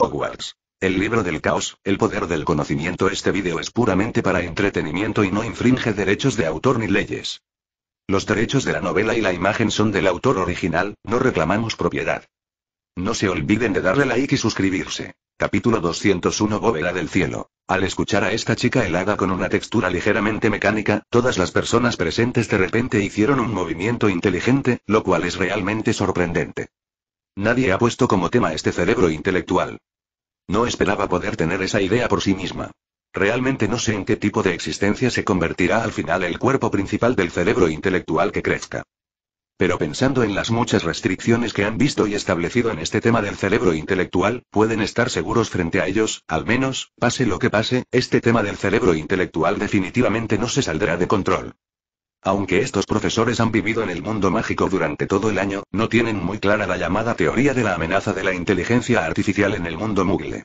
Hogwarts. El libro del caos, el poder del conocimiento. Este vídeo es puramente para entretenimiento y no infringe derechos de autor ni leyes. Los derechos de la novela y la imagen son del autor original, no reclamamos propiedad. No se olviden de darle like y suscribirse. Capítulo 201 Bóveda del cielo. Al escuchar a esta chica helada con una textura ligeramente mecánica, todas las personas presentes de repente hicieron un movimiento inteligente, lo cual es realmente sorprendente. Nadie ha puesto como tema este cerebro intelectual. No esperaba poder tener esa idea por sí misma. Realmente no sé en qué tipo de existencia se convertirá al final el cuerpo principal del cerebro intelectual que crezca. Pero pensando en las muchas restricciones que han visto y establecido en este tema del cerebro intelectual, pueden estar seguros frente a ellos, al menos, pase lo que pase, este tema del cerebro intelectual definitivamente no se saldrá de control. Aunque estos profesores han vivido en el mundo mágico durante todo el año, no tienen muy clara la llamada teoría de la amenaza de la inteligencia artificial en el mundo mugle.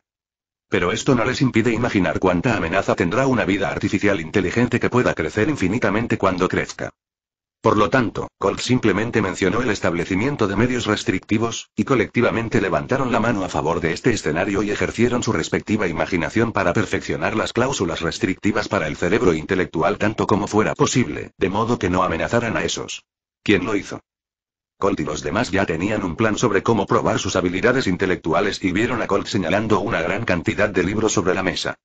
Pero esto no les impide imaginar cuánta amenaza tendrá una vida artificial inteligente que pueda crecer infinitamente cuando crezca. Por lo tanto, Colt simplemente mencionó el establecimiento de medios restrictivos, y colectivamente levantaron la mano a favor de este escenario y ejercieron su respectiva imaginación para perfeccionar las cláusulas restrictivas para el cerebro intelectual tanto como fuera posible, de modo que no amenazaran a esos. ¿Quién lo hizo? Colt y los demás ya tenían un plan sobre cómo probar sus habilidades intelectuales y vieron a Colt señalando una gran cantidad de libros sobre la mesa.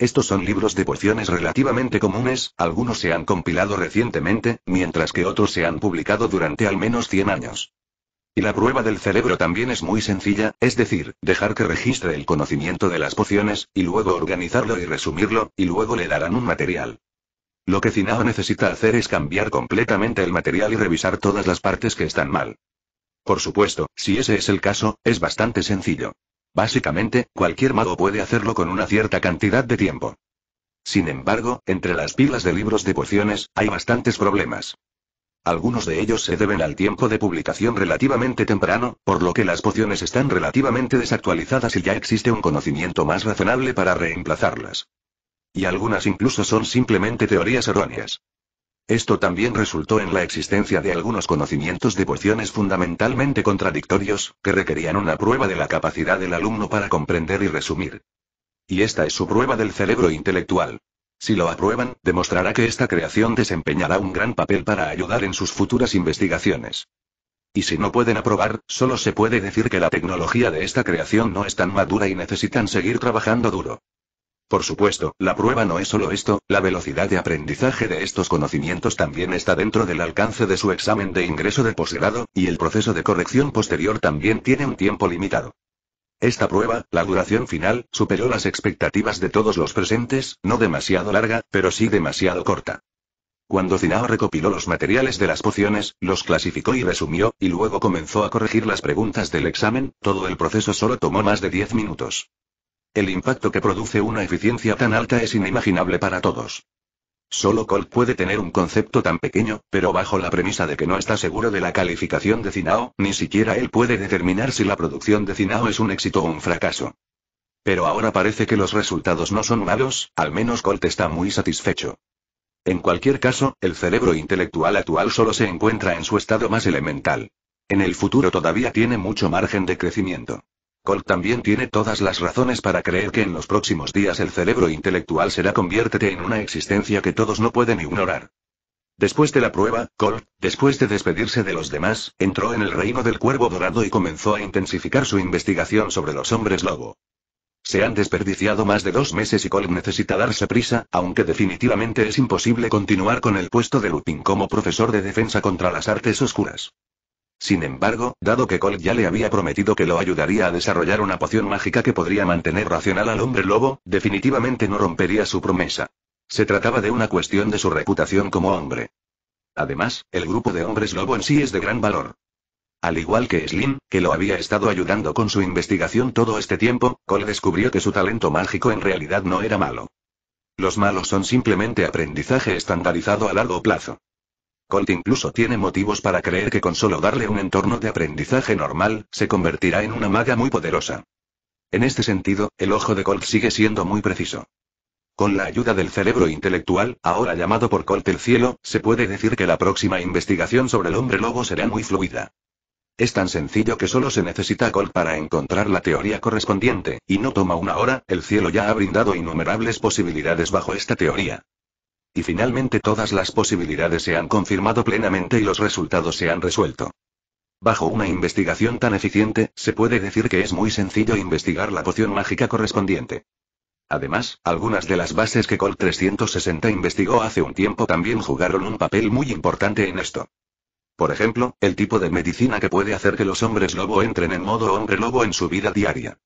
Estos son libros de pociones relativamente comunes, algunos se han compilado recientemente, mientras que otros se han publicado durante al menos 100 años. Y la prueba del cerebro también es muy sencilla, es decir, dejar que registre el conocimiento de las pociones, y luego organizarlo y resumirlo, y luego le darán un material. Lo que Cinao necesita hacer es cambiar completamente el material y revisar todas las partes que están mal. Por supuesto, si ese es el caso, es bastante sencillo. Básicamente, cualquier mago puede hacerlo con una cierta cantidad de tiempo. Sin embargo, entre las pilas de libros de pociones, hay bastantes problemas. Algunos de ellos se deben al tiempo de publicación relativamente temprano, por lo que las pociones están relativamente desactualizadas y ya existe un conocimiento más razonable para reemplazarlas. Y algunas incluso son simplemente teorías erróneas. Esto también resultó en la existencia de algunos conocimientos de pociones fundamentalmente contradictorios, que requerían una prueba de la capacidad del alumno para comprender y resumir. Y esta es su prueba del cerebro intelectual. Si lo aprueban, demostrará que esta creación desempeñará un gran papel para ayudar en sus futuras investigaciones. Y si no pueden aprobar, solo se puede decir que la tecnología de esta creación no es tan madura y necesitan seguir trabajando duro. Por supuesto, la prueba no es solo esto, la velocidad de aprendizaje de estos conocimientos también está dentro del alcance de su examen de ingreso de posgrado, y el proceso de corrección posterior también tiene un tiempo limitado. Esta prueba, la duración final, superó las expectativas de todos los presentes, no demasiado larga, pero sí demasiado corta. Cuando Zinao recopiló los materiales de las pociones, los clasificó y resumió, y luego comenzó a corregir las preguntas del examen, todo el proceso solo tomó más de 10 minutos. El impacto que produce una eficiencia tan alta es inimaginable para todos. Solo Colt puede tener un concepto tan pequeño, pero bajo la premisa de que no está seguro de la calificación de Cinao, ni siquiera él puede determinar si la producción de Cinao es un éxito o un fracaso. Pero ahora parece que los resultados no son malos, al menos Colt está muy satisfecho. En cualquier caso, el cerebro intelectual actual solo se encuentra en su estado más elemental. En el futuro todavía tiene mucho margen de crecimiento. Colt también tiene todas las razones para creer que en los próximos días el cerebro intelectual será conviértete en una existencia que todos no pueden ignorar. Después de la prueba, Colt, después de despedirse de los demás, entró en el reino del cuervo dorado y comenzó a intensificar su investigación sobre los hombres lobo. Se han desperdiciado más de dos meses y Colt necesita darse prisa, aunque definitivamente es imposible continuar con el puesto de Lupin como profesor de defensa contra las artes oscuras. Sin embargo, dado que Colt ya le había prometido que lo ayudaría a desarrollar una poción mágica que podría mantener racional al hombre lobo, definitivamente no rompería su promesa. Se trataba de una cuestión de su reputación como hombre. Además, el grupo de hombres lobo en sí es de gran valor. Al igual que Slim, que lo había estado ayudando con su investigación todo este tiempo, Cole descubrió que su talento mágico en realidad no era malo. Los malos son simplemente aprendizaje estandarizado a largo plazo. Colt incluso tiene motivos para creer que con solo darle un entorno de aprendizaje normal, se convertirá en una maga muy poderosa. En este sentido, el ojo de Colt sigue siendo muy preciso. Con la ayuda del cerebro intelectual, ahora llamado por Colt el cielo, se puede decir que la próxima investigación sobre el hombre lobo será muy fluida. Es tan sencillo que solo se necesita Colt para encontrar la teoría correspondiente, y no toma una hora, el cielo ya ha brindado innumerables posibilidades bajo esta teoría. Y finalmente todas las posibilidades se han confirmado plenamente y los resultados se han resuelto. Bajo una investigación tan eficiente, se puede decir que es muy sencillo investigar la poción mágica correspondiente. Además, algunas de las bases que Colt 360 investigó hace un tiempo también jugaron un papel muy importante en esto. Por ejemplo, el tipo de medicina que puede hacer que los hombres lobo entren en modo hombre lobo en su vida diaria.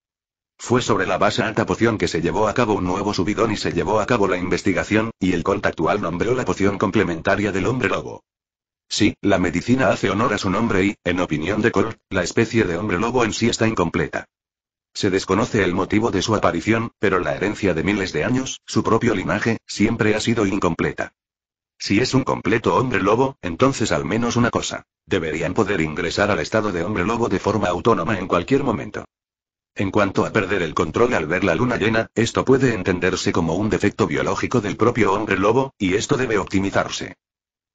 Fue sobre la base alta poción que se llevó a cabo un nuevo subidón y se llevó a cabo la investigación, y el Colt actual nombró la poción complementaria del hombre lobo. Sí, la medicina hace honor a su nombre y, en opinión de Colt, la especie de hombre lobo en sí está incompleta. Se desconoce el motivo de su aparición, pero la herencia de miles de años, su propio linaje, siempre ha sido incompleta. Si es un completo hombre lobo, entonces al menos una cosa. Deberían poder ingresar al estado de hombre lobo de forma autónoma en cualquier momento. En cuanto a perder el control al ver la luna llena, esto puede entenderse como un defecto biológico del propio hombre lobo, y esto debe optimizarse.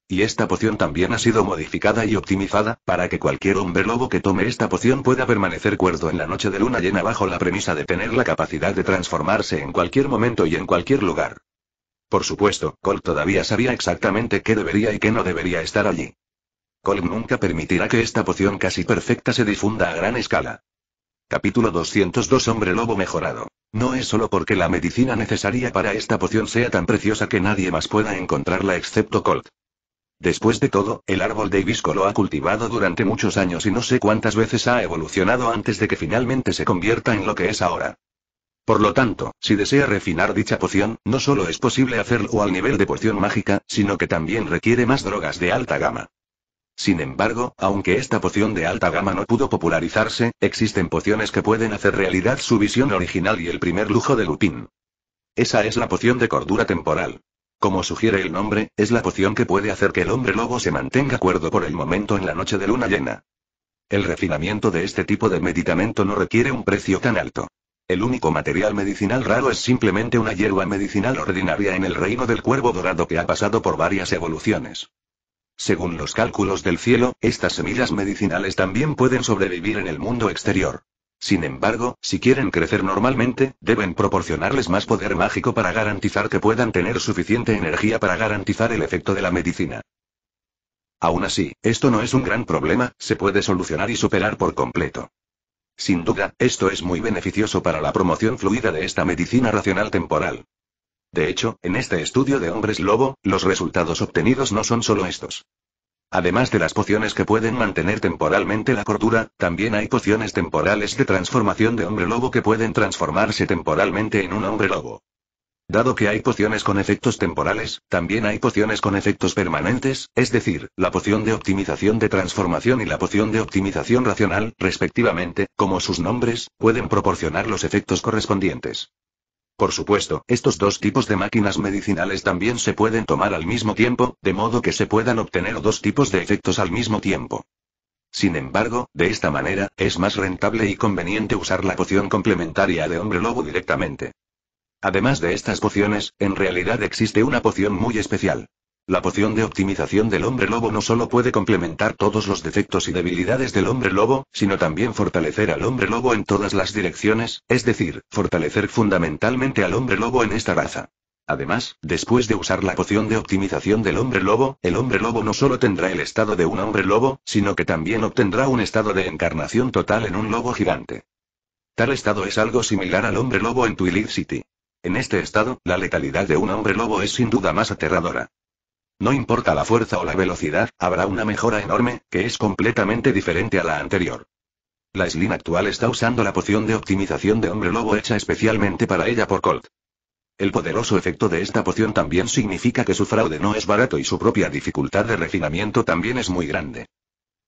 Y esta poción también ha sido modificada y optimizada, para que cualquier hombre lobo que tome esta poción pueda permanecer cuerdo en la noche de luna llena bajo la premisa de tener la capacidad de transformarse en cualquier momento y en cualquier lugar. Por supuesto, Colt todavía sabía exactamente qué debería y qué no debería estar allí. Colt nunca permitirá que esta poción casi perfecta se difunda a gran escala. Capítulo 202 Hombre Lobo Mejorado. No es solo porque la medicina necesaria para esta poción sea tan preciosa que nadie más pueda encontrarla excepto Colt. Después de todo, el árbol de hibisco lo ha cultivado durante muchos años y no sé cuántas veces ha evolucionado antes de que finalmente se convierta en lo que es ahora. Por lo tanto, si desea refinar dicha poción, no solo es posible hacerlo al nivel de poción mágica, sino que también requiere más drogas de alta gama. Sin embargo, aunque esta poción de alta gama no pudo popularizarse, existen pociones que pueden hacer realidad su visión original y el primer lujo de Lupin. Esa es la poción de cordura temporal. Como sugiere el nombre, es la poción que puede hacer que el hombre lobo se mantenga cuerdo por el momento en la noche de luna llena. El refinamiento de este tipo de medicamento no requiere un precio tan alto. El único material medicinal raro es simplemente una hierba medicinal ordinaria en el reino del cuervo dorado que ha pasado por varias evoluciones. Según los cálculos del cielo, estas semillas medicinales también pueden sobrevivir en el mundo exterior. Sin embargo, si quieren crecer normalmente, deben proporcionarles más poder mágico para garantizar que puedan tener suficiente energía para garantizar el efecto de la medicina. Aún así, esto no es un gran problema, se puede solucionar y superar por completo. Sin duda, esto es muy beneficioso para la promoción fluida de esta medicina racional temporal. De hecho, en este estudio de hombres lobo, los resultados obtenidos no son solo estos. Además de las pociones que pueden mantener temporalmente la cordura, también hay pociones temporales de transformación de hombre lobo que pueden transformarse temporalmente en un hombre lobo. Dado que hay pociones con efectos temporales, también hay pociones con efectos permanentes, es decir, la poción de optimización de transformación y la poción de optimización racional, respectivamente, como sus nombres, pueden proporcionar los efectos correspondientes. Por supuesto, estos dos tipos de máquinas medicinales también se pueden tomar al mismo tiempo, de modo que se puedan obtener dos tipos de efectos al mismo tiempo. Sin embargo, de esta manera, es más rentable y conveniente usar la poción complementaria de hombre lobo directamente. Además de estas pociones, en realidad existe una poción muy especial. La poción de optimización del hombre lobo no solo puede complementar todos los defectos y debilidades del hombre lobo, sino también fortalecer al hombre lobo en todas las direcciones, es decir, fortalecer fundamentalmente al hombre lobo en esta raza. Además, después de usar la poción de optimización del hombre lobo, el hombre lobo no solo tendrá el estado de un hombre lobo, sino que también obtendrá un estado de encarnación total en un lobo gigante. Tal estado es algo similar al hombre lobo en Twilight City. En este estado, la letalidad de un hombre lobo es sin duda más aterradora. No importa la fuerza o la velocidad, habrá una mejora enorme, que es completamente diferente a la anterior. La Slim actual está usando la poción de optimización de hombre lobo hecha especialmente para ella por Colt. El poderoso efecto de esta poción también significa que su fraude no es barato y su propia dificultad de refinamiento también es muy grande.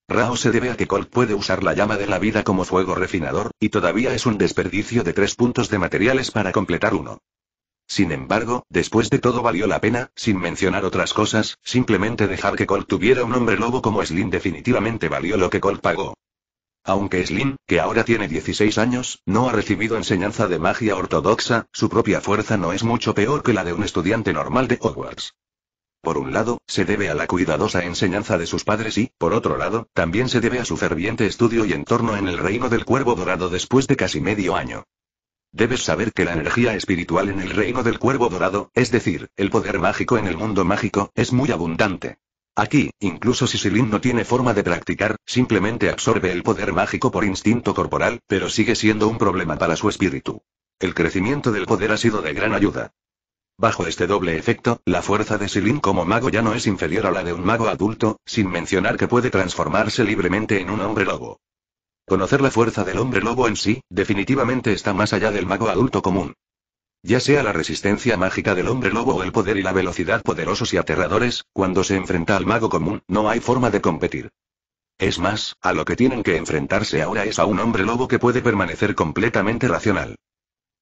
Rao se debe a que Colt puede usar la llama de la vida como fuego refinador, y todavía es un desperdicio de tres puntos de materiales para completar uno. Sin embargo, después de todo valió la pena, sin mencionar otras cosas, simplemente dejar que Colt tuviera un hombre lobo como Slim definitivamente valió lo que Colt pagó. Aunque Slim, que ahora tiene 16 años, no ha recibido enseñanza de magia ortodoxa, su propia fuerza no es mucho peor que la de un estudiante normal de Hogwarts. Por un lado, se debe a la cuidadosa enseñanza de sus padres y, por otro lado, también se debe a su ferviente estudio y entorno en el reino del cuervo dorado después de casi medio año. Debes saber que la energía espiritual en el reino del cuervo dorado, es decir, el poder mágico en el mundo mágico, es muy abundante. Aquí, incluso si Silin no tiene forma de practicar, simplemente absorbe el poder mágico por instinto corporal, pero sigue siendo un problema para su espíritu. El crecimiento del poder ha sido de gran ayuda. Bajo este doble efecto, la fuerza de Silin como mago ya no es inferior a la de un mago adulto, sin mencionar que puede transformarse libremente en un hombre lobo. Conocer la fuerza del hombre lobo en sí, definitivamente está más allá del mago adulto común. Ya sea la resistencia mágica del hombre lobo o el poder y la velocidad poderosos y aterradores, cuando se enfrenta al mago común, no hay forma de competir. Es más, a lo que tienen que enfrentarse ahora es a un hombre lobo que puede permanecer completamente racional.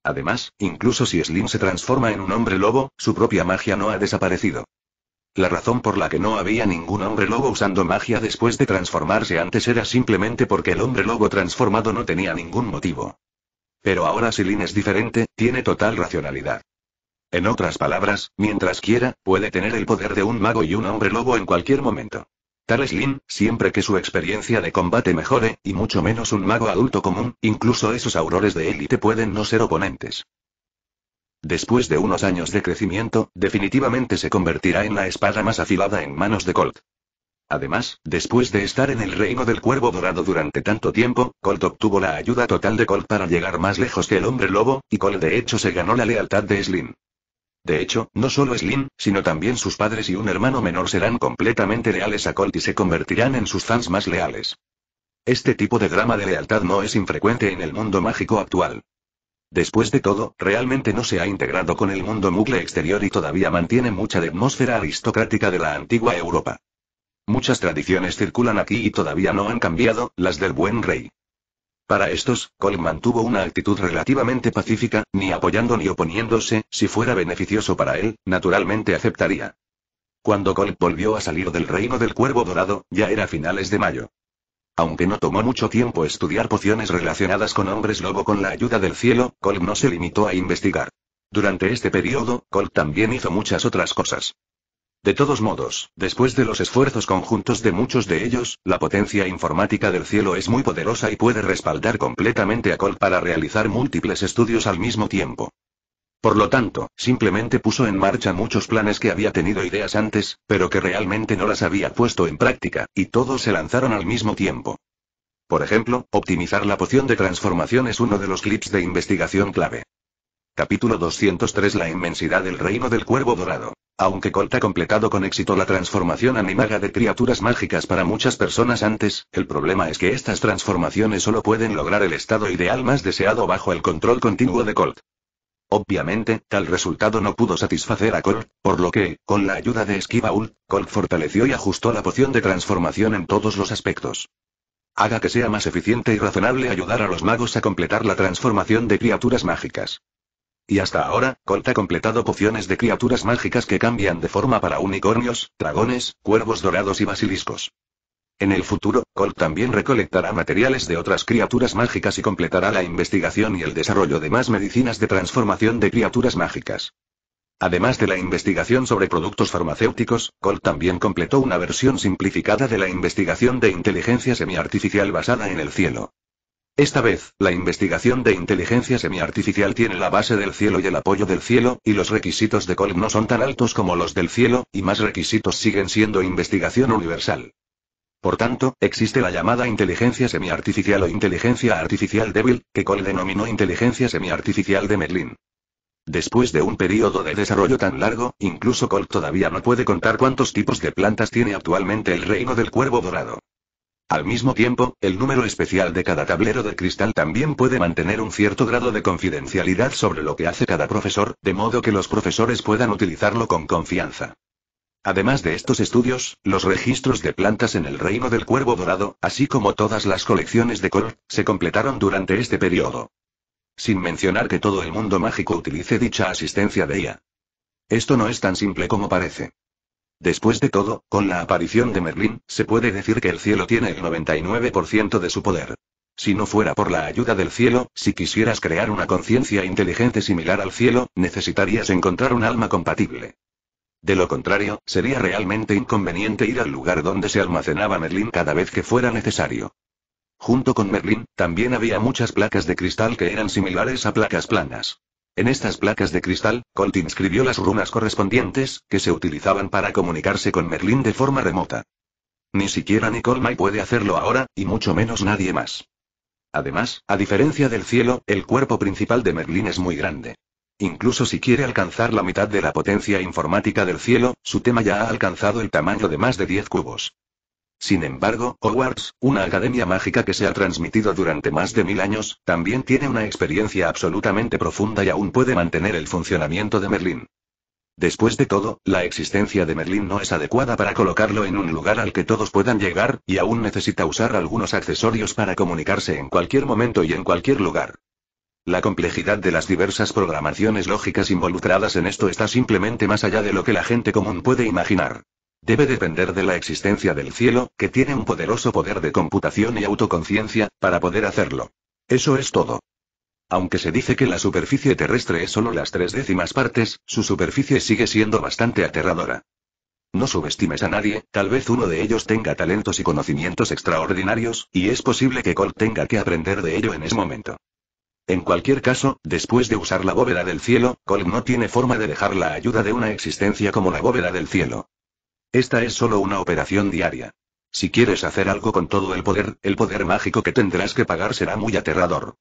Además, incluso si Slim se transforma en un hombre lobo, su propia magia no ha desaparecido. La razón por la que no había ningún hombre lobo usando magia después de transformarse antes era simplemente porque el hombre lobo transformado no tenía ningún motivo. Pero ahora Silin es diferente, tiene total racionalidad. En otras palabras, mientras quiera, puede tener el poder de un mago y un hombre lobo en cualquier momento. Tal es Lin, siempre que su experiencia de combate mejore, y mucho menos un mago adulto común, incluso esos aurores de élite pueden no ser oponentes. Después de unos años de crecimiento, definitivamente se convertirá en la espada más afilada en manos de Colt. Además, después de estar en el reino del cuervo dorado durante tanto tiempo, Colt obtuvo la ayuda total de Colt para llegar más lejos que el hombre lobo, y Colt de hecho se ganó la lealtad de Slim. De hecho, no solo Slim, sino también sus padres y un hermano menor serán completamente leales a Colt y se convertirán en sus fans más leales. Este tipo de drama de lealtad no es infrecuente en el mundo mágico actual. Después de todo, realmente no se ha integrado con el mundo mugle exterior y todavía mantiene mucha de atmósfera aristocrática de la antigua Europa. Muchas tradiciones circulan aquí y todavía no han cambiado, las del buen rey. Para estos, Cole mantuvo una actitud relativamente pacífica, ni apoyando ni oponiéndose, si fuera beneficioso para él, naturalmente aceptaría. Cuando Cole volvió a salir del reino del cuervo dorado, ya era finales de mayo. Aunque no tomó mucho tiempo estudiar pociones relacionadas con hombres lobo con la ayuda del cielo, Cole no se limitó a investigar. Durante este periodo, Cole también hizo muchas otras cosas. De todos modos, después de los esfuerzos conjuntos de muchos de ellos, la potencia informática del cielo es muy poderosa y puede respaldar completamente a Colt para realizar múltiples estudios al mismo tiempo. Por lo tanto, simplemente puso en marcha muchos planes que había tenido ideas antes, pero que realmente no las había puesto en práctica, y todos se lanzaron al mismo tiempo. Por ejemplo, optimizar la poción de transformación es uno de los clips de investigación clave. Capítulo 203 La inmensidad del reino del cuervo dorado. Aunque Colt ha completado con éxito la transformación animaga de criaturas mágicas para muchas personas antes, el problema es que estas transformaciones solo pueden lograr el estado ideal más deseado bajo el control continuo de Colt. Obviamente, tal resultado no pudo satisfacer a Colt, por lo que, con la ayuda de Esquivaul, Colt fortaleció y ajustó la poción de transformación en todos los aspectos. Haga que sea más eficiente y razonable ayudar a los magos a completar la transformación de criaturas mágicas. Y hasta ahora, Colt ha completado pociones de criaturas mágicas que cambian de forma para unicornios, dragones, cuervos dorados y basiliscos. En el futuro, Colt también recolectará materiales de otras criaturas mágicas y completará la investigación y el desarrollo de más medicinas de transformación de criaturas mágicas. Además de la investigación sobre productos farmacéuticos, Colt también completó una versión simplificada de la investigación de inteligencia semiartificial basada en el cielo. Esta vez, la investigación de inteligencia semiartificial tiene la base del cielo y el apoyo del cielo, y los requisitos de Cole no son tan altos como los del cielo, y más requisitos siguen siendo investigación universal. Por tanto, existe la llamada inteligencia semiartificial o inteligencia artificial débil, que Cole denominó inteligencia semiartificial de Merlin. Después de un periodo de desarrollo tan largo, incluso Cole todavía no puede contar cuántos tipos de plantas tiene actualmente el reino del cuervo dorado. Al mismo tiempo, el número especial de cada tablero de cristal también puede mantener un cierto grado de confidencialidad sobre lo que hace cada profesor, de modo que los profesores puedan utilizarlo con confianza. Además de estos estudios, los registros de plantas en el reino del cuervo dorado, así como todas las colecciones de color, se completaron durante este periodo. Sin mencionar que todo el mundo mágico utilice dicha asistencia de IA. Esto no es tan simple como parece. Después de todo, con la aparición de Merlín, se puede decir que el cielo tiene el 99% de su poder. Si no fuera por la ayuda del cielo, si quisieras crear una conciencia inteligente similar al cielo, necesitarías encontrar un alma compatible. De lo contrario, sería realmente inconveniente ir al lugar donde se almacenaba Merlín cada vez que fuera necesario. Junto con Merlín, también había muchas placas de cristal que eran similares a placas planas. En estas placas de cristal, Colt inscribió las runas correspondientes, que se utilizaban para comunicarse con Merlín de forma remota. Ni siquiera Nicole May puede hacerlo ahora, y mucho menos nadie más. Además, a diferencia del cielo, el cuerpo principal de Merlín es muy grande. Incluso si quiere alcanzar la mitad de la potencia informática del cielo, su tema ya ha alcanzado el tamaño de más de 10 cubos. Sin embargo, Hogwarts, una academia mágica que se ha transmitido durante más de mil años, también tiene una experiencia absolutamente profunda y aún puede mantener el funcionamiento de Merlín. Después de todo, la existencia de Merlín no es adecuada para colocarlo en un lugar al que todos puedan llegar, y aún necesita usar algunos accesorios para comunicarse en cualquier momento y en cualquier lugar. La complejidad de las diversas programaciones lógicas involucradas en esto está simplemente más allá de lo que la gente común puede imaginar. Debe depender de la existencia del cielo, que tiene un poderoso poder de computación y autoconciencia, para poder hacerlo. Eso es todo. Aunque se dice que la superficie terrestre es solo las tres décimas partes, su superficie sigue siendo bastante aterradora. No subestimes a nadie, tal vez uno de ellos tenga talentos y conocimientos extraordinarios, y es posible que Colt tenga que aprender de ello en ese momento. En cualquier caso, después de usar la bóveda del cielo, Colt no tiene forma de dejar la ayuda de una existencia como la bóveda del cielo. Esta es solo una operación diaria. Si quieres hacer algo con todo el poder, el poder mágico que tendrás que pagar será muy aterrador.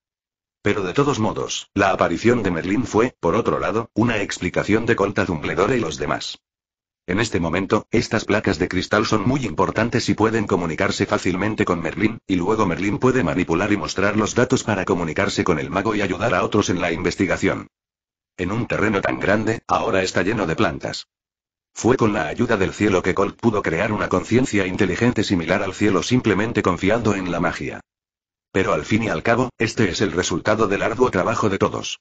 Pero de todos modos, la aparición de Merlín fue, por otro lado, una explicación de Colta Dumbledore y los demás. En este momento, estas placas de cristal son muy importantes y pueden comunicarse fácilmente con Merlín, y luego Merlín puede manipular y mostrar los datos para comunicarse con el mago y ayudar a otros en la investigación. En un terreno tan grande, ahora está lleno de plantas. Fue con la ayuda del cielo que Colt pudo crear una conciencia inteligente similar al cielo simplemente confiando en la magia. Pero al fin y al cabo, este es el resultado del arduo trabajo de todos.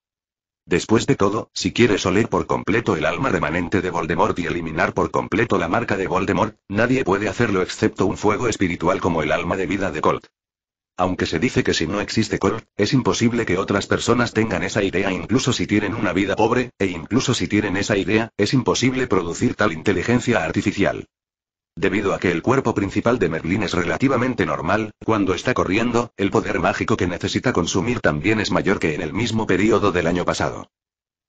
Después de todo, si quieres oler por completo el alma remanente de Voldemort y eliminar por completo la marca de Voldemort, nadie puede hacerlo excepto un fuego espiritual como el alma de vida de Colt. Aunque se dice que si no existe Colt, es imposible que otras personas tengan esa idea incluso si tienen una vida pobre, e incluso si tienen esa idea, es imposible producir tal inteligencia artificial. Debido a que el cuerpo principal de Merlin es relativamente normal, cuando está corriendo, el poder mágico que necesita consumir también es mayor que en el mismo periodo del año pasado.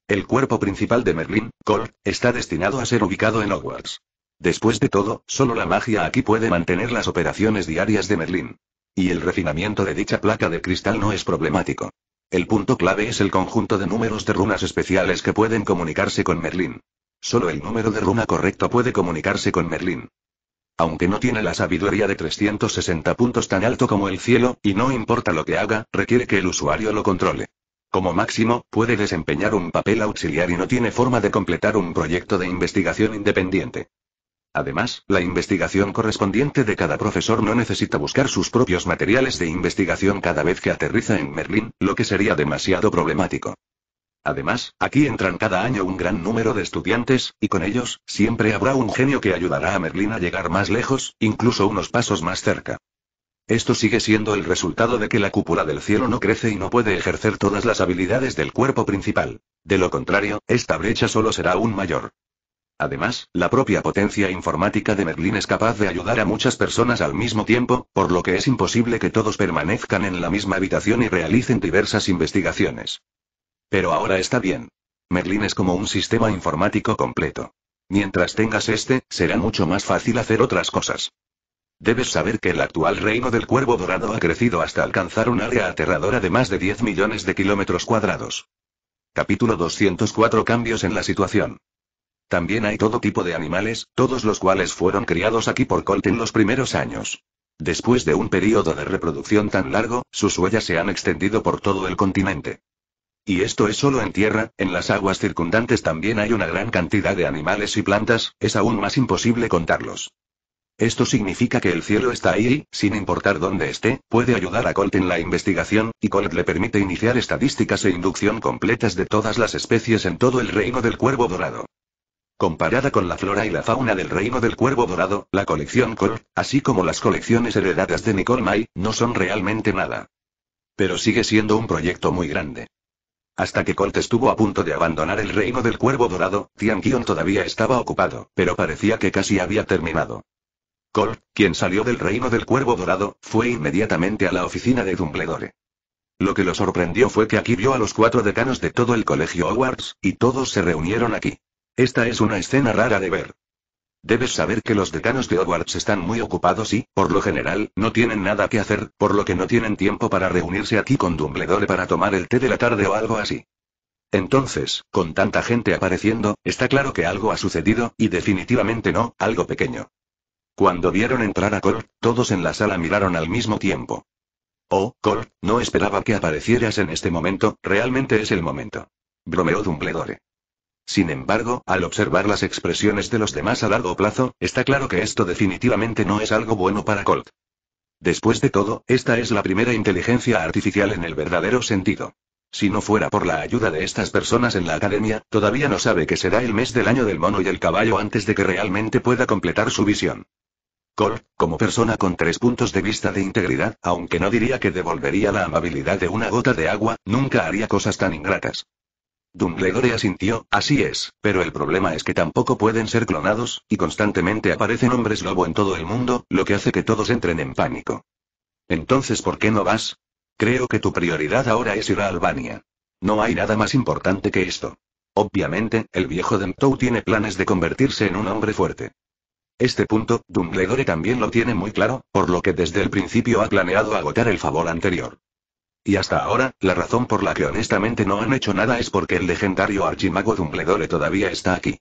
El cuerpo principal de Merlin, Colt, está destinado a ser ubicado en Hogwarts. Después de todo, solo la magia aquí puede mantener las operaciones diarias de Merlin. Y el refinamiento de dicha placa de cristal no es problemático. El punto clave es el conjunto de números de runas especiales que pueden comunicarse con Merlin. Solo el número de runa correcto puede comunicarse con Merlin. Aunque no tiene la sabiduría de 360 puntos tan alto como el cielo, y no importa lo que haga, requiere que el usuario lo controle. Como máximo, puede desempeñar un papel auxiliar y no tiene forma de completar un proyecto de investigación independiente. Además, la investigación correspondiente de cada profesor no necesita buscar sus propios materiales de investigación cada vez que aterriza en Merlín, lo que sería demasiado problemático. Además, aquí entran cada año un gran número de estudiantes, y con ellos, siempre habrá un genio que ayudará a Merlín a llegar más lejos, incluso unos pasos más cerca. Esto sigue siendo el resultado de que la cúpula del cielo no crece y no puede ejercer todas las habilidades del cuerpo principal. De lo contrario, esta brecha solo será aún mayor. Además, la propia potencia informática de Merlín es capaz de ayudar a muchas personas al mismo tiempo, por lo que es imposible que todos permanezcan en la misma habitación y realicen diversas investigaciones. Pero ahora está bien. Merlin es como un sistema informático completo. Mientras tengas este, será mucho más fácil hacer otras cosas. Debes saber que el actual reino del Cuervo Dorado ha crecido hasta alcanzar un área aterradora de más de 10 millones de kilómetros cuadrados. Capítulo 204 Cambios en la situación. También hay todo tipo de animales, todos los cuales fueron criados aquí por Colt en los primeros años. Después de un periodo de reproducción tan largo, sus huellas se han extendido por todo el continente. Y esto es solo en tierra, en las aguas circundantes también hay una gran cantidad de animales y plantas, es aún más imposible contarlos. Esto significa que el cielo está ahí y, sin importar dónde esté, puede ayudar a Colt en la investigación, y Colt le permite iniciar estadísticas e inducción completas de todas las especies en todo el reino del cuervo dorado. Comparada con la flora y la fauna del reino del cuervo dorado, la colección Colt, así como las colecciones heredadas de Nicole May, no son realmente nada. Pero sigue siendo un proyecto muy grande. Hasta que Colt estuvo a punto de abandonar el reino del cuervo dorado, Tian Qion todavía estaba ocupado, pero parecía que casi había terminado. Colt, quien salió del reino del cuervo dorado, fue inmediatamente a la oficina de Dumbledore. Lo que lo sorprendió fue que aquí vio a los cuatro decanos de todo el colegio Hogwarts, y todos se reunieron aquí. Esta es una escena rara de ver. Debes saber que los decanos de Hogwarts están muy ocupados y, por lo general, no tienen nada que hacer, por lo que no tienen tiempo para reunirse aquí con Dumbledore para tomar el té de la tarde o algo así. Entonces, con tanta gente apareciendo, está claro que algo ha sucedido, y definitivamente no, algo pequeño. Cuando vieron entrar a Colt, todos en la sala miraron al mismo tiempo. Oh, Colt, no esperaba que aparecieras en este momento, realmente es el momento. Bromeó Dumbledore. Sin embargo, al observar las expresiones de los demás a largo plazo, está claro que esto definitivamente no es algo bueno para Colt. Después de todo, esta es la primera inteligencia artificial en el verdadero sentido. Si no fuera por la ayuda de estas personas en la academia, todavía no sabe que será el mes del año del mono y el caballo antes de que realmente pueda completar su visión. Colt, como persona con tres puntos de vista de integridad, aunque no diría que devolvería la amabilidad de una gota de agua, nunca haría cosas tan ingratas. Dumbledore asintió, así es, pero el problema es que tampoco pueden ser clonados, y constantemente aparecen hombres lobo en todo el mundo, lo que hace que todos entren en pánico. Entonces, ¿por qué no vas? Creo que tu prioridad ahora es ir a Albania. No hay nada más importante que esto. Obviamente, el viejo Demtou tiene planes de convertirse en un hombre fuerte. Este punto, Dumbledore también lo tiene muy claro, por lo que desde el principio ha planeado agotar el favor anterior. Y hasta ahora, la razón por la que honestamente no han hecho nada es porque el legendario archimago Dumbledore todavía está aquí.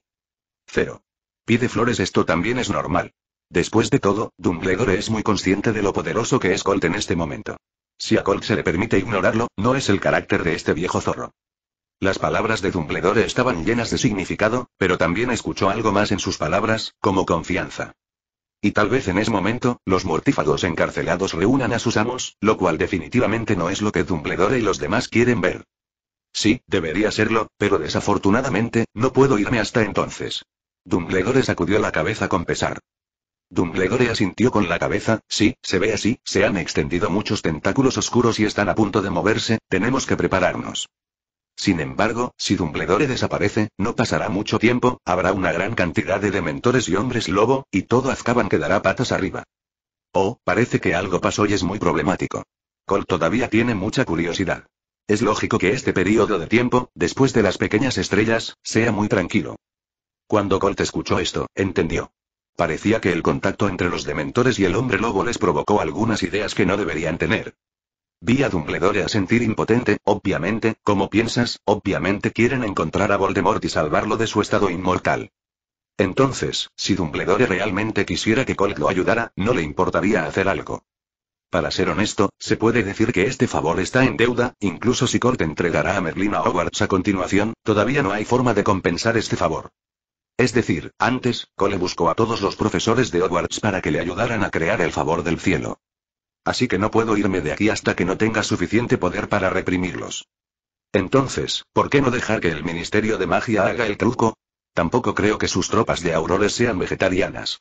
Cero. Pide flores, esto también es normal. Después de todo, Dumbledore es muy consciente de lo poderoso que es Colt en este momento. Si a Colt se le permite ignorarlo, no es el carácter de este viejo zorro. Las palabras de Dumbledore estaban llenas de significado, pero también escuchó algo más en sus palabras, como confianza. Y tal vez en ese momento, los mortífagos encarcelados reúnan a sus amos, lo cual definitivamente no es lo que Dumbledore y los demás quieren ver. Sí, debería serlo, pero desafortunadamente, no puedo irme hasta entonces. Dumbledore sacudió la cabeza con pesar. Dumbledore asintió con la cabeza, sí, se ve así, se han extendido muchos tentáculos oscuros y están a punto de moverse, tenemos que prepararnos. Sin embargo, si Dumbledore desaparece, no pasará mucho tiempo, habrá una gran cantidad de dementores y hombres lobo, y todo Azkaban quedará patas arriba. Oh, parece que algo pasó y es muy problemático. Cole todavía tiene mucha curiosidad. Es lógico que este periodo de tiempo, después de las pequeñas estrellas, sea muy tranquilo. Cuando Colt escuchó esto, entendió. Parecía que el contacto entre los dementores y el hombre lobo les provocó algunas ideas que no deberían tener. Vi a Dumbledore a sentir impotente, obviamente, como piensas, obviamente quieren encontrar a Voldemort y salvarlo de su estado inmortal. Entonces, si Dumbledore realmente quisiera que Colt lo ayudara, no le importaría hacer algo. Para ser honesto, se puede decir que este favor está en deuda, incluso si Colt entregará a Merlin a Hogwarts a continuación, todavía no hay forma de compensar este favor. Es decir, antes, Cole buscó a todos los profesores de Hogwarts para que le ayudaran a crear el favor del cielo. Así que no puedo irme de aquí hasta que no tenga suficiente poder para reprimirlos. Entonces, ¿por qué no dejar que el Ministerio de Magia haga el truco? Tampoco creo que sus tropas de aurores sean vegetarianas.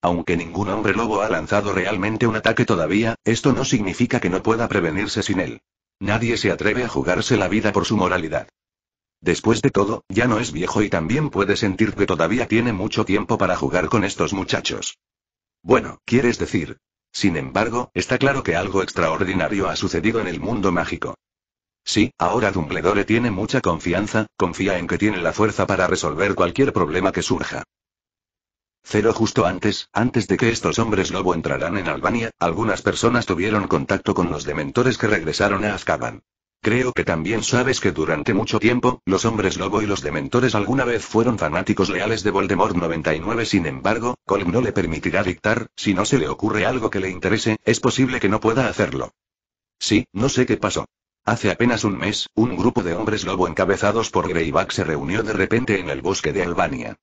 Aunque ningún hombre lobo ha lanzado realmente un ataque todavía, esto no significa que no pueda prevenirse sin él. Nadie se atreve a jugarse la vida por su moralidad. Después de todo, ya no es viejo y también puede sentir que todavía tiene mucho tiempo para jugar con estos muchachos. Bueno, quieres decir, sin embargo, está claro que algo extraordinario ha sucedido en el mundo mágico. Sí, ahora Dumbledore tiene mucha confianza, confía en que tiene la fuerza para resolver cualquier problema que surja. Cero justo antes, antes de que estos hombres lobo entraran en Albania, algunas personas tuvieron contacto con los dementores que regresaron a Azkaban. Creo que también sabes que durante mucho tiempo, los hombres lobo y los dementores alguna vez fueron fanáticos leales de Voldemort 99. Sin embargo, Colm no le permitirá dictar, si no se le ocurre algo que le interese, es posible que no pueda hacerlo. Sí, no sé qué pasó. Hace apenas un mes, un grupo de hombres lobo encabezados por Greyback se reunió de repente en el bosque de Albania.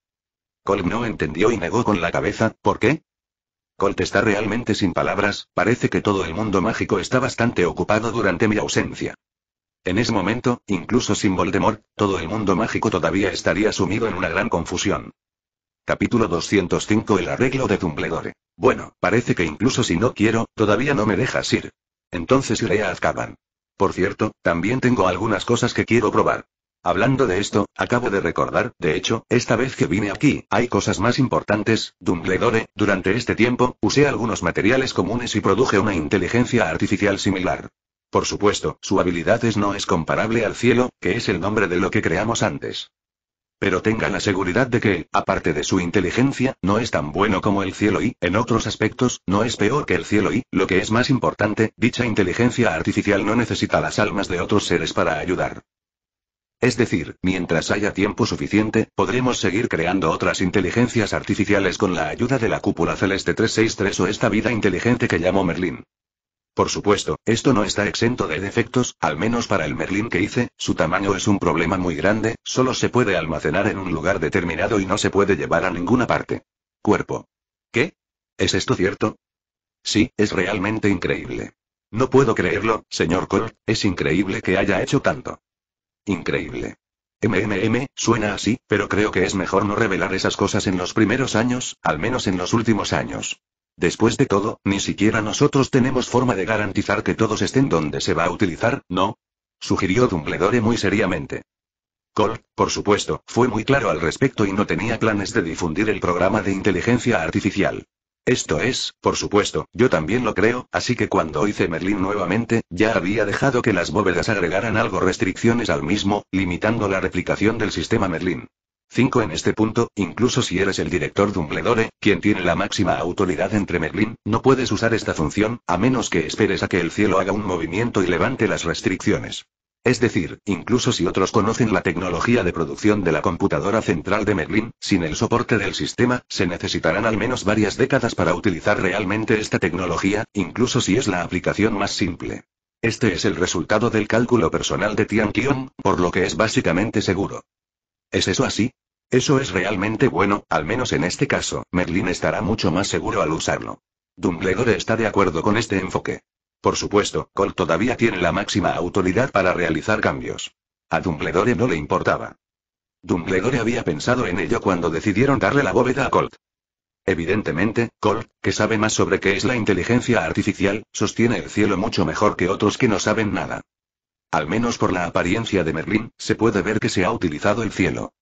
Colm no entendió y negó con la cabeza, ¿por qué? Colt está realmente sin palabras, parece que todo el mundo mágico está bastante ocupado durante mi ausencia. En ese momento, incluso sin Voldemort, todo el mundo mágico todavía estaría sumido en una gran confusión. Capítulo 205 El arreglo de Dumbledore. Bueno, parece que incluso si no quiero, todavía no me dejas ir. Entonces iré a Azkaban. Por cierto, también tengo algunas cosas que quiero probar. Hablando de esto, acabo de recordar, de hecho, esta vez que vine aquí, hay cosas más importantes, Dumbledore, durante este tiempo, usé algunos materiales comunes y produje una inteligencia artificial similar. Por supuesto, su habilidad es no es comparable al cielo, que es el nombre de lo que creamos antes. Pero tenga la seguridad de que, aparte de su inteligencia, no es tan bueno como el cielo y, en otros aspectos, no es peor que el cielo y, lo que es más importante, dicha inteligencia artificial no necesita las almas de otros seres para ayudar. Es decir, mientras haya tiempo suficiente, podremos seguir creando otras inteligencias artificiales con la ayuda de la cúpula celeste 363 o esta vida inteligente que llamo Merlín. Por supuesto, esto no está exento de defectos, al menos para el Merlín que hice, su tamaño es un problema muy grande, solo se puede almacenar en un lugar determinado y no se puede llevar a ninguna parte. Cuerpo. ¿Qué? ¿Es esto cierto? Sí, es realmente increíble. No puedo creerlo, señor Cole, es increíble que haya hecho tanto. Increíble. MMM, suena así, pero creo que es mejor no revelar esas cosas en los primeros años, al menos en los últimos años. Después de todo, ni siquiera nosotros tenemos forma de garantizar que todos estén donde se va a utilizar, ¿no? Sugirió Dumbledore muy seriamente. Colt, por supuesto, fue muy claro al respecto y no tenía planes de difundir el programa de inteligencia artificial. Esto es, por supuesto, yo también lo creo, así que cuando hice Merlin nuevamente, ya había dejado que las bóvedas agregaran algo restricciones al mismo, limitando la replicación del sistema Merlin. 5 en este punto, incluso si eres el director Dumbledore, quien tiene la máxima autoridad entre Merlin, no puedes usar esta función, a menos que esperes a que el cielo haga un movimiento y levante las restricciones. Es decir, incluso si otros conocen la tecnología de producción de la computadora central de Merlin, sin el soporte del sistema, se necesitarán al menos varias décadas para utilizar realmente esta tecnología, incluso si es la aplicación más simple. Este es el resultado del cálculo personal de Tian Qian, por lo que es básicamente seguro. ¿Es eso así? Eso es realmente bueno, al menos en este caso, Merlin estará mucho más seguro al usarlo. Dumbledore está de acuerdo con este enfoque. Por supuesto, Colt todavía tiene la máxima autoridad para realizar cambios. A Dumbledore no le importaba. Dumbledore había pensado en ello cuando decidieron darle la bóveda a Colt. Evidentemente, Colt, que sabe más sobre qué es la inteligencia artificial, sostiene el cielo mucho mejor que otros que no saben nada. Al menos por la apariencia de Merlín, se puede ver que se ha utilizado el cielo.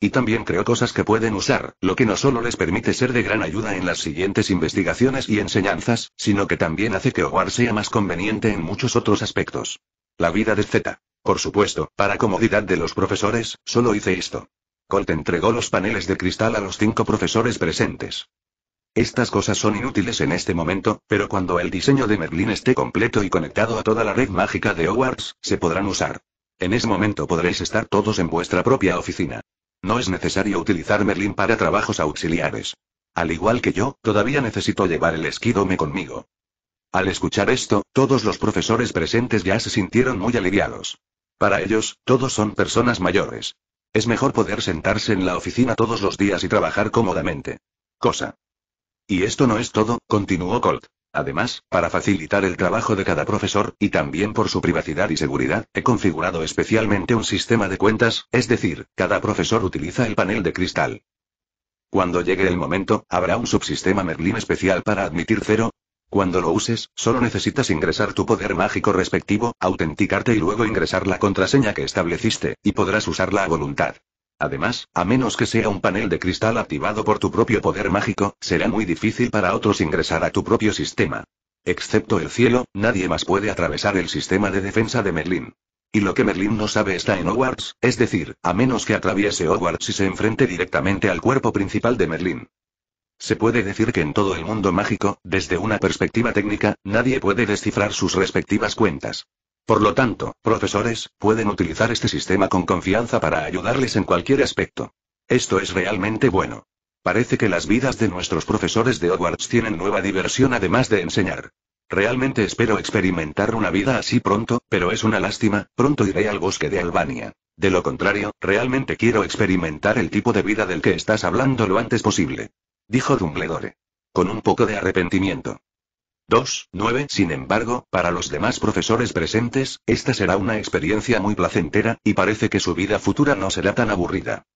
Y también creo cosas que pueden usar, lo que no solo les permite ser de gran ayuda en las siguientes investigaciones y enseñanzas, sino que también hace que Hogwarts sea más conveniente en muchos otros aspectos. La vida de Z. Por supuesto, para comodidad de los profesores, solo hice esto. Colt entregó los paneles de cristal a los cinco profesores presentes. Estas cosas son inútiles en este momento, pero cuando el diseño de Merlin esté completo y conectado a toda la red mágica de Hogwarts, se podrán usar. En ese momento podréis estar todos en vuestra propia oficina. No es necesario utilizar Merlin para trabajos auxiliares. Al igual que yo, todavía necesito llevar el esquidome conmigo. Al escuchar esto, todos los profesores presentes ya se sintieron muy aliviados. Para ellos, todos son personas mayores. Es mejor poder sentarse en la oficina todos los días y trabajar cómodamente. Cosa. Y esto no es todo, continuó Colt. Además, para facilitar el trabajo de cada profesor, y también por su privacidad y seguridad, he configurado especialmente un sistema de cuentas, es decir, cada profesor utiliza el panel de cristal. Cuando llegue el momento, habrá un subsistema Merlin especial para admitir cero. Cuando lo uses, solo necesitas ingresar tu poder mágico respectivo, autenticarte y luego ingresar la contraseña que estableciste, y podrás usarla a voluntad. Además, a menos que sea un panel de cristal activado por tu propio poder mágico, será muy difícil para otros ingresar a tu propio sistema. Excepto el cielo, nadie más puede atravesar el sistema de defensa de Merlin. Y lo que Merlin no sabe está en Hogwarts, es decir, a menos que atraviese Hogwarts y se enfrente directamente al cuerpo principal de Merlin. Se puede decir que en todo el mundo mágico, desde una perspectiva técnica, nadie puede descifrar sus respectivas cuentas. Por lo tanto, profesores, pueden utilizar este sistema con confianza para ayudarles en cualquier aspecto. Esto es realmente bueno. Parece que las vidas de nuestros profesores de Hogwarts tienen nueva diversión además de enseñar. Realmente espero experimentar una vida así pronto, pero es una lástima, pronto iré al bosque de Albania. De lo contrario, realmente quiero experimentar el tipo de vida del que estás hablando lo antes posible. Dijo Dumbledore. Con un poco de arrepentimiento. 2. 9. Sin embargo, para los demás profesores presentes, esta será una experiencia muy placentera, y parece que su vida futura no será tan aburrida.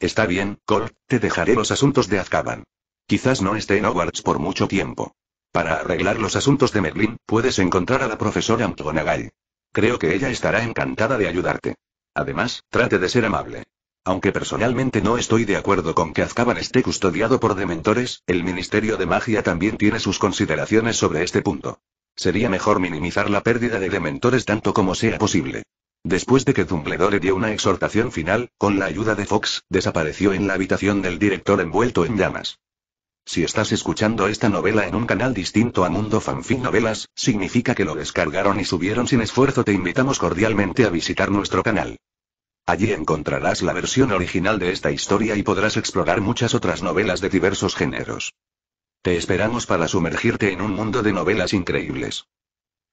Está bien, Colt, te dejaré los asuntos de Azkaban. Quizás no esté en Hogwarts por mucho tiempo. Para arreglar los asuntos de Merlin, puedes encontrar a la profesora McGonagall. Creo que ella estará encantada de ayudarte. Además, trate de ser amable. Aunque personalmente no estoy de acuerdo con que Azkaban esté custodiado por dementores, el Ministerio de Magia también tiene sus consideraciones sobre este punto. Sería mejor minimizar la pérdida de dementores tanto como sea posible. Después de que Dumbledore dio una exhortación final, con la ayuda de Fox, desapareció en la habitación del director envuelto en llamas. Si estás escuchando esta novela en un canal distinto a Mundo Fanfic Novelas, significa que lo descargaron y subieron sin esfuerzo. Te invitamos cordialmente a visitar nuestro canal. Allí encontrarás la versión original de esta historia y podrás explorar muchas otras novelas de diversos géneros. Te esperamos para sumergirte en un mundo de novelas increíbles.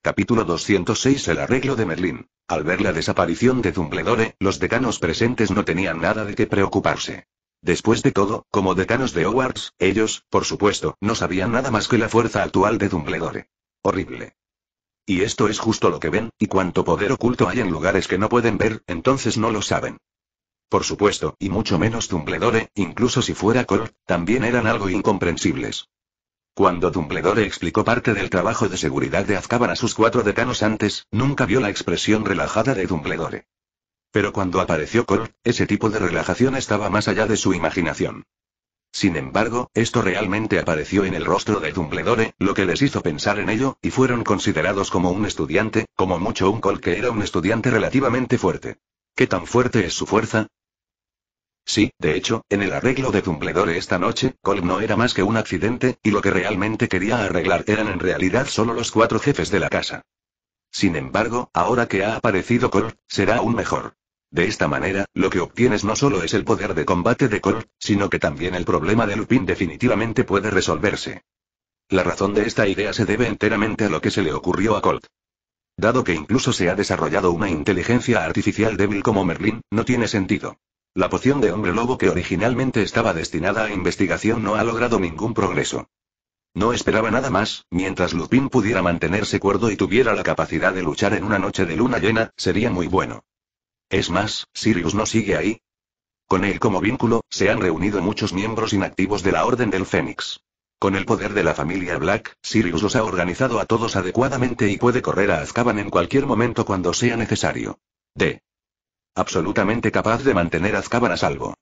Capítulo 206 El arreglo de Merlín. Al ver la desaparición de Dumbledore, los decanos presentes no tenían nada de qué preocuparse. Después de todo, como decanos de Hogwarts, ellos, por supuesto, no sabían nada más que la fuerza actual de Dumbledore. Horrible. Y esto es justo lo que ven, y cuánto poder oculto hay en lugares que no pueden ver, entonces no lo saben. Por supuesto, y mucho menos Dumbledore, incluso si fuera Colt, también eran algo incomprensibles. Cuando Dumbledore explicó parte del trabajo de seguridad de Azkaban a sus cuatro decanos antes, nunca vio la expresión relajada de Dumbledore. Pero cuando apareció Colt, ese tipo de relajación estaba más allá de su imaginación. Sin embargo, esto realmente apareció en el rostro de Dumbledore, lo que les hizo pensar en ello, y fueron considerados como un estudiante, como mucho un Colt que era un estudiante relativamente fuerte. ¿Qué tan fuerte es su fuerza? Sí, de hecho, en el arreglo de Dumbledore esta noche, Colt no era más que un accidente, y lo que realmente quería arreglar eran en realidad solo los cuatro jefes de la casa. Sin embargo, ahora que ha aparecido Colt, será aún mejor. De esta manera, lo que obtienes no solo es el poder de combate de Colt, sino que también el problema de Lupin definitivamente puede resolverse. La razón de esta idea se debe enteramente a lo que se le ocurrió a Colt. Dado que incluso se ha desarrollado una inteligencia artificial débil como Merlin, no tiene sentido. La poción de hombre lobo que originalmente estaba destinada a investigación no ha logrado ningún progreso. No esperaba nada más, mientras Lupin pudiera mantenerse cuerdo y tuviera la capacidad de luchar en una noche de luna llena, sería muy bueno. Es más, Sirius no sigue ahí. Con él como vínculo, se han reunido muchos miembros inactivos de la Orden del Fénix. Con el poder de la familia Black, Sirius los ha organizado a todos adecuadamente y puede correr a Azkaban en cualquier momento cuando sea necesario. D. Absolutamente capaz de mantener a Azkaban a salvo.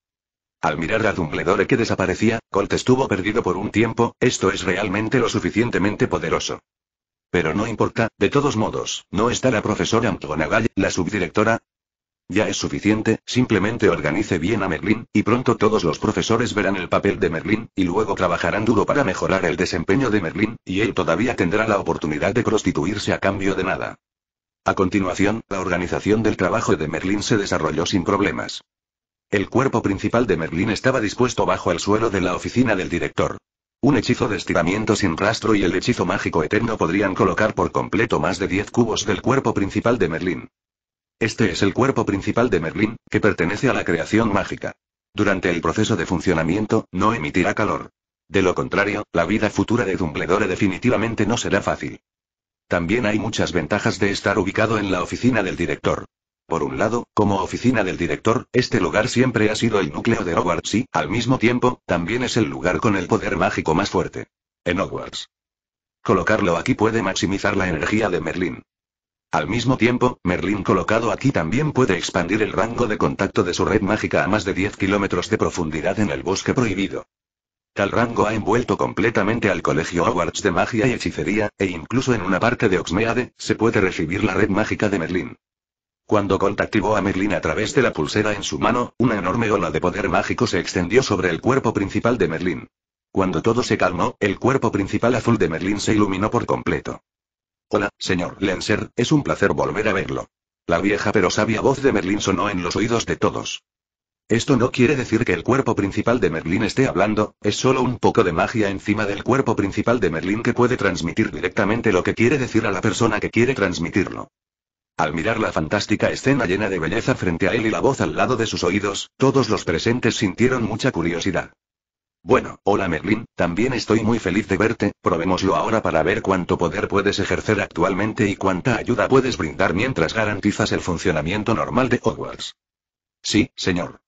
Al mirar a Dumbledore que desaparecía, Colt estuvo perdido por un tiempo, esto es realmente lo suficientemente poderoso. Pero no importa, de todos modos, ¿no está la profesora McGonagall, la subdirectora? Ya es suficiente, simplemente organice bien a Merlin, y pronto todos los profesores verán el papel de Merlin, y luego trabajarán duro para mejorar el desempeño de Merlin, y él todavía tendrá la oportunidad de prostituirse a cambio de nada. A continuación, la organización del trabajo de Merlin se desarrolló sin problemas. El cuerpo principal de Merlin estaba dispuesto bajo el suelo de la oficina del director. Un hechizo de estiramiento sin rastro y el hechizo mágico eterno podrían colocar por completo más de 10 cubos del cuerpo principal de Merlin. Este es el cuerpo principal de Merlín, que pertenece a la creación mágica. Durante el proceso de funcionamiento, no emitirá calor. De lo contrario, la vida futura de Dumbledore definitivamente no será fácil. También hay muchas ventajas de estar ubicado en la oficina del director. Por un lado, como oficina del director, este lugar siempre ha sido el núcleo de Hogwarts y, al mismo tiempo, también es el lugar con el poder mágico más fuerte. En Hogwarts. Colocarlo aquí puede maximizar la energía de Merlín. Al mismo tiempo, Merlin colocado aquí también puede expandir el rango de contacto de su red mágica a más de 10 kilómetros de profundidad en el bosque prohibido. Tal rango ha envuelto completamente al Colegio Hogwarts de Magia y Hechicería, e incluso en una parte de Oxmeade, se puede recibir la red mágica de Merlin. Cuando Colt activó a Merlin a través de la pulsera en su mano, una enorme ola de poder mágico se extendió sobre el cuerpo principal de Merlin. Cuando todo se calmó, el cuerpo principal azul de Merlin se iluminó por completo. Hola, señor Lenser, es un placer volver a verlo. La vieja pero sabia voz de Merlín sonó en los oídos de todos. Esto no quiere decir que el cuerpo principal de Merlín esté hablando, es solo un poco de magia encima del cuerpo principal de Merlín que puede transmitir directamente lo que quiere decir a la persona que quiere transmitirlo. Al mirar la fantástica escena llena de belleza frente a él y la voz al lado de sus oídos, todos los presentes sintieron mucha curiosidad. Bueno, hola Merlin, también estoy muy feliz de verte, probémoslo ahora para ver cuánto poder puedes ejercer actualmente y cuánta ayuda puedes brindar mientras garantizas el funcionamiento normal de Hogwarts. Sí, señor.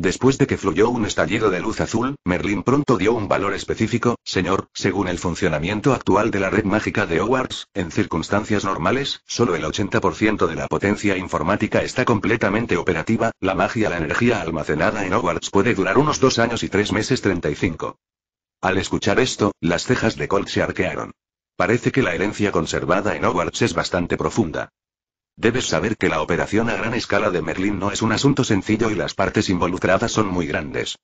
Después de que fluyó un estallido de luz azul, Merlin pronto dio un valor específico, señor, según el funcionamiento actual de la red mágica de Hogwarts, en circunstancias normales, solo el 80% de la potencia informática está completamente operativa, la magia la energía almacenada en Hogwarts puede durar unos dos años y tres meses 35. Al escuchar esto, las cejas de Colt se arquearon. Parece que la herencia conservada en Hogwarts es bastante profunda. Debes saber que la operación a gran escala de Merlin no es un asunto sencillo y las partes involucradas son muy grandes.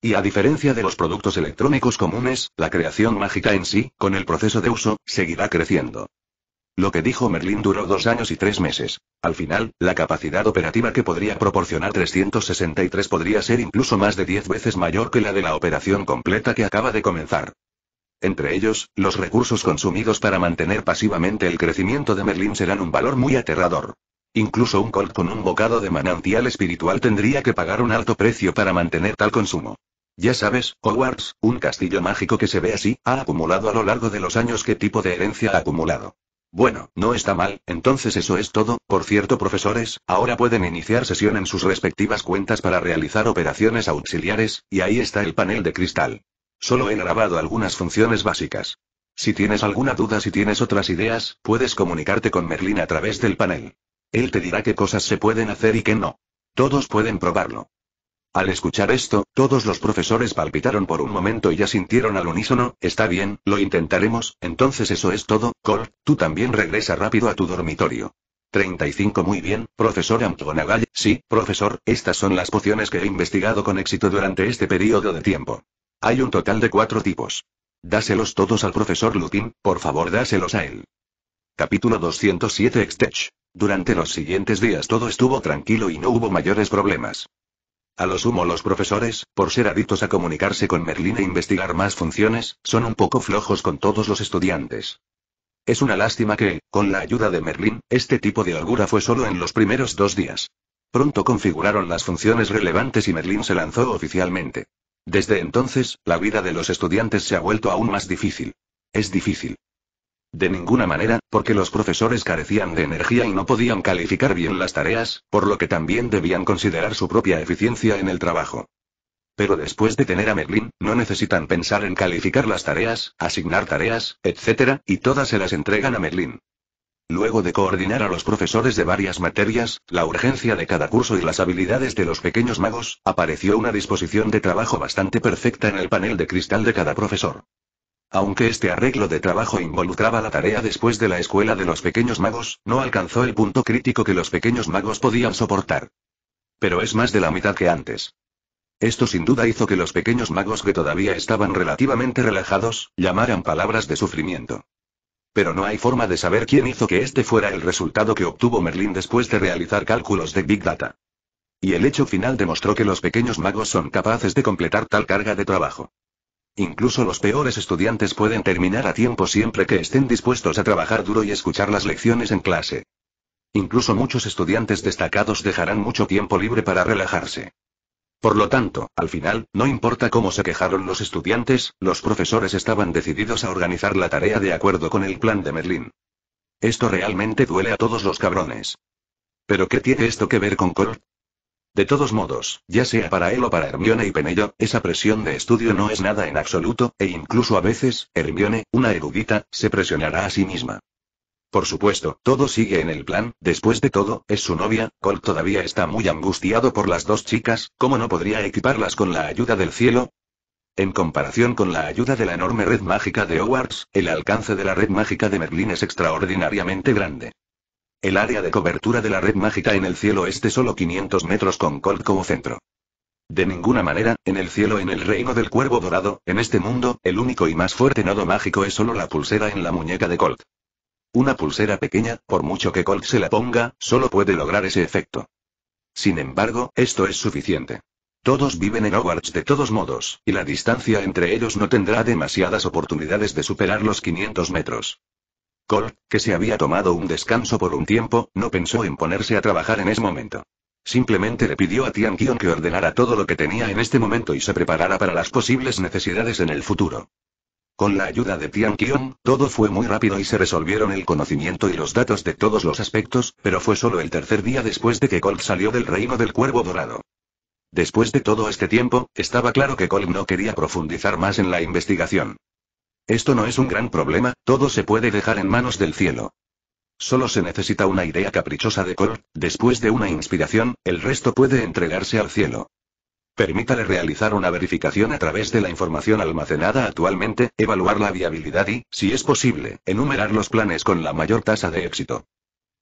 Y a diferencia de los productos electrónicos comunes, la creación mágica en sí, con el proceso de uso, seguirá creciendo. Lo que dijo Merlin duró dos años y tres meses. Al final, la capacidad operativa que podría proporcionar 363 podría ser incluso más de 10 veces mayor que la de la operación completa que acaba de comenzar. Entre ellos, los recursos consumidos para mantener pasivamente el crecimiento de Merlin serán un valor muy aterrador. Incluso un Colt con un bocado de manantial espiritual tendría que pagar un alto precio para mantener tal consumo. Ya sabes, Hogwarts, un castillo mágico que se ve así, ha acumulado a lo largo de los años qué tipo de herencia ha acumulado. Bueno, no está mal, entonces eso es todo. Por cierto, profesores, ahora pueden iniciar sesión en sus respectivas cuentas para realizar operaciones auxiliares, y ahí está el panel de cristal. Solo he grabado algunas funciones básicas. Si tienes alguna duda, si tienes otras ideas, puedes comunicarte con Merlin a través del panel. Él te dirá qué cosas se pueden hacer y qué no. Todos pueden probarlo. Al escuchar esto, todos los profesores palpitaron por un momento y ya sintieron al unísono, está bien, lo intentaremos, entonces eso es todo, Cole, tú también regresa rápido a tu dormitorio. 35 Muy bien, profesor McGonagall, sí, profesor, estas son las pociones que he investigado con éxito durante este periodo de tiempo. Hay un total de cuatro tipos. Dáselos todos al profesor Lupin, por favor dáselos a él. Capítulo 207 Extech. Durante los siguientes días todo estuvo tranquilo y no hubo mayores problemas. A lo sumo los profesores, por ser adictos a comunicarse con Merlin e investigar más funciones, son un poco flojos con todos los estudiantes. Es una lástima que, con la ayuda de Merlin, este tipo de holgura fue solo en los primeros dos días. Pronto configuraron las funciones relevantes y Merlin se lanzó oficialmente. Desde entonces, la vida de los estudiantes se ha vuelto aún más difícil. Es difícil. De ninguna manera, porque los profesores carecían de energía y no podían calificar bien las tareas, por lo que también debían considerar su propia eficiencia en el trabajo. Pero después de tener a Merlin, no necesitan pensar en calificar las tareas, asignar tareas, etc., y todas se las entregan a Merlin. Luego de coordinar a los profesores de varias materias, la urgencia de cada curso y las habilidades de los pequeños magos, apareció una disposición de trabajo bastante perfecta en el panel de cristal de cada profesor. Aunque este arreglo de trabajo involucraba la tarea después de la escuela de los pequeños magos, no alcanzó el punto crítico que los pequeños magos podían soportar. Pero es más de la mitad que antes. Esto sin duda hizo que los pequeños magos que todavía estaban relativamente relajados, llamaran palabras de sufrimiento. Pero no hay forma de saber quién hizo que este fuera el resultado que obtuvo Merlin después de realizar cálculos de Big Data. Y el hecho final demostró que los pequeños magos son capaces de completar tal carga de trabajo. Incluso los peores estudiantes pueden terminar a tiempo siempre que estén dispuestos a trabajar duro y escuchar las lecciones en clase. Incluso muchos estudiantes destacados dejarán mucho tiempo libre para relajarse. Por lo tanto, al final, no importa cómo se quejaron los estudiantes, los profesores estaban decididos a organizar la tarea de acuerdo con el plan de Merlín. Esto realmente duele a todos los cabrones. ¿Pero qué tiene esto que ver con Colt? De todos modos, ya sea para él o para Hermione y Penello, esa presión de estudio no es nada en absoluto, e incluso a veces, Hermione, una erudita, se presionará a sí misma. Por supuesto, todo sigue en el plan, después de todo, es su novia, Colt todavía está muy angustiado por las dos chicas, ¿cómo no podría equiparlas con la ayuda del cielo? En comparación con la ayuda de la enorme red mágica de Hogwarts, el alcance de la red mágica de Merlin es extraordinariamente grande. El área de cobertura de la red mágica en el cielo es de solo 500 metros con Colt como centro. De ninguna manera, en el cielo en el reino del cuervo dorado, en este mundo, el único y más fuerte nodo mágico es solo la pulsera en la muñeca de Colt. Una pulsera pequeña, por mucho que Colt se la ponga, solo puede lograr ese efecto. Sin embargo, esto es suficiente. Todos viven en Hogwarts de todos modos, y la distancia entre ellos no tendrá demasiadas oportunidades de superar los 500 metros. Colt, que se había tomado un descanso por un tiempo, no pensó en ponerse a trabajar en ese momento. Simplemente le pidió a Tian Qion que ordenara todo lo que tenía en este momento y se preparara para las posibles necesidades en el futuro. Con la ayuda de Tian Qion, todo fue muy rápido y se resolvieron el conocimiento y los datos de todos los aspectos, pero fue solo el tercer día después de que Colt salió del reino del cuervo dorado. Después de todo este tiempo, estaba claro que Colt no quería profundizar más en la investigación. Esto no es un gran problema, todo se puede dejar en manos del cielo. Solo se necesita una idea caprichosa de Colt, después de una inspiración, el resto puede entregarse al cielo. Permítale realizar una verificación a través de la información almacenada actualmente, evaluar la viabilidad y, si es posible, enumerar los planes con la mayor tasa de éxito.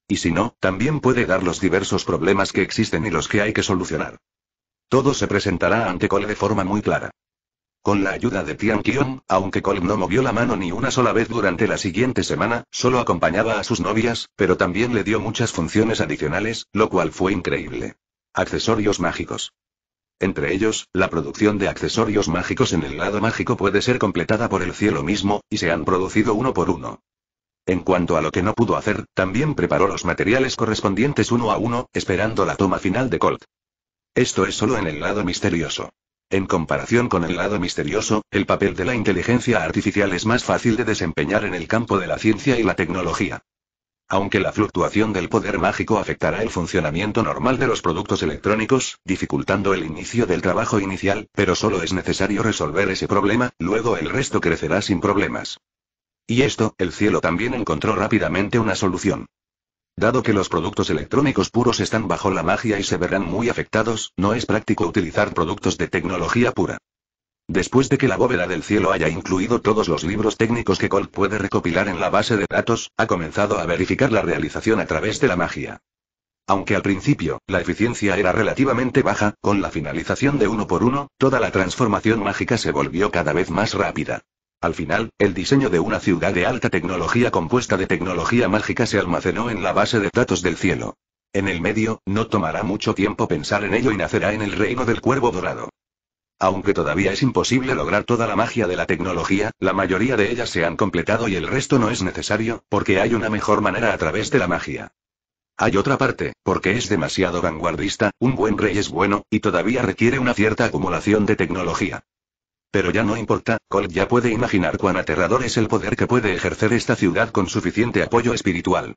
Y si no, también puede dar los diversos problemas que existen y los que hay que solucionar. Todo se presentará ante Cole de forma muy clara. Con la ayuda de Tian Qian, aunque Cole no movió la mano ni una sola vez durante la siguiente semana, solo acompañaba a sus novias, pero también le dio muchas funciones adicionales, lo cual fue increíble. Accesorios mágicos. Entre ellos, la producción de accesorios mágicos en el lado mágico puede ser completada por el cielo mismo, y se han producido uno por uno. En cuanto a lo que no pudo hacer, también preparó los materiales correspondientes uno a uno, esperando la toma final de Colt. Esto es solo en el lado misterioso. En comparación con el lado misterioso, el papel de la inteligencia artificial es más fácil de desempeñar en el campo de la ciencia y la tecnología. Aunque la fluctuación del poder mágico afectará el funcionamiento normal de los productos electrónicos, dificultando el inicio del trabajo inicial, pero solo es necesario resolver ese problema, luego el resto crecerá sin problemas. Y esto, el cielo también encontró rápidamente una solución. Dado que los productos electrónicos puros están bajo la magia y se verán muy afectados, no es práctico utilizar productos de tecnología pura. Después de que la bóveda del cielo haya incluido todos los libros técnicos que Colt puede recopilar en la base de datos, ha comenzado a verificar la realización a través de la magia. Aunque al principio, la eficiencia era relativamente baja, con la finalización de uno por uno, toda la transformación mágica se volvió cada vez más rápida. Al final, el diseño de una ciudad de alta tecnología compuesta de tecnología mágica se almacenó en la base de datos del cielo. En el medio, no tomará mucho tiempo pensar en ello y nacerá en el reino del cuervo dorado. Aunque todavía es imposible lograr toda la magia de la tecnología, la mayoría de ellas se han completado y el resto no es necesario, porque hay una mejor manera a través de la magia. Hay otra parte, porque es demasiado vanguardista, un buen rey es bueno, y todavía requiere una cierta acumulación de tecnología. Pero ya no importa, Colt ya puede imaginar cuán aterrador es el poder que puede ejercer esta ciudad con suficiente apoyo espiritual.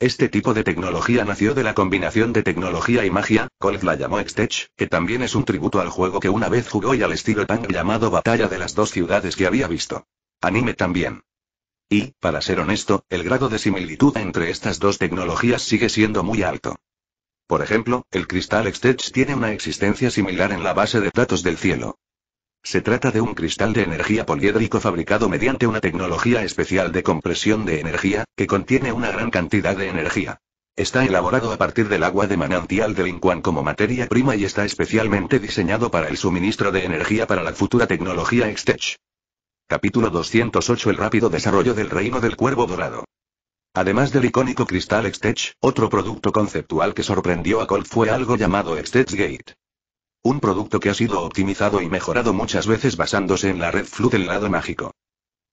Este tipo de tecnología nació de la combinación de tecnología y magia, Colt la llamó Extech, que también es un tributo al juego que una vez jugó y al estilo Tang llamado Batalla de las dos ciudades que había visto. Anime también. Y, para ser honesto, el grado de similitud entre estas dos tecnologías sigue siendo muy alto. Por ejemplo, el cristal Extech tiene una existencia similar en la base de datos del cielo. Se trata de un cristal de energía poliédrico fabricado mediante una tecnología especial de compresión de energía, que contiene una gran cantidad de energía. Está elaborado a partir del agua de manantial de Linquan como materia prima y está especialmente diseñado para el suministro de energía para la futura tecnología Extech. Capítulo 208 El rápido desarrollo del reino del cuervo dorado. Además del icónico cristal Extech, otro producto conceptual que sorprendió a Colt fue algo llamado Extech Gate. Un producto que ha sido optimizado y mejorado muchas veces basándose en la red Flu del lado mágico.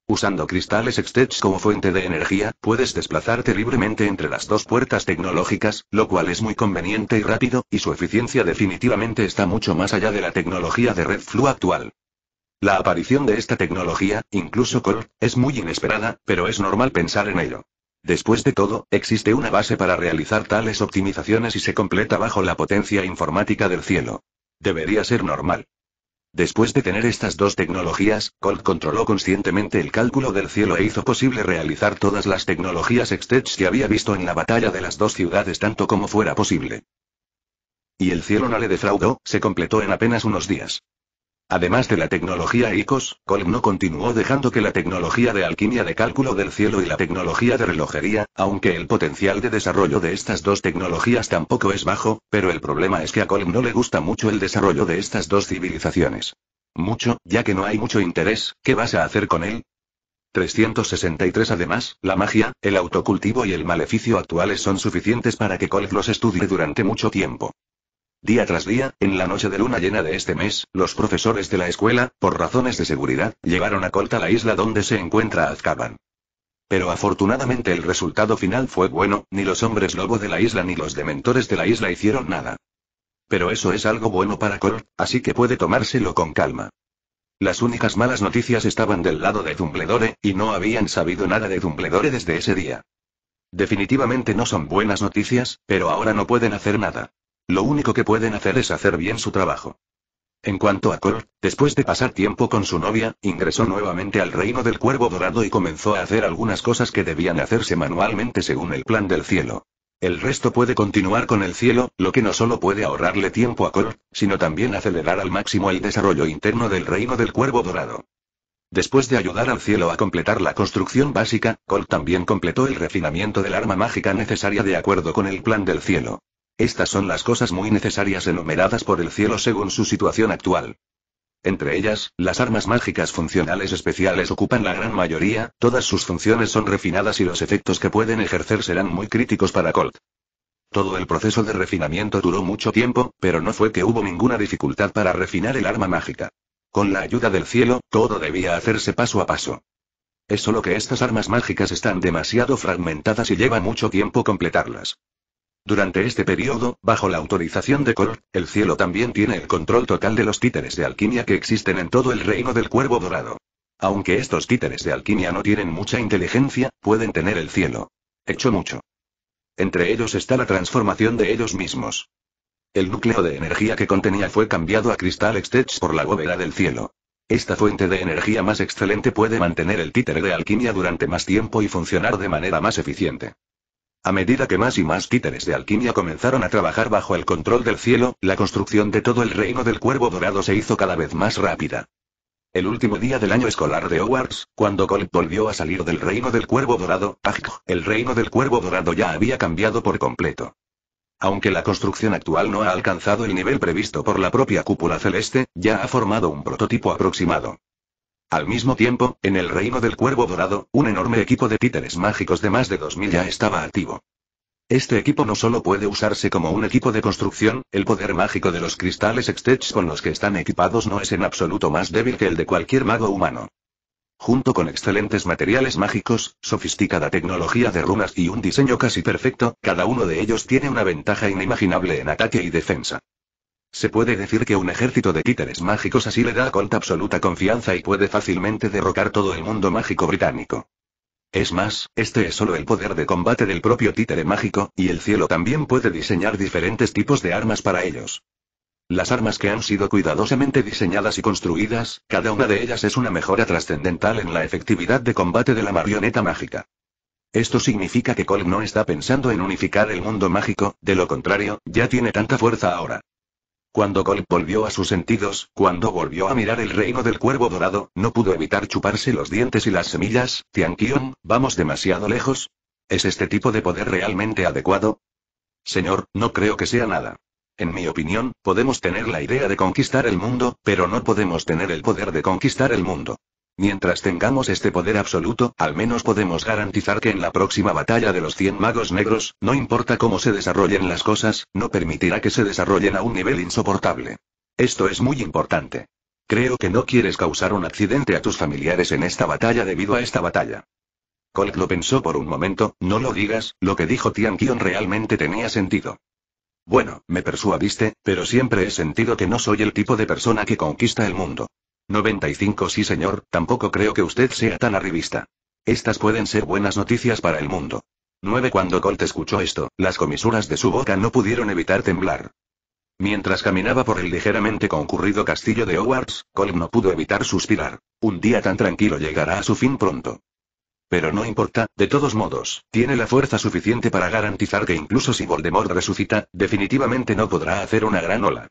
Usando cristales Extech como fuente de energía, puedes desplazarte libremente entre las dos puertas tecnológicas, lo cual es muy conveniente y rápido, y su eficiencia definitivamente está mucho más allá de la tecnología de red Flu actual. La aparición de esta tecnología, incluso Col, es muy inesperada, pero es normal pensar en ello. Después de todo, existe una base para realizar tales optimizaciones y se completa bajo la potencia informática del cielo. Debería ser normal. Después de tener estas dos tecnologías, Colt controló conscientemente el cálculo del cielo e hizo posible realizar todas las tecnologías Extech que había visto en la batalla de las dos ciudades tanto como fuera posible. Y el cielo no le defraudó, se completó en apenas unos días. Además de la tecnología ICOS, Colm no continuó dejando que la tecnología de alquimia de cálculo del cielo y la tecnología de relojería, aunque el potencial de desarrollo de estas dos tecnologías tampoco es bajo, pero el problema es que a Colm no le gusta mucho el desarrollo de estas dos civilizaciones. Mucho, ya que no hay mucho interés, ¿qué vas a hacer con él? 363 Además, la magia, el autocultivo y el maleficio actuales son suficientes para que Colm los estudie durante mucho tiempo. Día tras día, en la noche de luna llena de este mes, los profesores de la escuela, por razones de seguridad, llevaron a Colt a la isla donde se encuentra Azkaban. Pero afortunadamente el resultado final fue bueno, ni los hombres lobo de la isla ni los dementores de la isla hicieron nada. Pero eso es algo bueno para Colt, así que puede tomárselo con calma. Las únicas malas noticias estaban del lado de Dumbledore, y no habían sabido nada de Dumbledore desde ese día. Definitivamente no son buenas noticias, pero ahora no pueden hacer nada. Lo único que pueden hacer es hacer bien su trabajo. En cuanto a Colt, después de pasar tiempo con su novia, ingresó nuevamente al reino del cuervo dorado y comenzó a hacer algunas cosas que debían hacerse manualmente según el plan del cielo. El resto puede continuar con el cielo, lo que no solo puede ahorrarle tiempo a Colt, sino también acelerar al máximo el desarrollo interno del reino del cuervo dorado. Después de ayudar al cielo a completar la construcción básica, Colt también completó el refinamiento del arma mágica necesaria de acuerdo con el plan del cielo. Estas son las cosas muy necesarias enumeradas por el cielo según su situación actual. Entre ellas, las armas mágicas funcionales especiales ocupan la gran mayoría, todas sus funciones son refinadas y los efectos que pueden ejercer serán muy críticos para Colt. Todo el proceso de refinamiento duró mucho tiempo, pero no fue que hubo ninguna dificultad para refinar el arma mágica. Con la ayuda del cielo, todo debía hacerse paso a paso. Es solo que estas armas mágicas están demasiado fragmentadas y lleva mucho tiempo completarlas. Durante este periodo, bajo la autorización de Colt, el cielo también tiene el control total de los títeres de alquimia que existen en todo el reino del cuervo dorado. Aunque estos títeres de alquimia no tienen mucha inteligencia, pueden tener el cielo. Hecho mucho. Entre ellos está la transformación de ellos mismos. El núcleo de energía que contenía fue cambiado a cristal Extech por la bóveda del cielo. Esta fuente de energía más excelente puede mantener el títere de alquimia durante más tiempo y funcionar de manera más eficiente. A medida que más y más títeres de alquimia comenzaron a trabajar bajo el control del cielo, la construcción de todo el reino del cuervo dorado se hizo cada vez más rápida. El último día del año escolar de Hogwarts, cuando Colt volvió a salir del reino del cuervo dorado, el reino del cuervo dorado ya había cambiado por completo. Aunque la construcción actual no ha alcanzado el nivel previsto por la propia cúpula celeste, ya ha formado un prototipo aproximado. Al mismo tiempo, en el reino del cuervo dorado, un enorme equipo de títeres mágicos de más de 2000 ya estaba activo. Este equipo no solo puede usarse como un equipo de construcción, el poder mágico de los cristales Extech con los que están equipados no es en absoluto más débil que el de cualquier mago humano. Junto con excelentes materiales mágicos, sofisticada tecnología de runas y un diseño casi perfecto, cada uno de ellos tiene una ventaja inimaginable en ataque y defensa. Se puede decir que un ejército de títeres mágicos así le da a Colt absoluta confianza y puede fácilmente derrocar todo el mundo mágico británico. Es más, este es solo el poder de combate del propio títere mágico, y el cielo también puede diseñar diferentes tipos de armas para ellos. Las armas que han sido cuidadosamente diseñadas y construidas, cada una de ellas es una mejora trascendental en la efectividad de combate de la marioneta mágica. Esto significa que Colt no está pensando en unificar el mundo mágico, de lo contrario, ya tiene tanta fuerza ahora. Cuando Colt volvió a sus sentidos, cuando volvió a mirar el reino del cuervo dorado, no pudo evitar chuparse los dientes y las semillas. Tianqion, ¿vamos demasiado lejos? ¿Es este tipo de poder realmente adecuado? Señor, no creo que sea nada. En mi opinión, podemos tener la idea de conquistar el mundo, pero no podemos tener el poder de conquistar el mundo. Mientras tengamos este poder absoluto, al menos podemos garantizar que en la próxima batalla de los 100 magos negros, no importa cómo se desarrollen las cosas, no permitirá que se desarrollen a un nivel insoportable. Esto es muy importante. Creo que no quieres causar un accidente a tus familiares en esta batalla debido a esta batalla. Colt lo pensó por un momento, no lo digas, lo que dijo Tian Qion realmente tenía sentido. Bueno, me persuadiste, pero siempre he sentido que no soy el tipo de persona que conquista el mundo. 95 Sí señor, tampoco creo que usted sea tan arribista. Estas pueden ser buenas noticias para el mundo. 9 Cuando Colt escuchó esto, las comisuras de su boca no pudieron evitar temblar. Mientras caminaba por el ligeramente concurrido castillo de Hogwarts, Colt no pudo evitar suspirar. Un día tan tranquilo llegará a su fin pronto. Pero no importa, de todos modos, tiene la fuerza suficiente para garantizar que incluso si Voldemort resucita, definitivamente no podrá hacer una gran ola.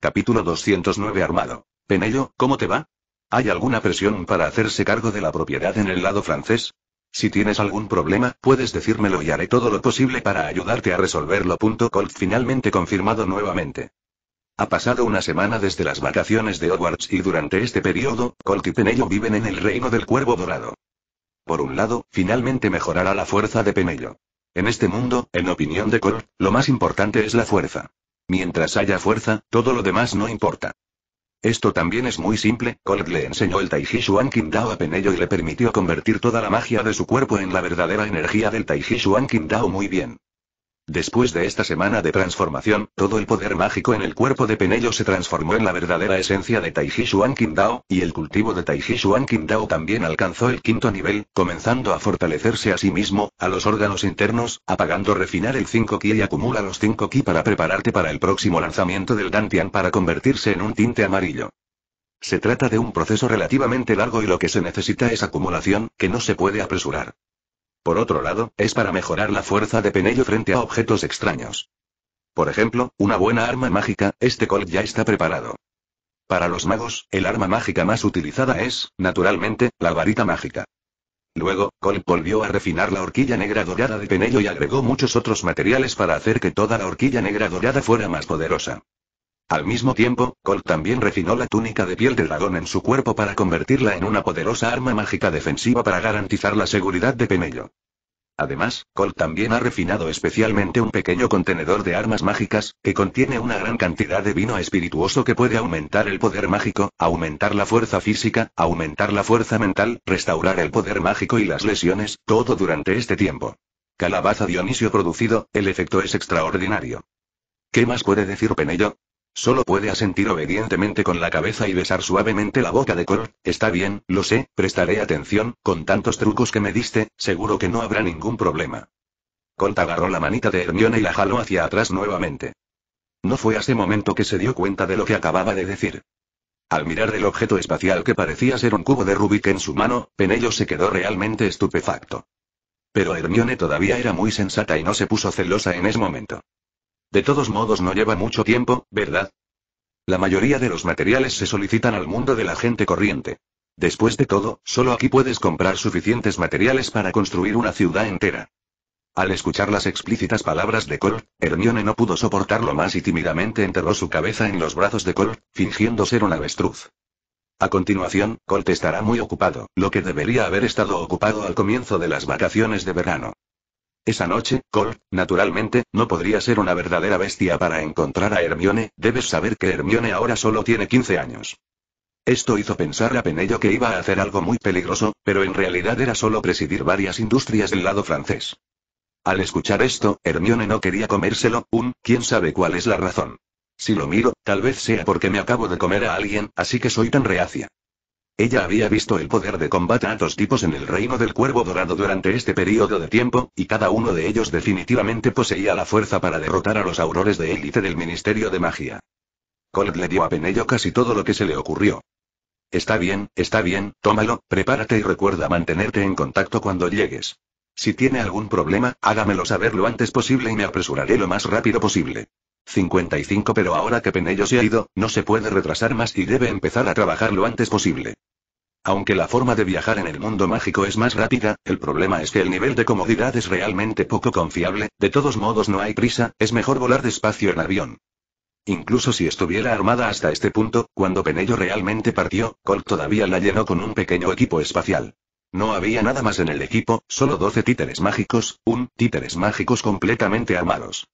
Capítulo 209 Armado. Penello, ¿cómo te va? ¿Hay alguna presión para hacerse cargo de la propiedad en el lado francés? Si tienes algún problema, puedes decírmelo y haré todo lo posible para ayudarte a resolverlo. Colt finalmente confirmado nuevamente. Ha pasado una semana desde las vacaciones de Hogwarts y durante este periodo, Colt y Penello viven en el reino del cuervo dorado. Por un lado, finalmente mejorará la fuerza de Penello. En este mundo, en opinión de Colt, lo más importante es la fuerza. Mientras haya fuerza, todo lo demás no importa. Esto también es muy simple, Colt le enseñó el Taiji Chuan Dao a Penello y le permitió convertir toda la magia de su cuerpo en la verdadera energía del Taiji Chuan Dao muy bien. Después de esta semana de transformación, todo el poder mágico en el cuerpo de Penello se transformó en la verdadera esencia de Taiji Chuan Qingdao, y el cultivo de Taiji Chuan Qingdao también alcanzó el quinto nivel, comenzando a fortalecerse a sí mismo, a los órganos internos, apagando refinar el 5 ki y acumula los 5 ki para prepararte para el próximo lanzamiento del Dantian para convertirse en un tinte amarillo. Se trata de un proceso relativamente largo y lo que se necesita es acumulación, que no se puede apresurar. Por otro lado, es para mejorar la fuerza de Penello frente a objetos extraños. Por ejemplo, una buena arma mágica, este Colt ya está preparado. Para los magos, el arma mágica más utilizada es, naturalmente, la varita mágica. Luego, Colt volvió a refinar la horquilla negra dorada de Penello y agregó muchos otros materiales para hacer que toda la horquilla negra dorada fuera más poderosa. Al mismo tiempo, Colt también refinó la túnica de piel de dragón en su cuerpo para convertirla en una poderosa arma mágica defensiva para garantizar la seguridad de Penello. Además, Colt también ha refinado especialmente un pequeño contenedor de armas mágicas, que contiene una gran cantidad de vino espirituoso que puede aumentar el poder mágico, aumentar la fuerza física, aumentar la fuerza mental, restaurar el poder mágico y las lesiones, todo durante este tiempo. Calabaza Dionisio producido, el efecto es extraordinario. ¿Qué más puede decir Penello? Solo puede asentir obedientemente con la cabeza y besar suavemente la boca de Cor. Está bien, lo sé, prestaré atención, con tantos trucos que me diste, seguro que no habrá ningún problema. Colt agarró la manita de Hermione y la jaló hacia atrás nuevamente. No fue a ese momento que se dio cuenta de lo que acababa de decir. Al mirar el objeto espacial que parecía ser un cubo de Rubik en su mano, Penello se quedó realmente estupefacto. Pero Hermione todavía era muy sensata y no se puso celosa en ese momento. De todos modos no lleva mucho tiempo, ¿verdad? La mayoría de los materiales se solicitan al mundo de la gente corriente. Después de todo, solo aquí puedes comprar suficientes materiales para construir una ciudad entera. Al escuchar las explícitas palabras de Colt, Hermione no pudo soportarlo más y tímidamente enterró su cabeza en los brazos de Colt, fingiendo ser un avestruz. A continuación, Colt estará muy ocupado, lo que debería haber estado ocupado al comienzo de las vacaciones de verano. Esa noche, Colt, naturalmente, no podría ser una verdadera bestia para encontrar a Hermione, debes saber que Hermione ahora solo tiene 15 años. Esto hizo pensar a Penello que iba a hacer algo muy peligroso, pero en realidad era solo presidir varias industrias del lado francés. Al escuchar esto, Hermione no quería comérselo, un, quién sabe cuál es la razón. Si lo miro, tal vez sea porque me acabo de comer a alguien, así que soy tan reacia. Ella había visto el poder de combate a dos tipos en el reino del cuervo dorado durante este periodo de tiempo, y cada uno de ellos definitivamente poseía la fuerza para derrotar a los aurores de élite del Ministerio de Magia. Colt le dio a Penello casi todo lo que se le ocurrió. Está bien, está bien, tómalo, prepárate y recuerda mantenerte en contacto cuando llegues. Si tiene algún problema, hágamelo saber lo antes posible y me apresuraré lo más rápido posible. 55 Pero ahora que Penello se ha ido, no se puede retrasar más y debe empezar a trabajar lo antes posible. Aunque la forma de viajar en el mundo mágico es más rápida, el problema es que el nivel de comodidad es realmente poco confiable, de todos modos no hay prisa, es mejor volar despacio en avión. Incluso si estuviera armada hasta este punto, cuando Penello realmente partió, Colt todavía la llenó con un pequeño equipo espacial. No había nada más en el equipo, solo 12 títeres mágicos, un, títeres mágicos completamente armados.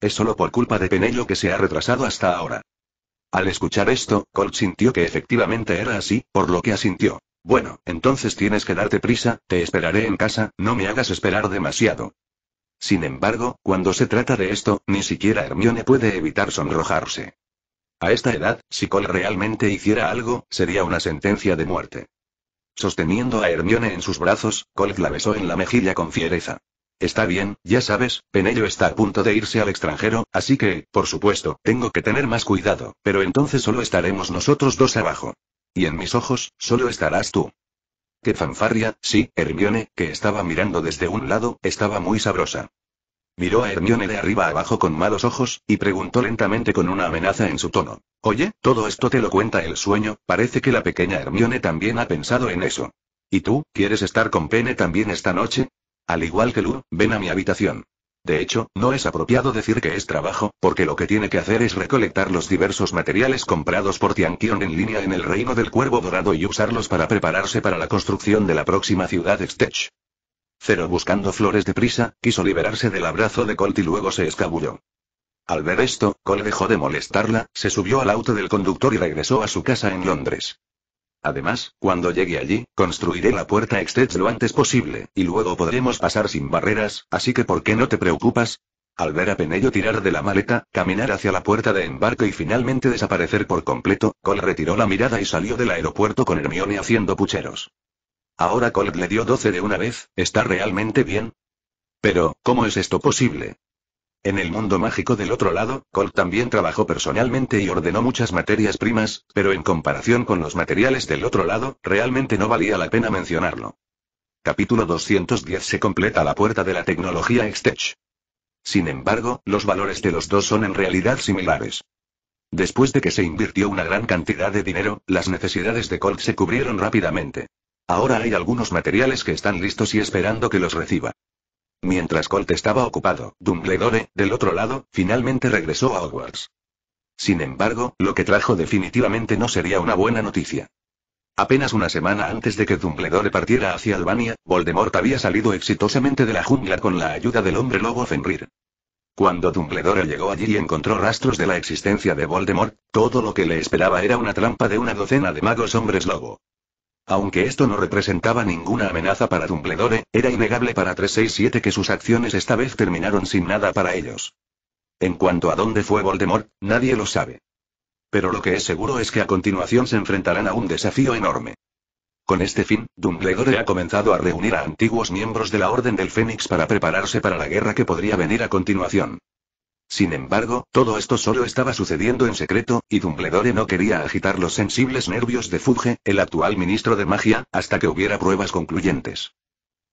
Es solo por culpa de Penello que se ha retrasado hasta ahora. Al escuchar esto, Colt sintió que efectivamente era así, por lo que asintió. Bueno, entonces tienes que darte prisa, te esperaré en casa, no me hagas esperar demasiado. Sin embargo, cuando se trata de esto, ni siquiera Hermione puede evitar sonrojarse. A esta edad, si Colt realmente hiciera algo, sería una sentencia de muerte. Sosteniendo a Hermione en sus brazos, Colt la besó en la mejilla con fiereza. Está bien, ya sabes, Penello está a punto de irse al extranjero, así que, por supuesto, tengo que tener más cuidado, pero entonces solo estaremos nosotros dos abajo. Y en mis ojos, solo estarás tú. Qué fanfarria, sí, Hermione, que estaba mirando desde un lado, estaba muy sabrosa. Miró a Hermione de arriba abajo con malos ojos, y preguntó lentamente con una amenaza en su tono. Oye, todo esto te lo cuenta el sueño, parece que la pequeña Hermione también ha pensado en eso. ¿Y tú, quieres estar con Pene también esta noche? Al igual que Lu, ven a mi habitación. De hecho, no es apropiado decir que es trabajo, porque lo que tiene que hacer es recolectar los diversos materiales comprados por Tianqion en línea en el reino del cuervo dorado y usarlos para prepararse para la construcción de la próxima ciudad Extech. Cero buscando flores de prisa, quiso liberarse del abrazo de Colt y luego se escabulló. Al ver esto, Colt dejó de molestarla, se subió al auto del conductor y regresó a su casa en Londres. Además, cuando llegue allí, construiré la puerta Extech lo antes posible, y luego podremos pasar sin barreras, así que ¿por qué no te preocupas? Al ver a Penello tirar de la maleta, caminar hacia la puerta de embarque y finalmente desaparecer por completo, Cole retiró la mirada y salió del aeropuerto con Hermione haciendo pucheros. Ahora Colt le dio 12 de una vez, ¿está realmente bien? Pero, ¿cómo es esto posible? En el mundo mágico del otro lado, Colt también trabajó personalmente y ordenó muchas materias primas, pero en comparación con los materiales del otro lado, realmente no valía la pena mencionarlo. Capítulo 210 Se completa la puerta de la tecnología Extech. Sin embargo, los valores de los dos son en realidad similares. Después de que se invirtió una gran cantidad de dinero, las necesidades de Colt se cubrieron rápidamente. Ahora hay algunos materiales que están listos y esperando que los reciba. Mientras Colt estaba ocupado, Dumbledore, del otro lado, finalmente regresó a Hogwarts. Sin embargo, lo que trajo definitivamente no sería una buena noticia. Apenas una semana antes de que Dumbledore partiera hacia Albania, Voldemort había salido exitosamente de la jungla con la ayuda del hombre lobo Fenrir. Cuando Dumbledore llegó allí y encontró rastros de la existencia de Voldemort, todo lo que le esperaba era una trampa de una docena de magos hombres lobo. Aunque esto no representaba ninguna amenaza para Dumbledore, era innegable para 367 que sus acciones esta vez terminaron sin nada para ellos. En cuanto a dónde fue Voldemort, nadie lo sabe. Pero lo que es seguro es que a continuación se enfrentarán a un desafío enorme. Con este fin, Dumbledore ha comenzado a reunir a antiguos miembros de la Orden del Fénix para prepararse para la guerra que podría venir a continuación. Sin embargo, todo esto solo estaba sucediendo en secreto, y Dumbledore no quería agitar los sensibles nervios de Fudge, el actual ministro de magia, hasta que hubiera pruebas concluyentes.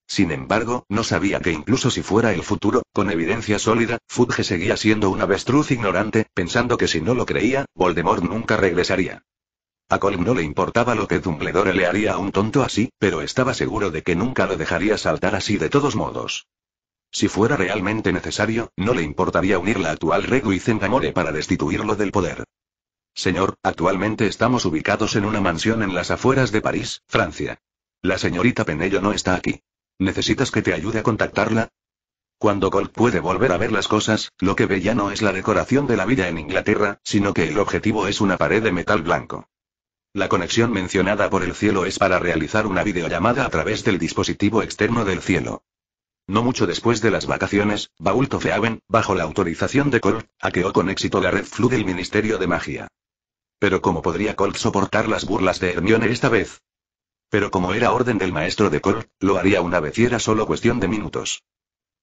Sin embargo, no sabía que incluso si fuera el futuro, con evidencia sólida, Fudge seguía siendo un avestruz ignorante, pensando que si no lo creía, Voldemort nunca regresaría. A Colm no le importaba lo que Dumbledore le haría a un tonto así, pero estaba seguro de que nunca lo dejaría saltar así de todos modos. Si fuera realmente necesario, no le importaría unir la actual Regu y Zengamore para destituirlo del poder. Señor, actualmente estamos ubicados en una mansión en las afueras de París, Francia. La señorita Penello no está aquí. ¿Necesitas que te ayude a contactarla? Cuando Colt puede volver a ver las cosas, lo que ve ya no es la decoración de la villa en Inglaterra, sino que el objetivo es una pared de metal blanco. La conexión mencionada por el cielo es para realizar una videollamada a través del dispositivo externo del cielo. No mucho después de las vacaciones, Baulto Feaven, bajo la autorización de Colt, hackeó con éxito la red Flu del Ministerio de Magia. Pero ¿cómo podría Colt soportar las burlas de Hermione esta vez? Pero como era orden del maestro de Colt, lo haría una vez y era solo cuestión de minutos.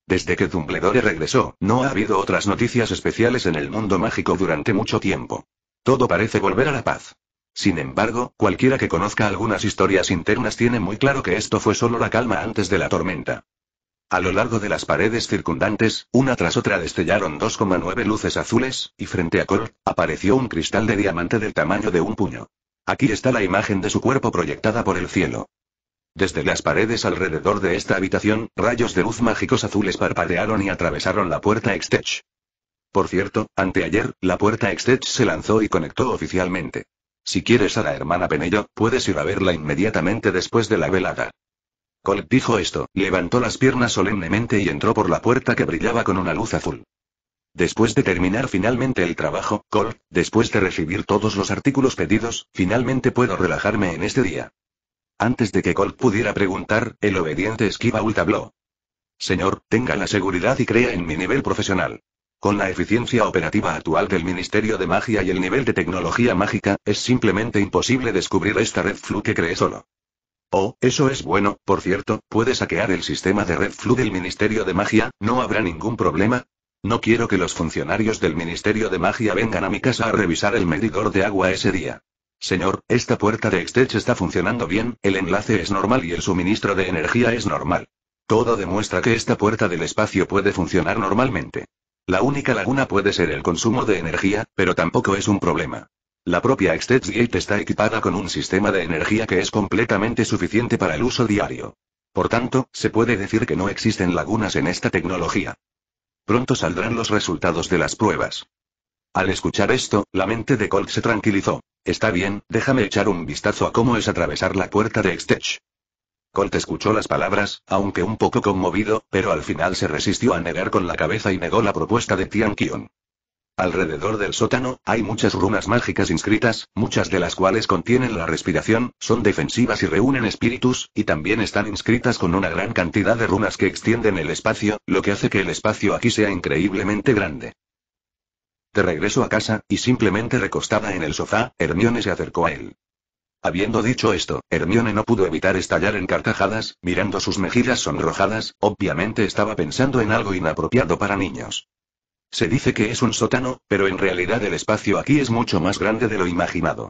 Desde que Dumbledore regresó, no ha habido otras noticias especiales en el mundo mágico durante mucho tiempo. Todo parece volver a la paz. Sin embargo, cualquiera que conozca algunas historias internas tiene muy claro que esto fue solo la calma antes de la tormenta. A lo largo de las paredes circundantes, una tras otra destellaron 2,9 luces azules, y frente a Cole, apareció un cristal de diamante del tamaño de un puño. Aquí está la imagen de su cuerpo proyectada por el cielo. Desde las paredes alrededor de esta habitación, rayos de luz mágicos azules parpadearon y atravesaron la puerta Extech. Por cierto, anteayer, la puerta Extech se lanzó y conectó oficialmente. Si quieres a la hermana Penello, puedes ir a verla inmediatamente después de la velada. Colt dijo esto, levantó las piernas solemnemente y entró por la puerta que brillaba con una luz azul. Después de terminar finalmente el trabajo, Colt, después de recibir todos los artículos pedidos, finalmente puedo relajarme en este día. Antes de que Colt pudiera preguntar, el obediente esquiva habló. Señor, tenga la seguridad y crea en mi nivel profesional. Con la eficiencia operativa actual del Ministerio de Magia y el nivel de tecnología mágica, es simplemente imposible descubrir esta red flu que cree solo. Oh, eso es bueno, por cierto, puede saquear el sistema de red flu del Ministerio de Magia, ¿no habrá ningún problema? No quiero que los funcionarios del Ministerio de Magia vengan a mi casa a revisar el medidor de agua ese día. Señor, esta puerta de Extech está funcionando bien, el enlace es normal y el suministro de energía es normal. Todo demuestra que esta puerta del espacio puede funcionar normalmente. La única laguna puede ser el consumo de energía, pero tampoco es un problema. La propia Gate está equipada con un sistema de energía que es completamente suficiente para el uso diario. Por tanto, se puede decir que no existen lagunas en esta tecnología. Pronto saldrán los resultados de las pruebas. Al escuchar esto, la mente de Colt se tranquilizó. Está bien, déjame echar un vistazo a cómo es atravesar la puerta de Extech. Colt escuchó las palabras, aunque un poco conmovido, pero al final se resistió a negar con la cabeza y negó la propuesta de Tian Qion. Alrededor del sótano, hay muchas runas mágicas inscritas, muchas de las cuales contienen la respiración, son defensivas y reúnen espíritus, y también están inscritas con una gran cantidad de runas que extienden el espacio, lo que hace que el espacio aquí sea increíblemente grande. De regreso a casa, y simplemente recostada en el sofá, Hermione se acercó a él. Habiendo dicho esto, Hermione no pudo evitar estallar en carcajadas, mirando sus mejillas sonrojadas, obviamente estaba pensando en algo inapropiado para niños. Se dice que es un sótano, pero en realidad el espacio aquí es mucho más grande de lo imaginado.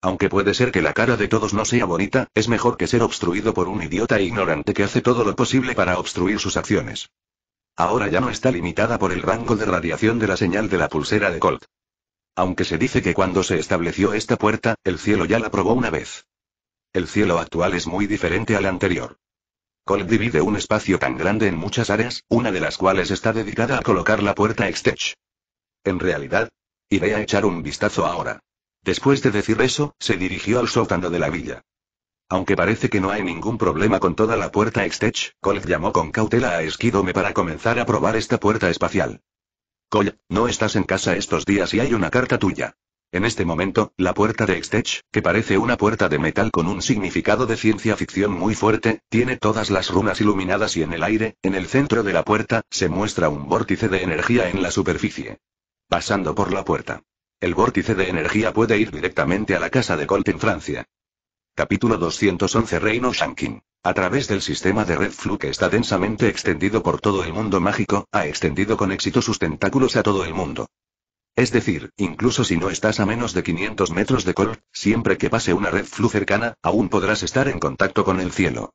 Aunque puede ser que la cara de todos no sea bonita, es mejor que ser obstruido por un idiota ignorante que hace todo lo posible para obstruir sus acciones. Ahora ya no está limitada por el rango de radiación de la señal de la pulsera de Colt. Aunque se dice que cuando se estableció esta puerta, el cielo ya la probó una vez. El cielo actual es muy diferente al anterior. Colt divide un espacio tan grande en muchas áreas, una de las cuales está dedicada a colocar la puerta Extech. En realidad, iré a echar un vistazo ahora. Después de decir eso, se dirigió al sótano de la villa. Aunque parece que no hay ningún problema con toda la puerta Extech, Colt llamó con cautela a Esquidome para comenzar a probar esta puerta espacial. Colt, no estás en casa estos días y hay una carta tuya. En este momento, la puerta de Extech, que parece una puerta de metal con un significado de ciencia ficción muy fuerte, tiene todas las runas iluminadas y en el aire, en el centro de la puerta, se muestra un vórtice de energía en la superficie. Pasando por la puerta. El vórtice de energía puede ir directamente a la casa de Colt en Francia. Capítulo 211 Reino Shankin. A través del sistema de Red Flu que está densamente extendido por todo el mundo mágico, ha extendido con éxito sus tentáculos a todo el mundo. Es decir, incluso si no estás a menos de 500 metros de Col, siempre que pase una red flu cercana, aún podrás estar en contacto con el cielo.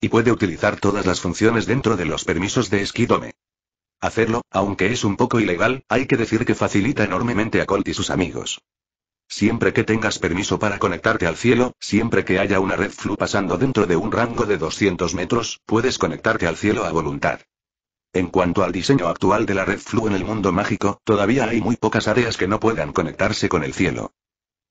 Y puede utilizar todas las funciones dentro de los permisos de Esquidome. Hacerlo, aunque es un poco ilegal, hay que decir que facilita enormemente a Colt y sus amigos. Siempre que tengas permiso para conectarte al cielo, siempre que haya una red flu pasando dentro de un rango de 200 metros, puedes conectarte al cielo a voluntad. En cuanto al diseño actual de la red Flu en el mundo mágico, todavía hay muy pocas áreas que no puedan conectarse con el cielo.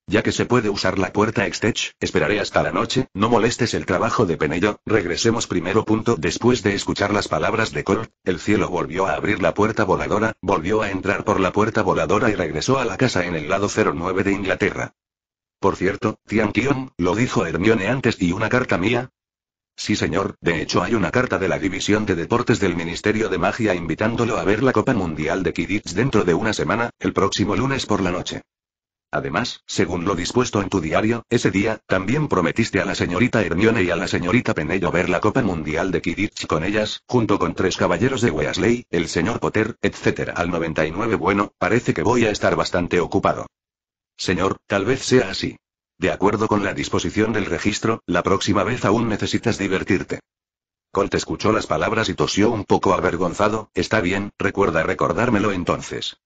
Ya que se puede usar la puerta Extech, esperaré hasta la noche, no molestes el trabajo de Penello, regresemos primero. Punto. Después de escuchar las palabras de Cole, el cielo volvió a abrir la puerta voladora, volvió a entrar por la puerta voladora y regresó a la casa en el lado 09 de Inglaterra. Por cierto, Tian Kion, lo dijo Hermione antes y una carta mía, Sí, señor, de hecho hay una carta de la División de Deportes del Ministerio de Magia invitándolo a ver la Copa Mundial de Quidditch dentro de una semana, el próximo lunes por la noche. Además, según lo dispuesto en tu diario, ese día, también prometiste a la señorita Hermione y a la señorita Penello ver la Copa Mundial de Quidditch con ellas, junto con tres caballeros de Weasley, el señor Potter, etc. Al 99 bueno, parece que voy a estar bastante ocupado. Señor, tal vez sea así. De acuerdo con la disposición del registro, la próxima vez aún necesitas divertirte. Colt escuchó las palabras y tosió un poco avergonzado, está bien, recuerda recordármelo entonces.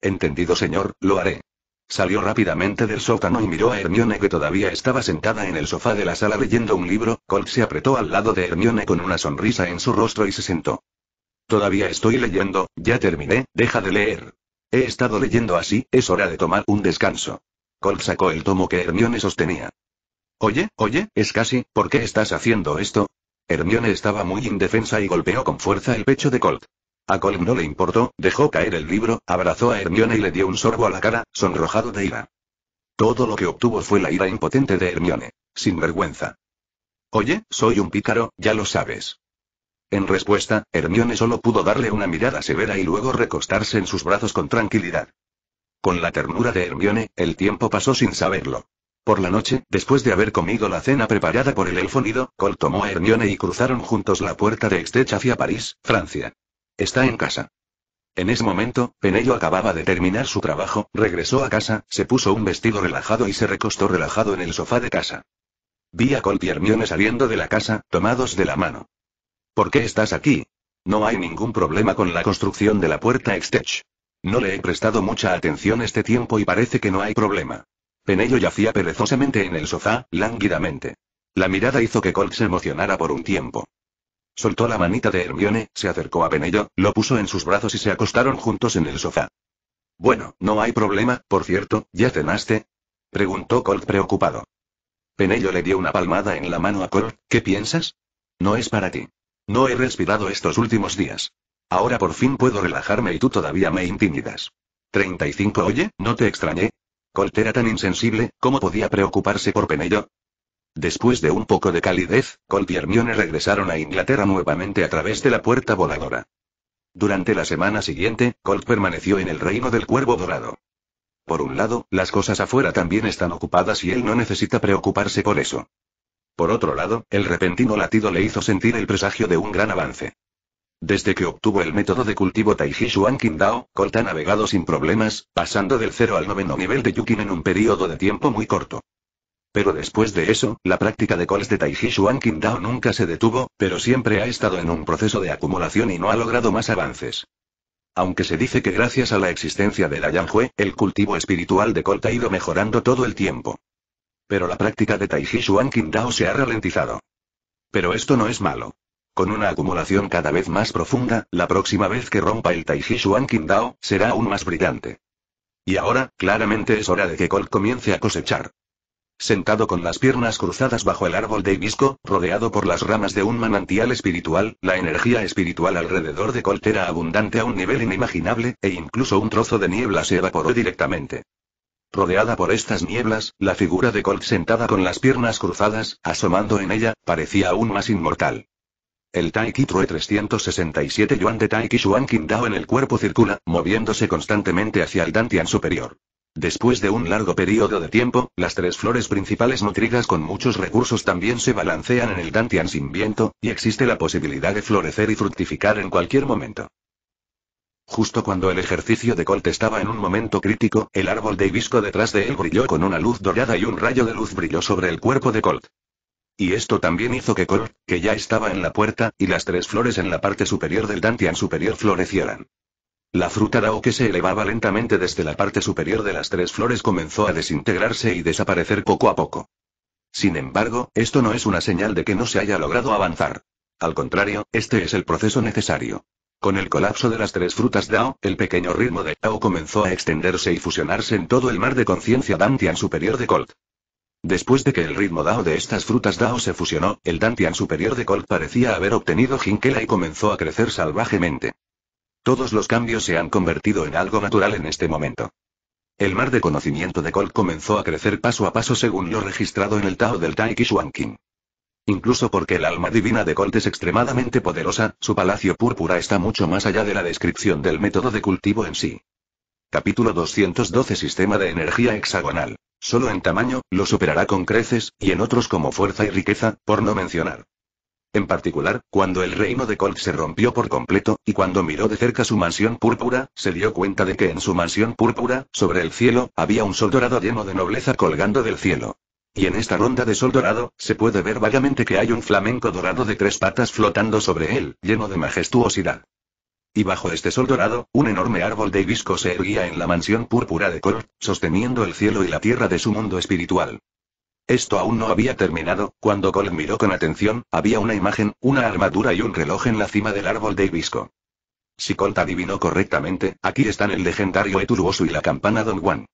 Entendido señor, lo haré. Salió rápidamente del sótano y miró a Hermione que todavía estaba sentada en el sofá de la sala leyendo un libro, Colt se apretó al lado de Hermione con una sonrisa en su rostro y se sentó. Todavía estoy leyendo, ya terminé, deja de leer. He estado leyendo así, es hora de tomar un descanso. Colt sacó el tomo que Hermione sostenía. Oye, oye, es casi, ¿por qué estás haciendo esto? Hermione estaba muy indefensa y golpeó con fuerza el pecho de Colt. A Colt no le importó, dejó caer el libro, abrazó a Hermione y le dio un sorbo a la cara, sonrojado de ira. Todo lo que obtuvo fue la ira impotente de Hermione. Sin vergüenza. Oye, soy un pícaro, ya lo sabes. En respuesta, Hermione solo pudo darle una mirada severa y luego recostarse en sus brazos con tranquilidad. Con la ternura de Hermione, el tiempo pasó sin saberlo. Por la noche, después de haber comido la cena preparada por el elfo nido, tomó a Hermione y cruzaron juntos la puerta de Extech hacia París, Francia. Está en casa. En ese momento, Penello acababa de terminar su trabajo, regresó a casa, se puso un vestido relajado y se recostó relajado en el sofá de casa. Vi a Colt y Hermione saliendo de la casa, tomados de la mano. ¿Por qué estás aquí? No hay ningún problema con la construcción de la puerta Extech. No le he prestado mucha atención este tiempo y parece que no hay problema. Penello yacía perezosamente en el sofá, lánguidamente. La mirada hizo que Colt se emocionara por un tiempo. Soltó la manita de Hermione, se acercó a Penello, lo puso en sus brazos y se acostaron juntos en el sofá. Bueno, no hay problema, por cierto, ¿ya cenaste? preguntó Colt preocupado. Penello le dio una palmada en la mano a Colt, ¿qué piensas? No es para ti. No he respirado estos últimos días. Ahora por fin puedo relajarme y tú todavía me intimidas. 35 Oye, no te extrañé. Colt era tan insensible, ¿cómo podía preocuparse por Penello? Después de un poco de calidez, Colt y Hermione regresaron a Inglaterra nuevamente a través de la puerta voladora. Durante la semana siguiente, Colt permaneció en el reino del cuervo dorado. Por un lado, las cosas afuera también están ocupadas y él no necesita preocuparse por eso. Por otro lado, el repentino latido le hizo sentir el presagio de un gran avance. Desde que obtuvo el método de cultivo Taiji Shuan Qingdao, Colt ha navegado sin problemas, pasando del 0 al noveno nivel de Yukin en un periodo de tiempo muy corto. Pero después de eso, la práctica de calls de Taiji Shuan Qingdao nunca se detuvo, pero siempre ha estado en un proceso de acumulación y no ha logrado más avances. Aunque se dice que gracias a la existencia de la Yanhui, el cultivo espiritual de Colt ha ido mejorando todo el tiempo. Pero la práctica de Taiji Shuan Qingdao se ha ralentizado. Pero esto no es malo. Con una acumulación cada vez más profunda, la próxima vez que rompa el Taiji Shuan Qingdao, será aún más brillante. Y ahora, claramente es hora de que Colt comience a cosechar. Sentado con las piernas cruzadas bajo el árbol de hibisco, rodeado por las ramas de un manantial espiritual, la energía espiritual alrededor de Colt era abundante a un nivel inimaginable, e incluso un trozo de niebla se evaporó directamente. Rodeada por estas nieblas, la figura de Colt sentada con las piernas cruzadas, asomando en ella, parecía aún más inmortal. El Taiki True 367 Yuan de Taiki Shuan Qingdao en el cuerpo circula, moviéndose constantemente hacia el Dantian superior. Después de un largo periodo de tiempo, las tres flores principales nutridas con muchos recursos también se balancean en el Dantian sin viento, y existe la posibilidad de florecer y fructificar en cualquier momento. Justo cuando el ejercicio de Colt estaba en un momento crítico, el árbol de hibisco detrás de él brilló con una luz dorada y un rayo de luz brilló sobre el cuerpo de Colt. Y esto también hizo que Colt, que ya estaba en la puerta, y las tres flores en la parte superior del Dantian superior florecieran. La fruta Dao que se elevaba lentamente desde la parte superior de las tres flores comenzó a desintegrarse y desaparecer poco a poco. Sin embargo, esto no es una señal de que no se haya logrado avanzar. Al contrario, este es el proceso necesario. Con el colapso de las tres frutas Dao, el pequeño ritmo de Dao comenzó a extenderse y fusionarse en todo el mar de conciencia Dantian superior de Colt. Después de que el ritmo Dao de estas frutas Dao se fusionó, el Dantian superior de Colt parecía haber obtenido Jinkela y comenzó a crecer salvajemente. Todos los cambios se han convertido en algo natural en este momento. El mar de conocimiento de Colt comenzó a crecer paso a paso según lo registrado en el Tao del Taiki Shuankin. Incluso porque el alma divina de Colt es extremadamente poderosa, su palacio púrpura está mucho más allá de la descripción del método de cultivo en sí. Capítulo 212 Sistema de energía hexagonal. Solo en tamaño, lo superará con creces, y en otros como fuerza y riqueza, por no mencionar. En particular, cuando el reino de Colt se rompió por completo, y cuando miró de cerca su mansión púrpura, se dio cuenta de que en su mansión púrpura, sobre el cielo, había un sol dorado lleno de nobleza colgando del cielo. Y en esta ronda de sol dorado, se puede ver vagamente que hay un flamenco dorado de tres patas flotando sobre él, lleno de majestuosidad. Y bajo este sol dorado, un enorme árbol de hibisco se erguía en la mansión púrpura de Colt, sosteniendo el cielo y la tierra de su mundo espiritual. Esto aún no había terminado, cuando Cole miró con atención, había una imagen, una armadura y un reloj en la cima del árbol de hibisco. Si Colt adivinó correctamente, aquí están el legendario Eturuosu y la campana Don Juan.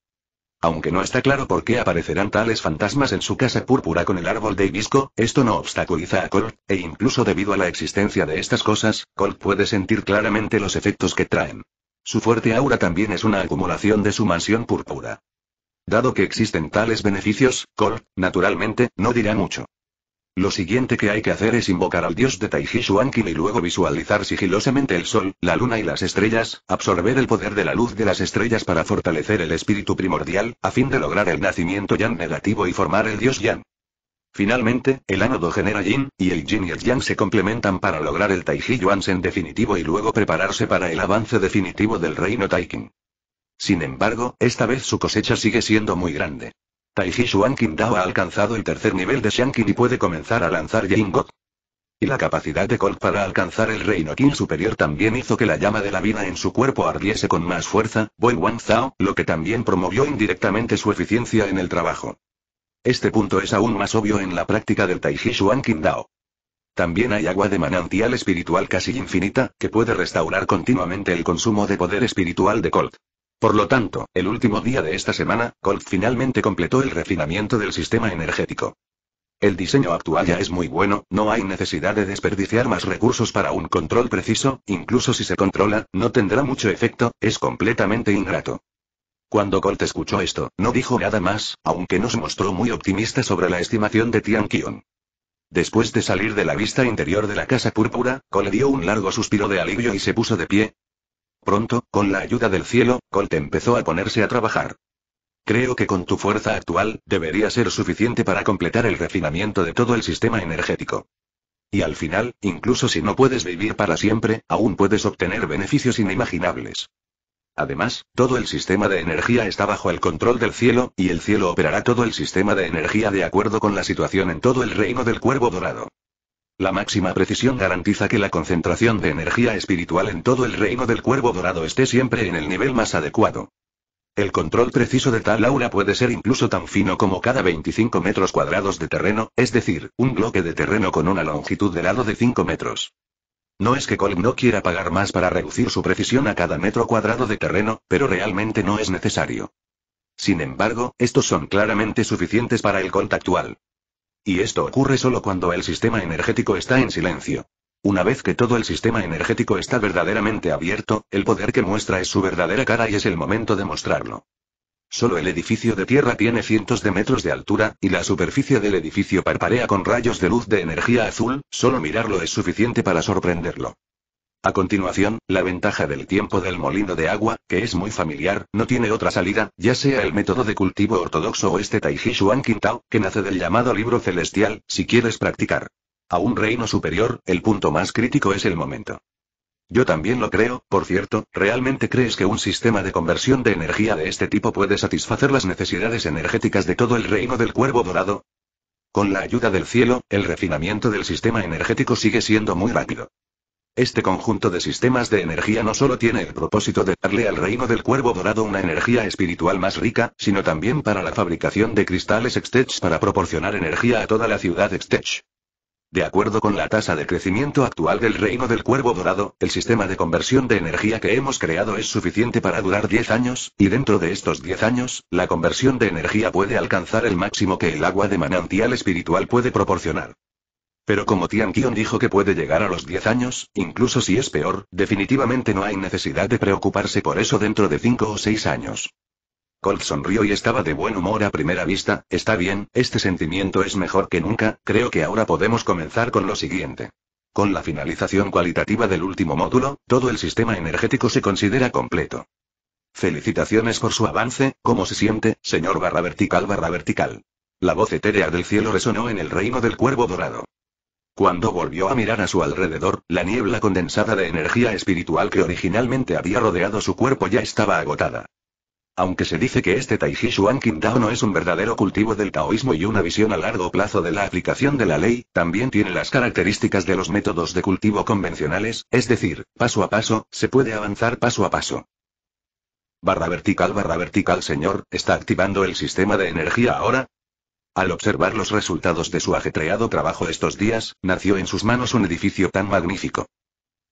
Aunque no está claro por qué aparecerán tales fantasmas en su casa púrpura con el árbol de hibisco, esto no obstaculiza a Colt, e incluso debido a la existencia de estas cosas, Colt puede sentir claramente los efectos que traen. Su fuerte aura también es una acumulación de su mansión púrpura. Dado que existen tales beneficios, Cole, naturalmente, no dirá mucho. Lo siguiente que hay que hacer es invocar al dios de Taiji Shuankin y luego visualizar sigilosamente el sol, la luna y las estrellas, absorber el poder de la luz de las estrellas para fortalecer el espíritu primordial, a fin de lograr el nacimiento Yan negativo y formar el dios Yan. Finalmente, el ánodo genera Yin, y el Yin y el Yang se complementan para lograr el Taiji en definitivo y luego prepararse para el avance definitivo del reino Taikin. Sin embargo, esta vez su cosecha sigue siendo muy grande. Taiji Dao ha alcanzado el tercer nivel de Shankin y puede comenzar a lanzar Got. Y la capacidad de Colt para alcanzar el reino Qin superior también hizo que la llama de la vida en su cuerpo ardiese con más fuerza, Boy Wan Zhao, lo que también promovió indirectamente su eficiencia en el trabajo. Este punto es aún más obvio en la práctica del Taiji Shuan Dao. También hay agua de manantial espiritual casi infinita, que puede restaurar continuamente el consumo de poder espiritual de Colt. Por lo tanto, el último día de esta semana, Colt finalmente completó el refinamiento del sistema energético. El diseño actual ya es muy bueno, no hay necesidad de desperdiciar más recursos para un control preciso, incluso si se controla, no tendrá mucho efecto, es completamente ingrato. Cuando Colt escuchó esto, no dijo nada más, aunque no se mostró muy optimista sobre la estimación de Tian Qion. Después de salir de la vista interior de la casa púrpura, Cole dio un largo suspiro de alivio y se puso de pie. Pronto, con la ayuda del cielo, Colt empezó a ponerse a trabajar. Creo que con tu fuerza actual, debería ser suficiente para completar el refinamiento de todo el sistema energético. Y al final, incluso si no puedes vivir para siempre, aún puedes obtener beneficios inimaginables. Además, todo el sistema de energía está bajo el control del cielo, y el cielo operará todo el sistema de energía de acuerdo con la situación en todo el reino del cuervo dorado. La máxima precisión garantiza que la concentración de energía espiritual en todo el reino del cuervo dorado esté siempre en el nivel más adecuado. El control preciso de tal aura puede ser incluso tan fino como cada 25 metros cuadrados de terreno, es decir, un bloque de terreno con una longitud de lado de 5 metros. No es que Colm no quiera pagar más para reducir su precisión a cada metro cuadrado de terreno, pero realmente no es necesario. Sin embargo, estos son claramente suficientes para el Colt actual. Y esto ocurre solo cuando el sistema energético está en silencio. Una vez que todo el sistema energético está verdaderamente abierto, el poder que muestra es su verdadera cara y es el momento de mostrarlo. Solo el edificio de tierra tiene cientos de metros de altura, y la superficie del edificio parparea con rayos de luz de energía azul, solo mirarlo es suficiente para sorprenderlo. A continuación, la ventaja del tiempo del molino de agua, que es muy familiar, no tiene otra salida, ya sea el método de cultivo ortodoxo o este Taiji Shuan Qintao, que nace del llamado libro celestial, si quieres practicar. A un reino superior, el punto más crítico es el momento. Yo también lo creo, por cierto, ¿realmente crees que un sistema de conversión de energía de este tipo puede satisfacer las necesidades energéticas de todo el reino del cuervo dorado? Con la ayuda del cielo, el refinamiento del sistema energético sigue siendo muy rápido. Este conjunto de sistemas de energía no solo tiene el propósito de darle al reino del cuervo dorado una energía espiritual más rica, sino también para la fabricación de cristales Extech para proporcionar energía a toda la ciudad Extech. De acuerdo con la tasa de crecimiento actual del reino del cuervo dorado, el sistema de conversión de energía que hemos creado es suficiente para durar 10 años, y dentro de estos 10 años, la conversión de energía puede alcanzar el máximo que el agua de manantial espiritual puede proporcionar. Pero como Tian Qion dijo que puede llegar a los 10 años, incluso si es peor, definitivamente no hay necesidad de preocuparse por eso dentro de 5 o 6 años. Colt sonrió y estaba de buen humor a primera vista, está bien, este sentimiento es mejor que nunca, creo que ahora podemos comenzar con lo siguiente. Con la finalización cualitativa del último módulo, todo el sistema energético se considera completo. Felicitaciones por su avance, ¿cómo se siente, señor barra vertical barra vertical? La voz etérea del cielo resonó en el reino del cuervo dorado. Cuando volvió a mirar a su alrededor, la niebla condensada de energía espiritual que originalmente había rodeado su cuerpo ya estaba agotada. Aunque se dice que este Taiji Shuan Qingdao no es un verdadero cultivo del taoísmo y una visión a largo plazo de la aplicación de la ley, también tiene las características de los métodos de cultivo convencionales, es decir, paso a paso, se puede avanzar paso a paso. Barra vertical barra vertical señor, ¿está activando el sistema de energía ahora? Al observar los resultados de su ajetreado trabajo estos días, nació en sus manos un edificio tan magnífico.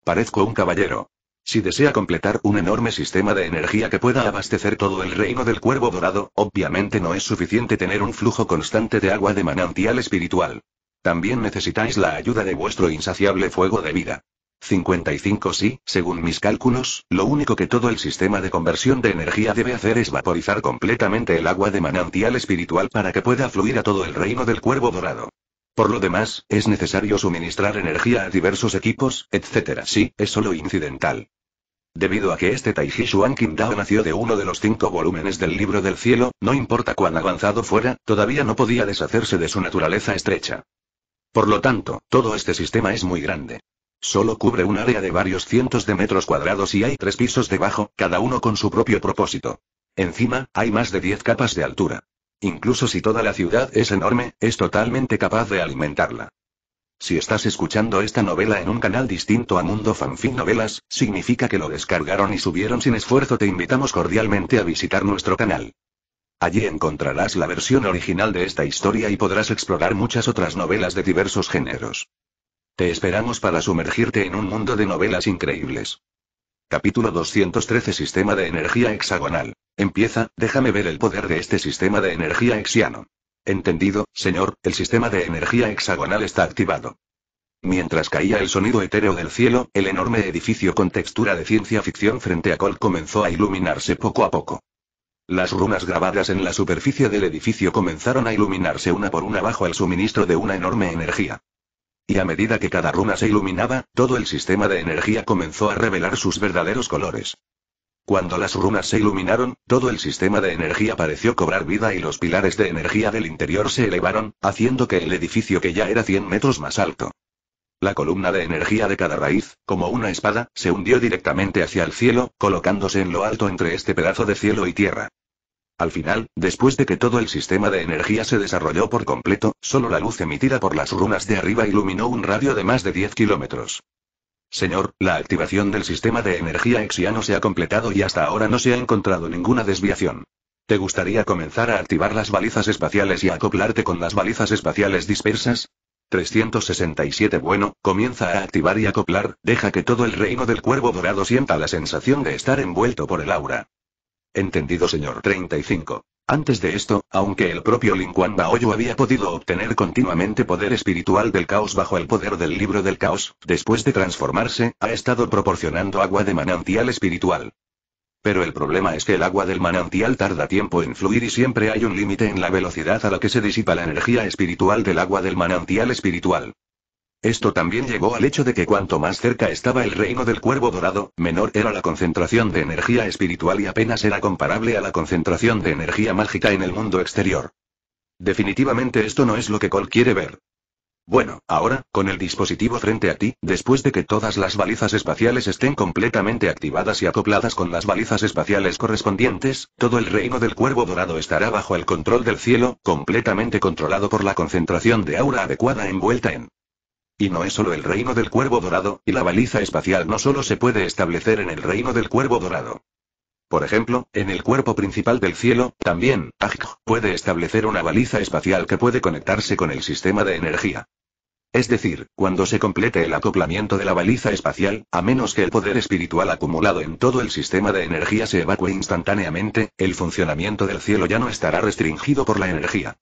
Parezco un caballero. Si desea completar un enorme sistema de energía que pueda abastecer todo el reino del cuervo dorado, obviamente no es suficiente tener un flujo constante de agua de manantial espiritual. También necesitáis la ayuda de vuestro insaciable fuego de vida. 55 sí, según mis cálculos, lo único que todo el sistema de conversión de energía debe hacer es vaporizar completamente el agua de manantial espiritual para que pueda fluir a todo el reino del cuervo dorado. Por lo demás, es necesario suministrar energía a diversos equipos, etc. Sí, es solo incidental. Debido a que este Taiji Shuan Qingdao nació de uno de los cinco volúmenes del libro del cielo, no importa cuán avanzado fuera, todavía no podía deshacerse de su naturaleza estrecha. Por lo tanto, todo este sistema es muy grande. Solo cubre un área de varios cientos de metros cuadrados y hay tres pisos debajo, cada uno con su propio propósito. Encima, hay más de diez capas de altura. Incluso si toda la ciudad es enorme, es totalmente capaz de alimentarla. Si estás escuchando esta novela en un canal distinto a Mundo Fanfic Novelas, significa que lo descargaron y subieron sin esfuerzo. Te invitamos cordialmente a visitar nuestro canal. Allí encontrarás la versión original de esta historia y podrás explorar muchas otras novelas de diversos géneros. Te esperamos para sumergirte en un mundo de novelas increíbles. Capítulo 213 Sistema de energía hexagonal. Empieza, déjame ver el poder de este sistema de energía hexiano. Entendido, señor, el sistema de energía hexagonal está activado. Mientras caía el sonido etéreo del cielo, el enorme edificio con textura de ciencia ficción frente a Colt comenzó a iluminarse poco a poco. Las runas grabadas en la superficie del edificio comenzaron a iluminarse una por una bajo el suministro de una enorme energía. Y a medida que cada runa se iluminaba, todo el sistema de energía comenzó a revelar sus verdaderos colores. Cuando las runas se iluminaron, todo el sistema de energía pareció cobrar vida y los pilares de energía del interior se elevaron, haciendo que el edificio que ya era 100 metros más alto. La columna de energía de cada raíz, como una espada, se hundió directamente hacia el cielo, colocándose en lo alto entre este pedazo de cielo y tierra. Al final, después de que todo el sistema de energía se desarrolló por completo, solo la luz emitida por las runas de arriba iluminó un radio de más de 10 kilómetros. Señor, la activación del sistema de energía exiano se ha completado y hasta ahora no se ha encontrado ninguna desviación. ¿Te gustaría comenzar a activar las balizas espaciales y acoplarte con las balizas espaciales dispersas? 367 Bueno, comienza a activar y acoplar, deja que todo el reino del cuervo dorado sienta la sensación de estar envuelto por el aura. Entendido, señor 35. Antes de esto, aunque el propio Lin Kuan Baoyo había podido obtener continuamente poder espiritual del caos bajo el poder del libro del caos, después de transformarse, ha estado proporcionando agua de manantial espiritual. Pero el problema es que el agua del manantial tarda tiempo en fluir y siempre hay un límite en la velocidad a la que se disipa la energía espiritual del agua del manantial espiritual. Esto también llegó al hecho de que cuanto más cerca estaba el reino del cuervo dorado, menor era la concentración de energía espiritual y apenas era comparable a la concentración de energía mágica en el mundo exterior. Definitivamente esto no es lo que Cole quiere ver. Bueno, ahora, con el dispositivo frente a ti, después de que todas las balizas espaciales estén completamente activadas y acopladas con las balizas espaciales correspondientes, todo el reino del cuervo dorado estará bajo el control del cielo, completamente controlado por la concentración de aura adecuada envuelta en y no es solo el reino del cuervo dorado, y la baliza espacial no solo se puede establecer en el reino del cuervo dorado. Por ejemplo, en el cuerpo principal del cielo, también, Ajk puede establecer una baliza espacial que puede conectarse con el sistema de energía. Es decir, cuando se complete el acoplamiento de la baliza espacial, a menos que el poder espiritual acumulado en todo el sistema de energía se evacúe instantáneamente, el funcionamiento del cielo ya no estará restringido por la energía.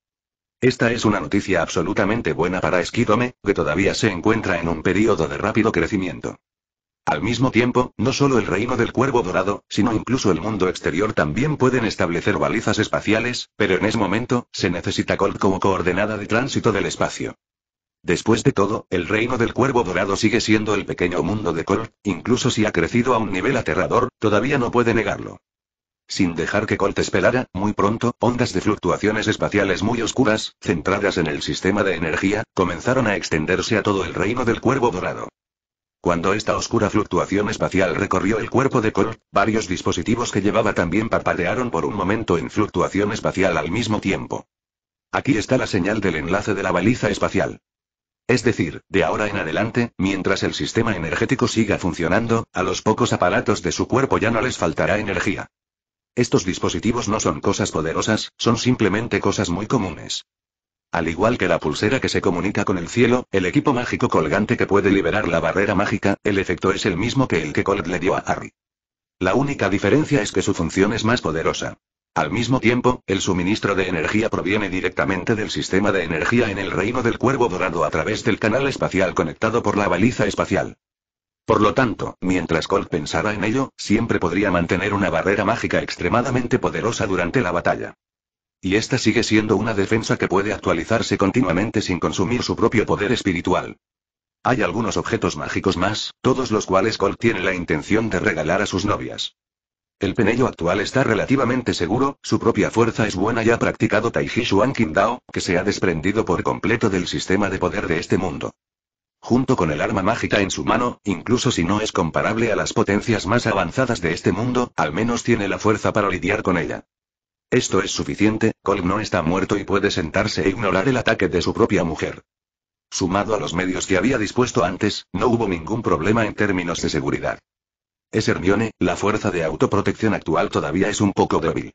Esta es una noticia absolutamente buena para Esquidome, que todavía se encuentra en un periodo de rápido crecimiento. Al mismo tiempo, no solo el reino del cuervo dorado, sino incluso el mundo exterior también pueden establecer balizas espaciales, pero en ese momento, se necesita Colt como coordenada de tránsito del espacio. Después de todo, el reino del cuervo dorado sigue siendo el pequeño mundo de Colt, incluso si ha crecido a un nivel aterrador, todavía no puede negarlo. Sin dejar que Colt esperara, muy pronto, ondas de fluctuaciones espaciales muy oscuras, centradas en el sistema de energía, comenzaron a extenderse a todo el reino del cuervo dorado. Cuando esta oscura fluctuación espacial recorrió el cuerpo de Colt, varios dispositivos que llevaba también parpadearon por un momento en fluctuación espacial al mismo tiempo. Aquí está la señal del enlace de la baliza espacial. Es decir, de ahora en adelante, mientras el sistema energético siga funcionando, a los pocos aparatos de su cuerpo ya no les faltará energía. Estos dispositivos no son cosas poderosas, son simplemente cosas muy comunes. Al igual que la pulsera que se comunica con el cielo, el equipo mágico colgante que puede liberar la barrera mágica, el efecto es el mismo que el que Colt le dio a Harry. La única diferencia es que su función es más poderosa. Al mismo tiempo, el suministro de energía proviene directamente del sistema de energía en el reino del cuervo dorado a través del canal espacial conectado por la baliza espacial. Por lo tanto, mientras Colt pensara en ello, siempre podría mantener una barrera mágica extremadamente poderosa durante la batalla. Y esta sigue siendo una defensa que puede actualizarse continuamente sin consumir su propio poder espiritual. Hay algunos objetos mágicos más, todos los cuales Colt tiene la intención de regalar a sus novias. El penello actual está relativamente seguro, su propia fuerza es buena y ha practicado Taiji Chuan Dao, que se ha desprendido por completo del sistema de poder de este mundo. Junto con el arma mágica en su mano, incluso si no es comparable a las potencias más avanzadas de este mundo, al menos tiene la fuerza para lidiar con ella. Esto es suficiente, Cole no está muerto y puede sentarse e ignorar el ataque de su propia mujer. Sumado a los medios que había dispuesto antes, no hubo ningún problema en términos de seguridad. Es Hermione, la fuerza de autoprotección actual todavía es un poco débil.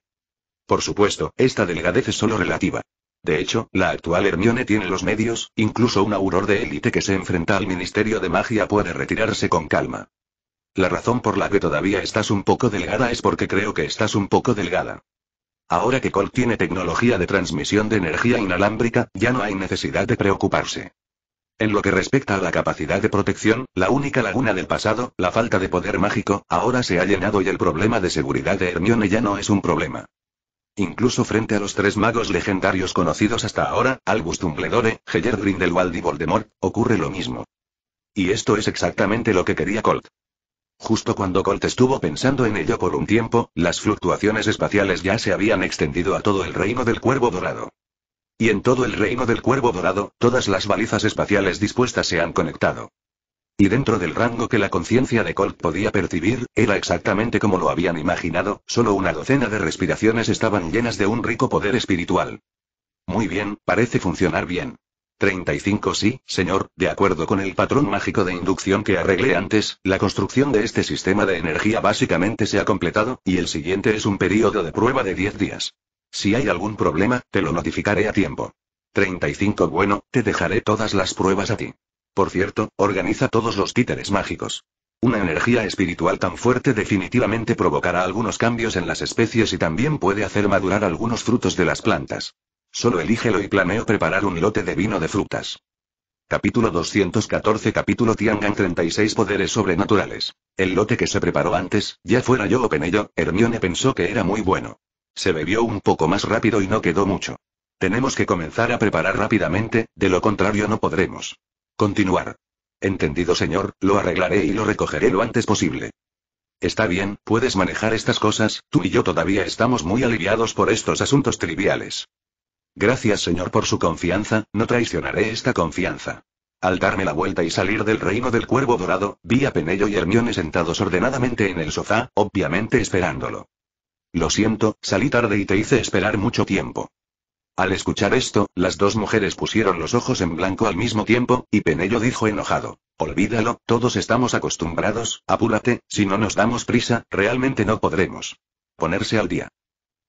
Por supuesto, esta delegadez es solo relativa. De hecho, la actual Hermione tiene los medios, incluso un auror de élite que se enfrenta al Ministerio de Magia puede retirarse con calma. La razón por la que todavía estás un poco delgada es porque creo que estás un poco delgada. Ahora que Colt tiene tecnología de transmisión de energía inalámbrica, ya no hay necesidad de preocuparse. En lo que respecta a la capacidad de protección, la única laguna del pasado, la falta de poder mágico, ahora se ha llenado y el problema de seguridad de Hermione ya no es un problema. Incluso frente a los tres magos legendarios conocidos hasta ahora, Albus Dumbledore, Heller Grindelwald y Voldemort, ocurre lo mismo. Y esto es exactamente lo que quería Colt. Justo cuando Colt estuvo pensando en ello por un tiempo, las fluctuaciones espaciales ya se habían extendido a todo el reino del Cuervo Dorado. Y en todo el reino del Cuervo Dorado, todas las balizas espaciales dispuestas se han conectado. Y dentro del rango que la conciencia de Colt podía percibir, era exactamente como lo habían imaginado, solo una docena de respiraciones estaban llenas de un rico poder espiritual. Muy bien, parece funcionar bien. 35 Sí, señor, de acuerdo con el patrón mágico de inducción que arreglé antes, la construcción de este sistema de energía básicamente se ha completado, y el siguiente es un periodo de prueba de 10 días. Si hay algún problema, te lo notificaré a tiempo. 35 Bueno, te dejaré todas las pruebas a ti. Por cierto, organiza todos los títeres mágicos. Una energía espiritual tan fuerte definitivamente provocará algunos cambios en las especies y también puede hacer madurar algunos frutos de las plantas. Solo elígelo y planeo preparar un lote de vino de frutas. Capítulo 214 Capítulo Tiangan 36 Poderes sobrenaturales. El lote que se preparó antes, ya fuera yo o Penello, Hermione pensó que era muy bueno. Se bebió un poco más rápido y no quedó mucho. Tenemos que comenzar a preparar rápidamente, de lo contrario no podremos. Continuar. Entendido señor, lo arreglaré y lo recogeré lo antes posible. Está bien, puedes manejar estas cosas, tú y yo todavía estamos muy aliviados por estos asuntos triviales. Gracias Señor por su confianza, no traicionaré esta confianza. Al darme la vuelta y salir del reino del cuervo dorado, vi a Penello y Hermione sentados ordenadamente en el sofá, obviamente esperándolo. Lo siento, salí tarde y te hice esperar mucho tiempo. Al escuchar esto, las dos mujeres pusieron los ojos en blanco al mismo tiempo, y Penello dijo enojado. Olvídalo, todos estamos acostumbrados, apúrate, si no nos damos prisa, realmente no podremos. Ponerse al día.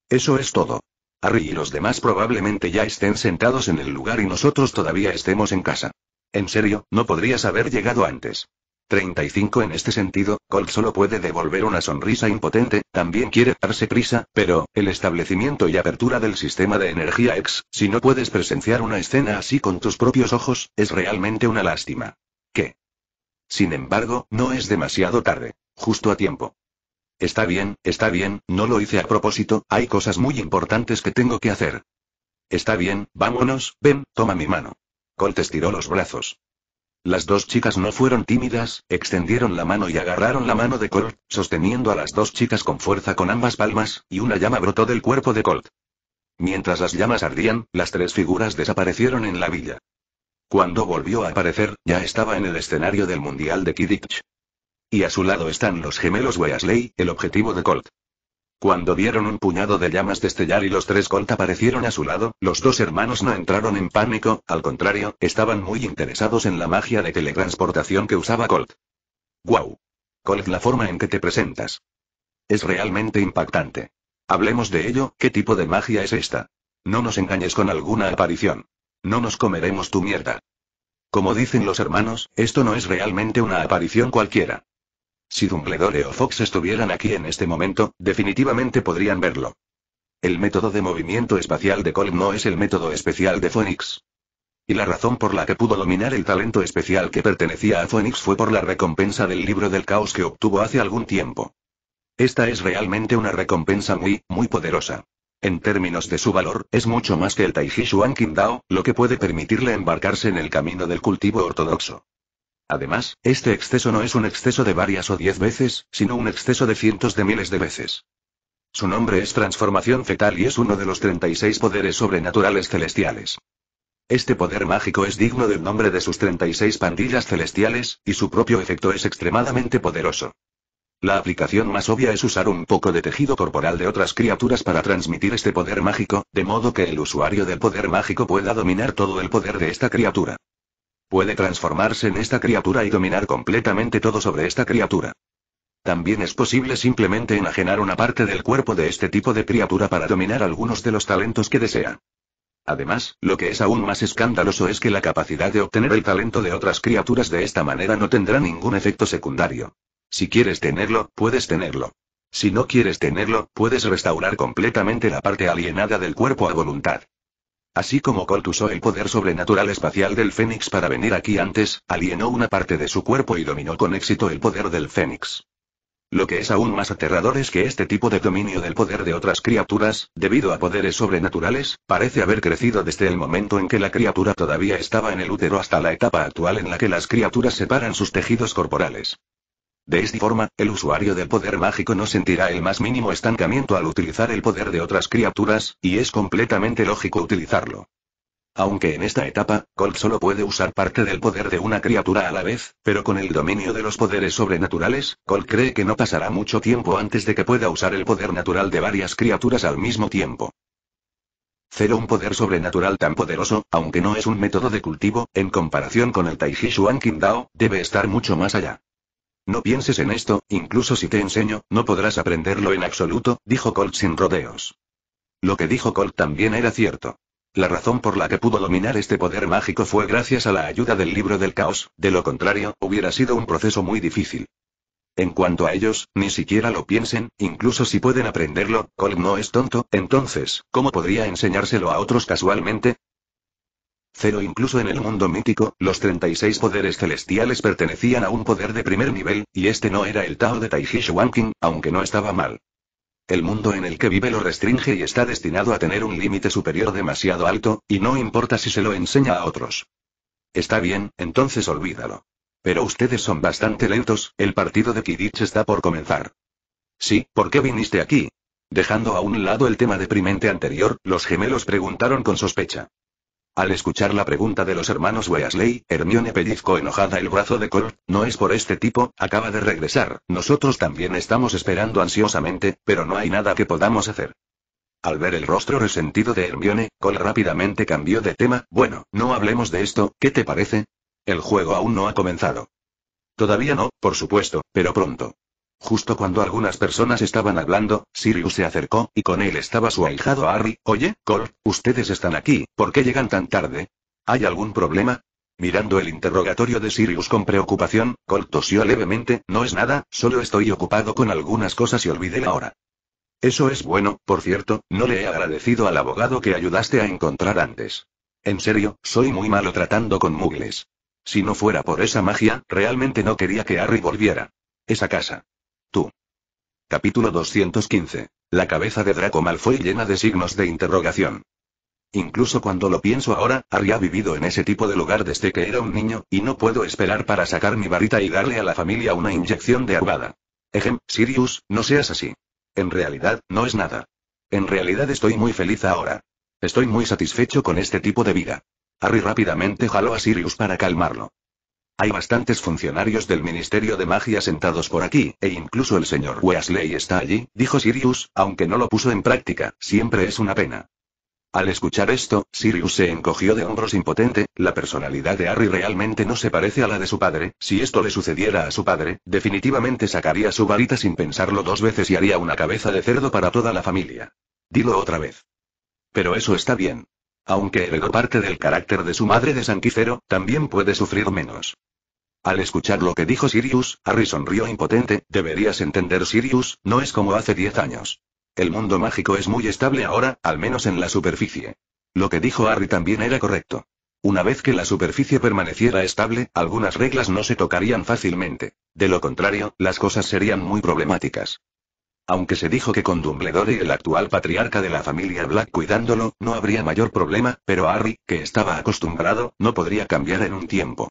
Eso es todo. Harry y los demás probablemente ya estén sentados en el lugar y nosotros todavía estemos en casa. En serio, no podrías haber llegado antes. 35 en este sentido, Colt solo puede devolver una sonrisa impotente, también quiere darse prisa, pero, el establecimiento y apertura del sistema de energía X, si no puedes presenciar una escena así con tus propios ojos, es realmente una lástima. ¿Qué? Sin embargo, no es demasiado tarde. Justo a tiempo. Está bien, está bien, no lo hice a propósito, hay cosas muy importantes que tengo que hacer. Está bien, vámonos, ven, toma mi mano. Colt estiró los brazos. Las dos chicas no fueron tímidas, extendieron la mano y agarraron la mano de Colt, sosteniendo a las dos chicas con fuerza con ambas palmas, y una llama brotó del cuerpo de Colt. Mientras las llamas ardían, las tres figuras desaparecieron en la villa. Cuando volvió a aparecer, ya estaba en el escenario del Mundial de Kidditch. Y a su lado están los gemelos Weasley, el objetivo de Colt. Cuando vieron un puñado de llamas destellar y los tres Colt aparecieron a su lado, los dos hermanos no entraron en pánico, al contrario, estaban muy interesados en la magia de teletransportación que usaba Colt. ¡Guau! Colt, la forma en que te presentas. Es realmente impactante. Hablemos de ello, ¿qué tipo de magia es esta? No nos engañes con alguna aparición. No nos comeremos tu mierda. Como dicen los hermanos, esto no es realmente una aparición cualquiera. Si Dumbledore o Fox estuvieran aquí en este momento, definitivamente podrían verlo. El método de movimiento espacial de Colt no es el método especial de Phoenix. Y la razón por la que pudo dominar el talento especial que pertenecía a Phoenix fue por la recompensa del libro del caos que obtuvo hace algún tiempo. Esta es realmente una recompensa muy, muy poderosa. En términos de su valor, es mucho más que el Taiji Chuan Qingdao, lo que puede permitirle embarcarse en el camino del cultivo ortodoxo. Además, este exceso no es un exceso de varias o diez veces, sino un exceso de cientos de miles de veces. Su nombre es transformación fetal y es uno de los 36 poderes sobrenaturales celestiales. Este poder mágico es digno del nombre de sus 36 pandillas celestiales, y su propio efecto es extremadamente poderoso. La aplicación más obvia es usar un poco de tejido corporal de otras criaturas para transmitir este poder mágico, de modo que el usuario del poder mágico pueda dominar todo el poder de esta criatura. Puede transformarse en esta criatura y dominar completamente todo sobre esta criatura. También es posible simplemente enajenar una parte del cuerpo de este tipo de criatura para dominar algunos de los talentos que desea. Además, lo que es aún más escandaloso es que la capacidad de obtener el talento de otras criaturas de esta manera no tendrá ningún efecto secundario. Si quieres tenerlo, puedes tenerlo. Si no quieres tenerlo, puedes restaurar completamente la parte alienada del cuerpo a voluntad. Así como Colt usó el poder sobrenatural espacial del Fénix para venir aquí antes, alienó una parte de su cuerpo y dominó con éxito el poder del Fénix. Lo que es aún más aterrador es que este tipo de dominio del poder de otras criaturas, debido a poderes sobrenaturales, parece haber crecido desde el momento en que la criatura todavía estaba en el útero hasta la etapa actual en la que las criaturas separan sus tejidos corporales. De esta forma, el usuario del poder mágico no sentirá el más mínimo estancamiento al utilizar el poder de otras criaturas, y es completamente lógico utilizarlo. Aunque en esta etapa, Colt solo puede usar parte del poder de una criatura a la vez, pero con el dominio de los poderes sobrenaturales, Colt cree que no pasará mucho tiempo antes de que pueda usar el poder natural de varias criaturas al mismo tiempo. Cero un poder sobrenatural tan poderoso, aunque no es un método de cultivo, en comparación con el Taiji Chuan Dao, debe estar mucho más allá. No pienses en esto, incluso si te enseño, no podrás aprenderlo en absoluto, dijo Colt sin rodeos. Lo que dijo Colt también era cierto. La razón por la que pudo dominar este poder mágico fue gracias a la ayuda del libro del caos, de lo contrario, hubiera sido un proceso muy difícil. En cuanto a ellos, ni siquiera lo piensen, incluso si pueden aprenderlo, Colt no es tonto, entonces, ¿cómo podría enseñárselo a otros casualmente? Cero incluso en el mundo mítico, los 36 poderes celestiales pertenecían a un poder de primer nivel, y este no era el Tao de Taiji Wanking, aunque no estaba mal. El mundo en el que vive lo restringe y está destinado a tener un límite superior demasiado alto, y no importa si se lo enseña a otros. Está bien, entonces olvídalo. Pero ustedes son bastante lentos, el partido de Kidich está por comenzar. Sí, ¿por qué viniste aquí? Dejando a un lado el tema deprimente anterior, los gemelos preguntaron con sospecha. Al escuchar la pregunta de los hermanos Weasley, Hermione pellizcó enojada el brazo de Colt. No es por este tipo, acaba de regresar. Nosotros también estamos esperando ansiosamente, pero no hay nada que podamos hacer. Al ver el rostro resentido de Hermione, Cole rápidamente cambió de tema. Bueno, no hablemos de esto, ¿qué te parece? El juego aún no ha comenzado. Todavía no, por supuesto, pero pronto. Justo cuando algunas personas estaban hablando, Sirius se acercó, y con él estaba su ahijado Harry. Oye, Colt, ustedes están aquí, ¿por qué llegan tan tarde? ¿Hay algún problema? Mirando el interrogatorio de Sirius con preocupación, Colt tosió levemente, no es nada, solo estoy ocupado con algunas cosas y olvidé la hora. Eso es bueno, por cierto, no le he agradecido al abogado que ayudaste a encontrar antes. En serio, soy muy malo tratando con mugles. Si no fuera por esa magia, realmente no quería que Harry volviera. Esa casa. Tú. Capítulo 215. La cabeza de Draco Malfoy llena de signos de interrogación. Incluso cuando lo pienso ahora, Harry ha vivido en ese tipo de lugar desde que era un niño, y no puedo esperar para sacar mi varita y darle a la familia una inyección de arugada. Ejem, Sirius, no seas así. En realidad, no es nada. En realidad estoy muy feliz ahora. Estoy muy satisfecho con este tipo de vida. Harry rápidamente jaló a Sirius para calmarlo. Hay bastantes funcionarios del Ministerio de Magia sentados por aquí, e incluso el señor Weasley está allí, dijo Sirius, aunque no lo puso en práctica, siempre es una pena. Al escuchar esto, Sirius se encogió de hombros impotente, la personalidad de Harry realmente no se parece a la de su padre, si esto le sucediera a su padre, definitivamente sacaría su varita sin pensarlo dos veces y haría una cabeza de cerdo para toda la familia. Dilo otra vez. Pero eso está bien. Aunque heredó parte del carácter de su madre de sanquicero, también puede sufrir menos. Al escuchar lo que dijo Sirius, Harry sonrió impotente, deberías entender Sirius, no es como hace diez años. El mundo mágico es muy estable ahora, al menos en la superficie. Lo que dijo Harry también era correcto. Una vez que la superficie permaneciera estable, algunas reglas no se tocarían fácilmente. De lo contrario, las cosas serían muy problemáticas. Aunque se dijo que con Dumbledore y el actual patriarca de la familia Black cuidándolo, no habría mayor problema, pero Harry, que estaba acostumbrado, no podría cambiar en un tiempo.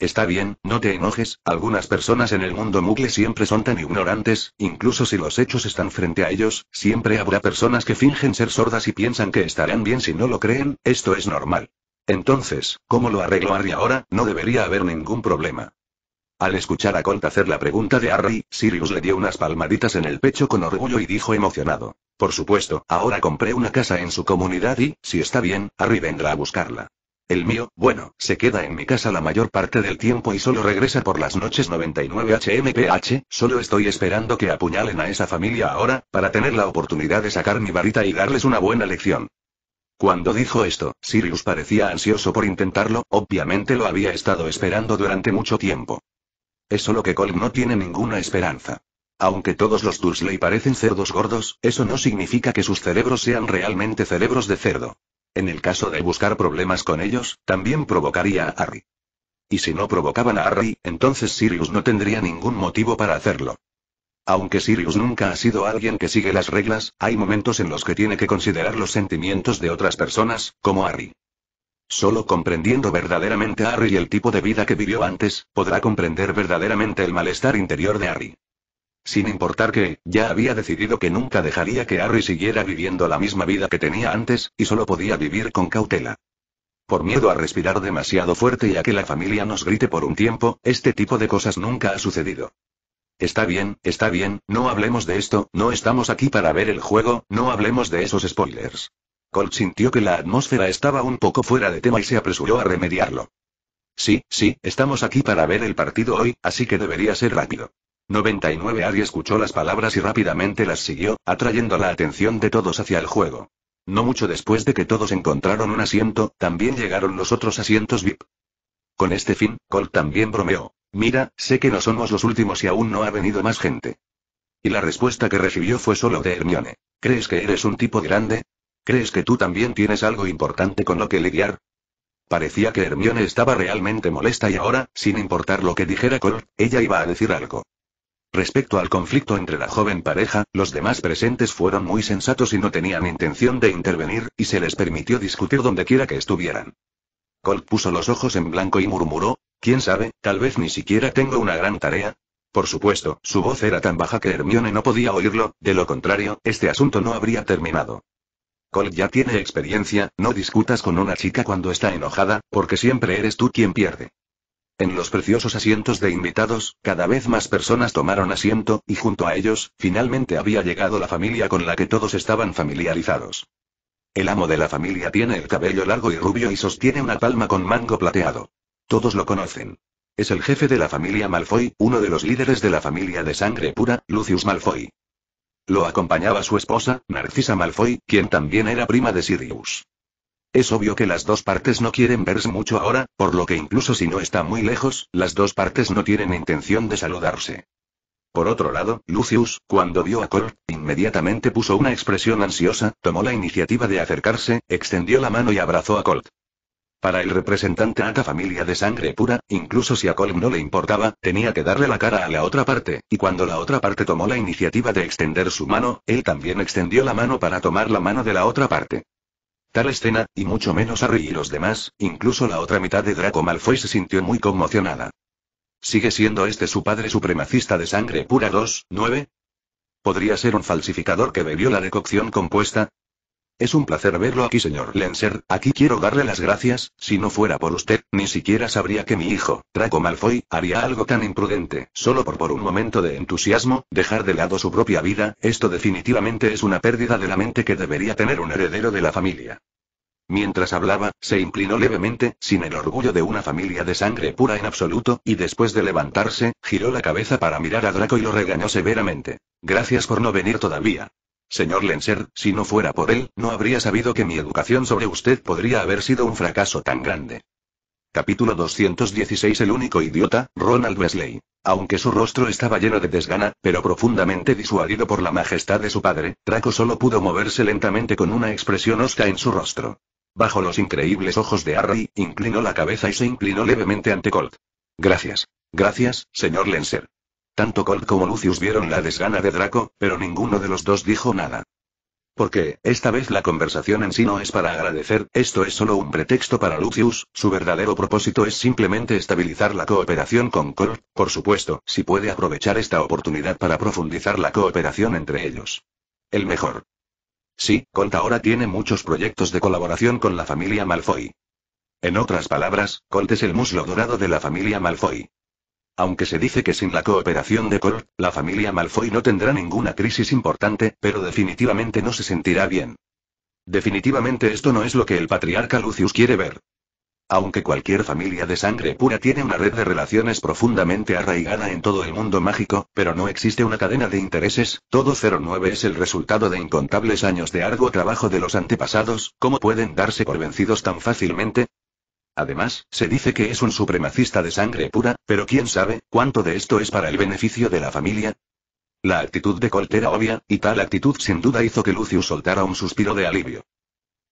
Está bien, no te enojes, algunas personas en el mundo mugle siempre son tan ignorantes, incluso si los hechos están frente a ellos, siempre habrá personas que fingen ser sordas y piensan que estarán bien si no lo creen, esto es normal. Entonces, ¿cómo lo arreglo Harry ahora? No debería haber ningún problema. Al escuchar a Colt hacer la pregunta de Harry, Sirius le dio unas palmaditas en el pecho con orgullo y dijo emocionado. Por supuesto, ahora compré una casa en su comunidad y, si está bien, Harry vendrá a buscarla. El mío, bueno, se queda en mi casa la mayor parte del tiempo y solo regresa por las noches 99 HMPH, solo estoy esperando que apuñalen a esa familia ahora, para tener la oportunidad de sacar mi varita y darles una buena lección. Cuando dijo esto, Sirius parecía ansioso por intentarlo, obviamente lo había estado esperando durante mucho tiempo. Es solo que Colm no tiene ninguna esperanza. Aunque todos los Dursley parecen cerdos gordos, eso no significa que sus cerebros sean realmente cerebros de cerdo. En el caso de buscar problemas con ellos, también provocaría a Harry. Y si no provocaban a Harry, entonces Sirius no tendría ningún motivo para hacerlo. Aunque Sirius nunca ha sido alguien que sigue las reglas, hay momentos en los que tiene que considerar los sentimientos de otras personas, como Harry. Solo comprendiendo verdaderamente a Harry y el tipo de vida que vivió antes, podrá comprender verdaderamente el malestar interior de Harry. Sin importar que, ya había decidido que nunca dejaría que Harry siguiera viviendo la misma vida que tenía antes, y solo podía vivir con cautela. Por miedo a respirar demasiado fuerte y a que la familia nos grite por un tiempo, este tipo de cosas nunca ha sucedido. Está bien, está bien, no hablemos de esto, no estamos aquí para ver el juego, no hablemos de esos spoilers. Colt sintió que la atmósfera estaba un poco fuera de tema y se apresuró a remediarlo. Sí, sí, estamos aquí para ver el partido hoy, así que debería ser rápido. 99 Ari escuchó las palabras y rápidamente las siguió, atrayendo la atención de todos hacia el juego. No mucho después de que todos encontraron un asiento, también llegaron los otros asientos VIP. Con este fin, Colt también bromeó. Mira, sé que no somos los últimos y aún no ha venido más gente. Y la respuesta que recibió fue solo de Hermione. ¿Crees que eres un tipo grande? ¿Crees que tú también tienes algo importante con lo que lidiar? Parecía que Hermione estaba realmente molesta y ahora, sin importar lo que dijera Colt, ella iba a decir algo. Respecto al conflicto entre la joven pareja, los demás presentes fueron muy sensatos y no tenían intención de intervenir, y se les permitió discutir donde quiera que estuvieran. Colt puso los ojos en blanco y murmuró, quién sabe, tal vez ni siquiera tengo una gran tarea. Por supuesto, su voz era tan baja que Hermione no podía oírlo, de lo contrario, este asunto no habría terminado. Colt ya tiene experiencia, no discutas con una chica cuando está enojada, porque siempre eres tú quien pierde. En los preciosos asientos de invitados, cada vez más personas tomaron asiento, y junto a ellos, finalmente había llegado la familia con la que todos estaban familiarizados. El amo de la familia tiene el cabello largo y rubio y sostiene una palma con mango plateado. Todos lo conocen. Es el jefe de la familia Malfoy, uno de los líderes de la familia de sangre pura, Lucius Malfoy. Lo acompañaba su esposa, Narcisa Malfoy, quien también era prima de Sirius. Es obvio que las dos partes no quieren verse mucho ahora, por lo que incluso si no está muy lejos, las dos partes no tienen intención de saludarse. Por otro lado, Lucius, cuando vio a Colt, inmediatamente puso una expresión ansiosa, tomó la iniciativa de acercarse, extendió la mano y abrazó a Colt. Para el representante a la familia de sangre pura, incluso si a Colt no le importaba, tenía que darle la cara a la otra parte, y cuando la otra parte tomó la iniciativa de extender su mano, él también extendió la mano para tomar la mano de la otra parte. Tal escena, y mucho menos Harry y los demás, incluso la otra mitad de Draco Malfoy se sintió muy conmocionada. ¿Sigue siendo este su padre supremacista de sangre pura 2, 9? ¿Podría ser un falsificador que bebió la decocción compuesta? Es un placer verlo aquí, señor Lenser. Aquí quiero darle las gracias. Si no fuera por usted, ni siquiera sabría que mi hijo, Draco Malfoy, haría algo tan imprudente. Solo por por un momento de entusiasmo, dejar de lado su propia vida, esto definitivamente es una pérdida de la mente que debería tener un heredero de la familia. Mientras hablaba, se inclinó levemente, sin el orgullo de una familia de sangre pura en absoluto, y después de levantarse, giró la cabeza para mirar a Draco y lo regañó severamente. Gracias por no venir todavía. Señor Lenser, si no fuera por él, no habría sabido que mi educación sobre usted podría haber sido un fracaso tan grande. Capítulo 216 El único idiota, Ronald Wesley. Aunque su rostro estaba lleno de desgana, pero profundamente disuadido por la majestad de su padre, Draco solo pudo moverse lentamente con una expresión hosca en su rostro. Bajo los increíbles ojos de Harry, inclinó la cabeza y se inclinó levemente ante Colt. Gracias. Gracias, señor Lenser. Tanto Colt como Lucius vieron la desgana de Draco, pero ninguno de los dos dijo nada. Porque, esta vez la conversación en sí no es para agradecer, esto es solo un pretexto para Lucius, su verdadero propósito es simplemente estabilizar la cooperación con Colt, por supuesto, si puede aprovechar esta oportunidad para profundizar la cooperación entre ellos. El mejor. Sí, Colt ahora tiene muchos proyectos de colaboración con la familia Malfoy. En otras palabras, Colt es el muslo dorado de la familia Malfoy. Aunque se dice que sin la cooperación de Colt, la familia Malfoy no tendrá ninguna crisis importante, pero definitivamente no se sentirá bien. Definitivamente esto no es lo que el patriarca Lucius quiere ver. Aunque cualquier familia de sangre pura tiene una red de relaciones profundamente arraigada en todo el mundo mágico, pero no existe una cadena de intereses, todo 09 es el resultado de incontables años de arduo trabajo de los antepasados, ¿cómo pueden darse por vencidos tan fácilmente? Además, se dice que es un supremacista de sangre pura, pero quién sabe, ¿cuánto de esto es para el beneficio de la familia? La actitud de Colt era obvia, y tal actitud sin duda hizo que Lucius soltara un suspiro de alivio.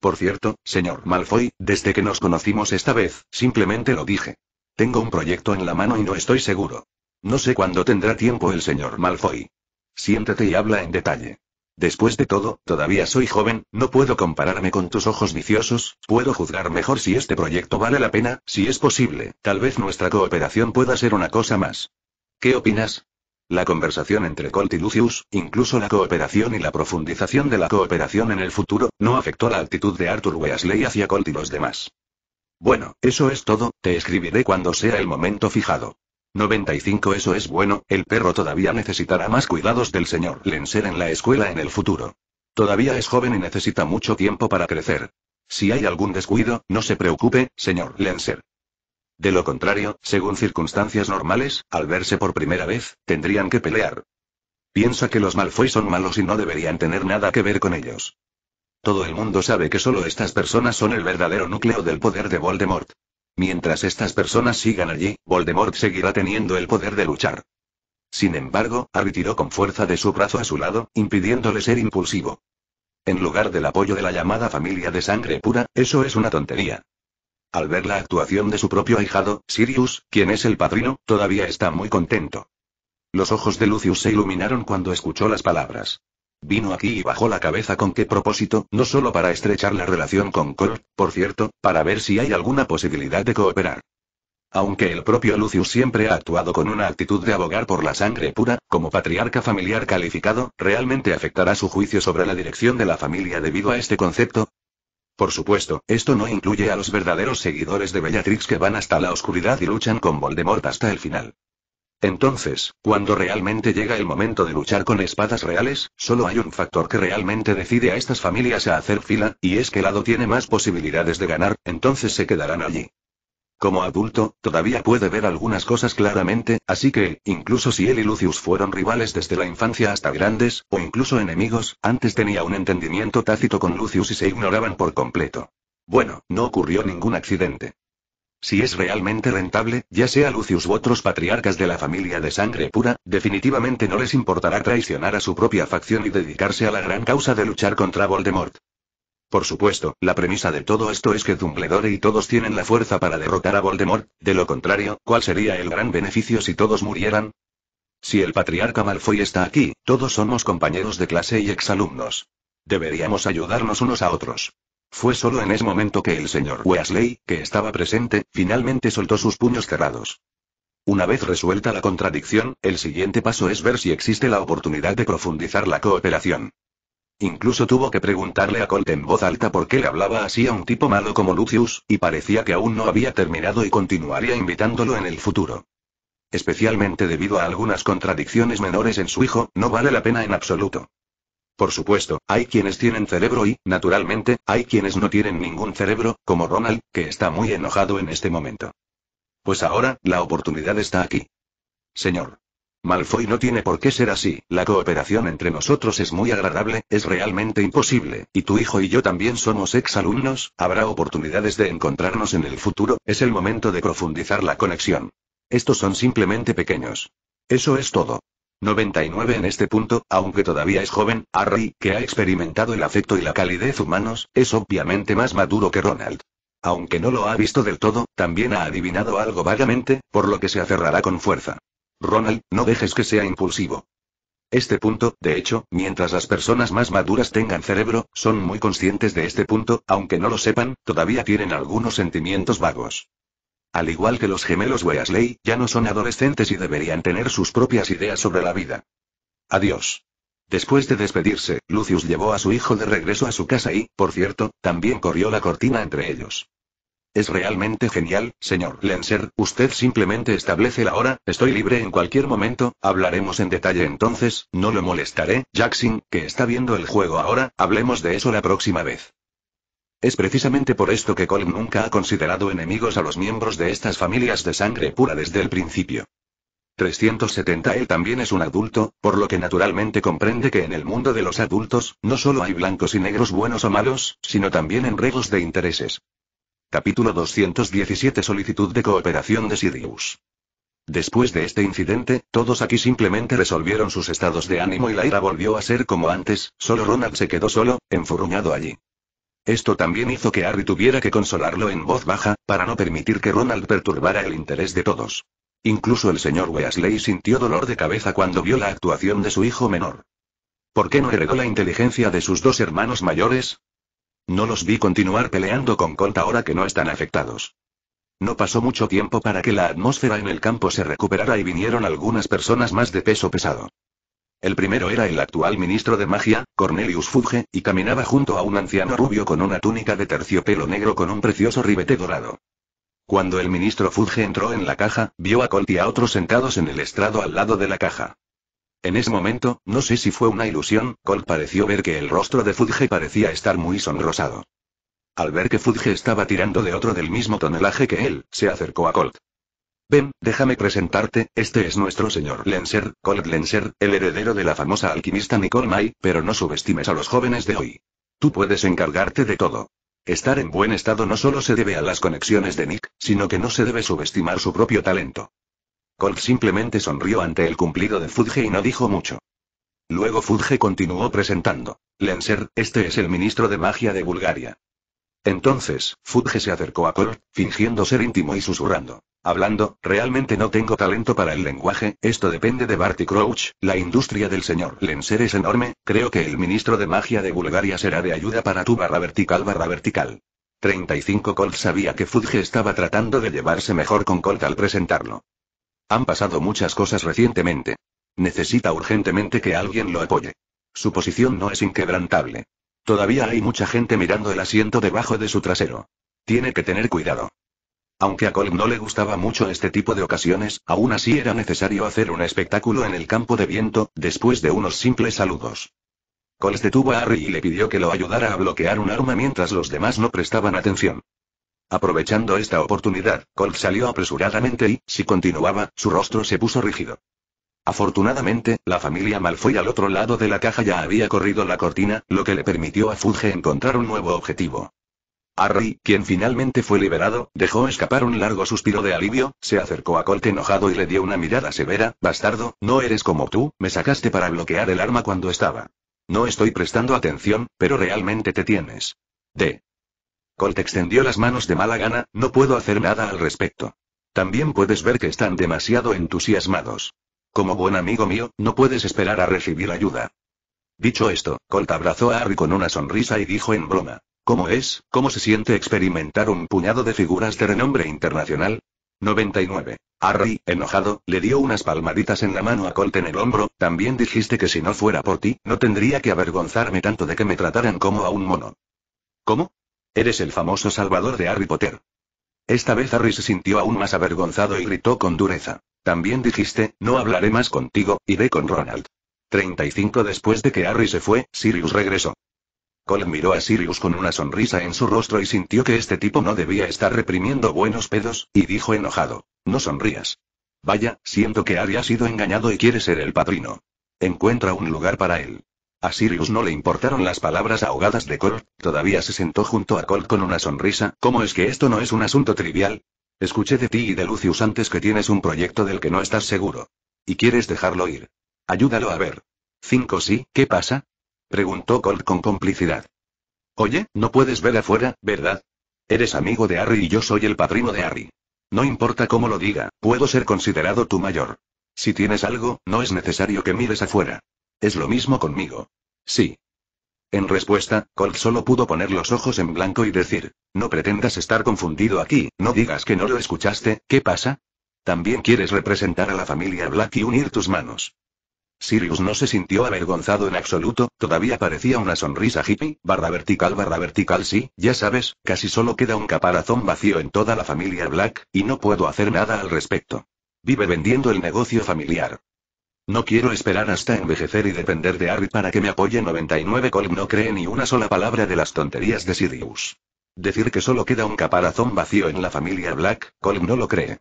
Por cierto, señor Malfoy, desde que nos conocimos esta vez, simplemente lo dije. Tengo un proyecto en la mano y no estoy seguro. No sé cuándo tendrá tiempo el señor Malfoy. Siéntate y habla en detalle. Después de todo, todavía soy joven, no puedo compararme con tus ojos viciosos, puedo juzgar mejor si este proyecto vale la pena, si es posible, tal vez nuestra cooperación pueda ser una cosa más. ¿Qué opinas? La conversación entre Colt y Lucius, incluso la cooperación y la profundización de la cooperación en el futuro, no afectó la actitud de Arthur Weasley hacia Colt y los demás. Bueno, eso es todo, te escribiré cuando sea el momento fijado. 95 Eso es bueno, el perro todavía necesitará más cuidados del señor Lenser en la escuela en el futuro. Todavía es joven y necesita mucho tiempo para crecer. Si hay algún descuido, no se preocupe, señor Lenser. De lo contrario, según circunstancias normales, al verse por primera vez, tendrían que pelear. Piensa que los Malfoy son malos y no deberían tener nada que ver con ellos. Todo el mundo sabe que solo estas personas son el verdadero núcleo del poder de Voldemort. Mientras estas personas sigan allí, Voldemort seguirá teniendo el poder de luchar. Sin embargo, Harry tiró con fuerza de su brazo a su lado, impidiéndole ser impulsivo. En lugar del apoyo de la llamada familia de sangre pura, eso es una tontería. Al ver la actuación de su propio ahijado, Sirius, quien es el padrino, todavía está muy contento. Los ojos de Lucius se iluminaron cuando escuchó las palabras. Vino aquí y bajó la cabeza con qué propósito, no solo para estrechar la relación con Colt, por cierto, para ver si hay alguna posibilidad de cooperar. Aunque el propio Lucius siempre ha actuado con una actitud de abogar por la sangre pura, como patriarca familiar calificado, ¿realmente afectará su juicio sobre la dirección de la familia debido a este concepto? Por supuesto, esto no incluye a los verdaderos seguidores de Bellatrix que van hasta la oscuridad y luchan con Voldemort hasta el final. Entonces, cuando realmente llega el momento de luchar con espadas reales, solo hay un factor que realmente decide a estas familias a hacer fila, y es que lado tiene más posibilidades de ganar, entonces se quedarán allí. Como adulto, todavía puede ver algunas cosas claramente, así que, incluso si él y Lucius fueron rivales desde la infancia hasta grandes, o incluso enemigos, antes tenía un entendimiento tácito con Lucius y se ignoraban por completo. Bueno, no ocurrió ningún accidente. Si es realmente rentable, ya sea Lucius u otros patriarcas de la familia de sangre pura, definitivamente no les importará traicionar a su propia facción y dedicarse a la gran causa de luchar contra Voldemort. Por supuesto, la premisa de todo esto es que Dumbledore y todos tienen la fuerza para derrotar a Voldemort, de lo contrario, ¿cuál sería el gran beneficio si todos murieran? Si el patriarca Malfoy está aquí, todos somos compañeros de clase y exalumnos. Deberíamos ayudarnos unos a otros. Fue solo en ese momento que el señor Weasley, que estaba presente, finalmente soltó sus puños cerrados. Una vez resuelta la contradicción, el siguiente paso es ver si existe la oportunidad de profundizar la cooperación. Incluso tuvo que preguntarle a Colt en voz alta por qué le hablaba así a un tipo malo como Lucius, y parecía que aún no había terminado y continuaría invitándolo en el futuro. Especialmente debido a algunas contradicciones menores en su hijo, no vale la pena en absoluto. Por supuesto, hay quienes tienen cerebro y, naturalmente, hay quienes no tienen ningún cerebro, como Ronald, que está muy enojado en este momento. Pues ahora, la oportunidad está aquí. Señor. Malfoy no tiene por qué ser así, la cooperación entre nosotros es muy agradable, es realmente imposible, y tu hijo y yo también somos exalumnos, habrá oportunidades de encontrarnos en el futuro, es el momento de profundizar la conexión. Estos son simplemente pequeños. Eso es todo. 99 en este punto, aunque todavía es joven, Harry, que ha experimentado el afecto y la calidez humanos, es obviamente más maduro que Ronald. Aunque no lo ha visto del todo, también ha adivinado algo vagamente, por lo que se aferrará con fuerza. Ronald, no dejes que sea impulsivo. Este punto, de hecho, mientras las personas más maduras tengan cerebro, son muy conscientes de este punto, aunque no lo sepan, todavía tienen algunos sentimientos vagos. Al igual que los gemelos Weasley, ya no son adolescentes y deberían tener sus propias ideas sobre la vida. Adiós. Después de despedirse, Lucius llevó a su hijo de regreso a su casa y, por cierto, también corrió la cortina entre ellos. Es realmente genial, señor Lenser, usted simplemente establece la hora, estoy libre en cualquier momento, hablaremos en detalle entonces, no lo molestaré, Jackson, que está viendo el juego ahora, hablemos de eso la próxima vez. Es precisamente por esto que Colm nunca ha considerado enemigos a los miembros de estas familias de sangre pura desde el principio. 370 Él también es un adulto, por lo que naturalmente comprende que en el mundo de los adultos, no solo hay blancos y negros buenos o malos, sino también enredos de intereses. Capítulo 217 Solicitud de cooperación de Sirius. Después de este incidente, todos aquí simplemente resolvieron sus estados de ánimo y la ira volvió a ser como antes, solo Ronald se quedó solo, enfurruñado allí. Esto también hizo que Harry tuviera que consolarlo en voz baja, para no permitir que Ronald perturbara el interés de todos. Incluso el señor Weasley sintió dolor de cabeza cuando vio la actuación de su hijo menor. ¿Por qué no heredó la inteligencia de sus dos hermanos mayores? No los vi continuar peleando con Colt ahora que no están afectados. No pasó mucho tiempo para que la atmósfera en el campo se recuperara y vinieron algunas personas más de peso pesado. El primero era el actual ministro de magia, Cornelius Fudge, y caminaba junto a un anciano rubio con una túnica de terciopelo negro con un precioso ribete dorado. Cuando el ministro Fudge entró en la caja, vio a Colt y a otros sentados en el estrado al lado de la caja. En ese momento, no sé si fue una ilusión, Colt pareció ver que el rostro de Fudge parecía estar muy sonrosado. Al ver que Fudge estaba tirando de otro del mismo tonelaje que él, se acercó a Colt. Ven, déjame presentarte, este es nuestro señor Lenser, Colt Lenser, el heredero de la famosa alquimista Nicole May, pero no subestimes a los jóvenes de hoy. Tú puedes encargarte de todo. Estar en buen estado no solo se debe a las conexiones de Nick, sino que no se debe subestimar su propio talento. Colt simplemente sonrió ante el cumplido de Fudge y no dijo mucho. Luego Fudge continuó presentando. Lenser, este es el ministro de magia de Bulgaria. Entonces, Fudge se acercó a Colt, fingiendo ser íntimo y susurrando. Hablando, realmente no tengo talento para el lenguaje, esto depende de Barty Crouch, la industria del señor Lenser es enorme, creo que el ministro de magia de Bulgaria será de ayuda para tu barra vertical barra vertical. 35 Colt sabía que Fudge estaba tratando de llevarse mejor con Colt al presentarlo. Han pasado muchas cosas recientemente. Necesita urgentemente que alguien lo apoye. Su posición no es inquebrantable. Todavía hay mucha gente mirando el asiento debajo de su trasero. Tiene que tener cuidado. Aunque a Colt no le gustaba mucho este tipo de ocasiones, aún así era necesario hacer un espectáculo en el campo de viento, después de unos simples saludos. Colt detuvo a Harry y le pidió que lo ayudara a bloquear un arma mientras los demás no prestaban atención. Aprovechando esta oportunidad, Colt salió apresuradamente y, si continuaba, su rostro se puso rígido. Afortunadamente, la familia Malfoy al otro lado de la caja ya había corrido la cortina, lo que le permitió a Fudge encontrar un nuevo objetivo. Harry, quien finalmente fue liberado, dejó escapar un largo suspiro de alivio, se acercó a Colt enojado y le dio una mirada severa, bastardo, no eres como tú, me sacaste para bloquear el arma cuando estaba. No estoy prestando atención, pero realmente te tienes. D. Colt extendió las manos de mala gana, no puedo hacer nada al respecto. También puedes ver que están demasiado entusiasmados. Como buen amigo mío, no puedes esperar a recibir ayuda. Dicho esto, Colt abrazó a Harry con una sonrisa y dijo en broma. ¿Cómo es? ¿Cómo se siente experimentar un puñado de figuras de renombre internacional? 99. Harry, enojado, le dio unas palmaditas en la mano a Colt en el hombro, también dijiste que si no fuera por ti, no tendría que avergonzarme tanto de que me trataran como a un mono. ¿Cómo? Eres el famoso salvador de Harry Potter. Esta vez Harry se sintió aún más avergonzado y gritó con dureza. También dijiste, no hablaré más contigo, iré con Ronald. 35 después de que Harry se fue, Sirius regresó. Cole miró a Sirius con una sonrisa en su rostro y sintió que este tipo no debía estar reprimiendo buenos pedos, y dijo enojado, no sonrías. Vaya, siento que Harry ha sido engañado y quiere ser el padrino. Encuentra un lugar para él. A Sirius no le importaron las palabras ahogadas de Colt, todavía se sentó junto a Colt con una sonrisa, ¿cómo es que esto no es un asunto trivial? Escuché de ti y de Lucius antes que tienes un proyecto del que no estás seguro. Y quieres dejarlo ir. Ayúdalo a ver. Cinco sí, ¿qué pasa? Preguntó Colt con complicidad. Oye, no puedes ver afuera, ¿verdad? Eres amigo de Harry y yo soy el padrino de Harry. No importa cómo lo diga, puedo ser considerado tu mayor. Si tienes algo, no es necesario que mires afuera. Es lo mismo conmigo. Sí. En respuesta, Colt solo pudo poner los ojos en blanco y decir, no pretendas estar confundido aquí, no digas que no lo escuchaste, ¿qué pasa? ¿También quieres representar a la familia Black y unir tus manos? Sirius no se sintió avergonzado en absoluto, todavía parecía una sonrisa hippie, barra vertical barra vertical sí, ya sabes, casi solo queda un caparazón vacío en toda la familia Black, y no puedo hacer nada al respecto. Vive vendiendo el negocio familiar. No quiero esperar hasta envejecer y depender de Harry para que me apoye 99 Colm no cree ni una sola palabra de las tonterías de Sirius. Decir que solo queda un caparazón vacío en la familia Black, Colm no lo cree.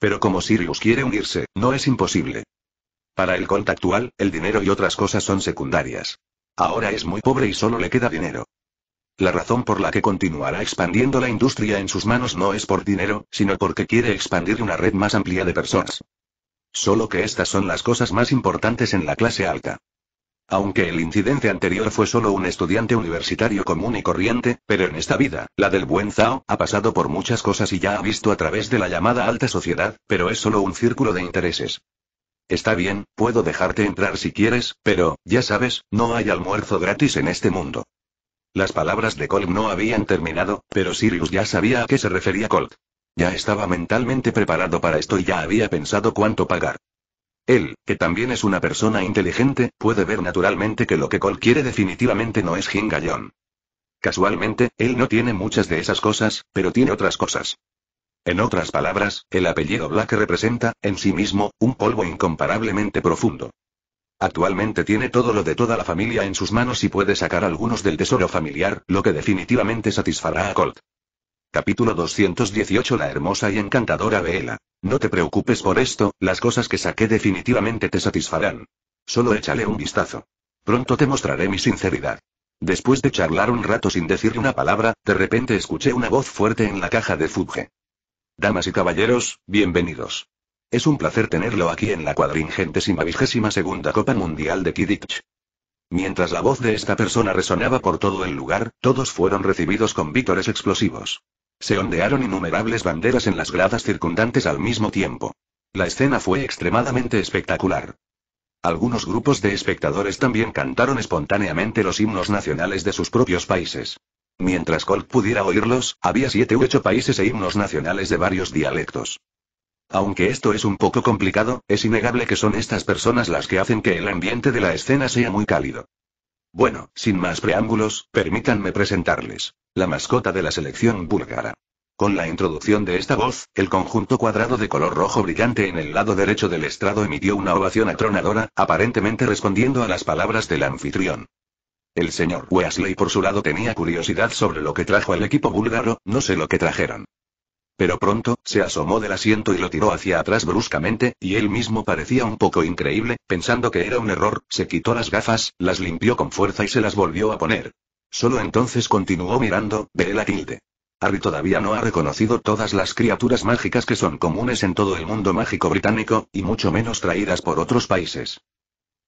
Pero como Sirius quiere unirse, no es imposible. Para el Colt actual, el dinero y otras cosas son secundarias. Ahora es muy pobre y solo le queda dinero. La razón por la que continuará expandiendo la industria en sus manos no es por dinero, sino porque quiere expandir una red más amplia de personas. Solo que estas son las cosas más importantes en la clase alta. Aunque el incidente anterior fue solo un estudiante universitario común y corriente, pero en esta vida, la del buen Zhao, ha pasado por muchas cosas y ya ha visto a través de la llamada alta sociedad, pero es solo un círculo de intereses. Está bien, puedo dejarte entrar si quieres, pero, ya sabes, no hay almuerzo gratis en este mundo. Las palabras de Colt no habían terminado, pero Sirius ya sabía a qué se refería Colt. Ya estaba mentalmente preparado para esto y ya había pensado cuánto pagar. Él, que también es una persona inteligente, puede ver naturalmente que lo que Cole quiere definitivamente no es Gingallón. Casualmente, él no tiene muchas de esas cosas, pero tiene otras cosas. En otras palabras, el apellido Black representa, en sí mismo, un polvo incomparablemente profundo. Actualmente tiene todo lo de toda la familia en sus manos y puede sacar algunos del tesoro familiar, lo que definitivamente satisfará a Colt. Capítulo 218 La hermosa y encantadora Vela. No te preocupes por esto, las cosas que saqué definitivamente te satisfarán. Solo échale un vistazo. Pronto te mostraré mi sinceridad. Después de charlar un rato sin decir una palabra, de repente escuché una voz fuerte en la caja de Fudge. Damas y caballeros, bienvenidos. Es un placer tenerlo aquí en la cuadringentésima vigésima segunda Copa Mundial de Kidditch. Mientras la voz de esta persona resonaba por todo el lugar, todos fueron recibidos con vítores explosivos. Se ondearon innumerables banderas en las gradas circundantes al mismo tiempo. La escena fue extremadamente espectacular. Algunos grupos de espectadores también cantaron espontáneamente los himnos nacionales de sus propios países. Mientras Colt pudiera oírlos, había siete u ocho países e himnos nacionales de varios dialectos. Aunque esto es un poco complicado, es innegable que son estas personas las que hacen que el ambiente de la escena sea muy cálido. Bueno, sin más preámbulos, permítanme presentarles. La mascota de la selección búlgara. Con la introducción de esta voz, el conjunto cuadrado de color rojo brillante en el lado derecho del estrado emitió una ovación atronadora, aparentemente respondiendo a las palabras del anfitrión. El señor Weasley por su lado tenía curiosidad sobre lo que trajo el equipo búlgaro, no sé lo que trajeron. Pero pronto, se asomó del asiento y lo tiró hacia atrás bruscamente, y él mismo parecía un poco increíble, pensando que era un error, se quitó las gafas, las limpió con fuerza y se las volvió a poner. Solo entonces continuó mirando, la tilde. Harry todavía no ha reconocido todas las criaturas mágicas que son comunes en todo el mundo mágico británico, y mucho menos traídas por otros países.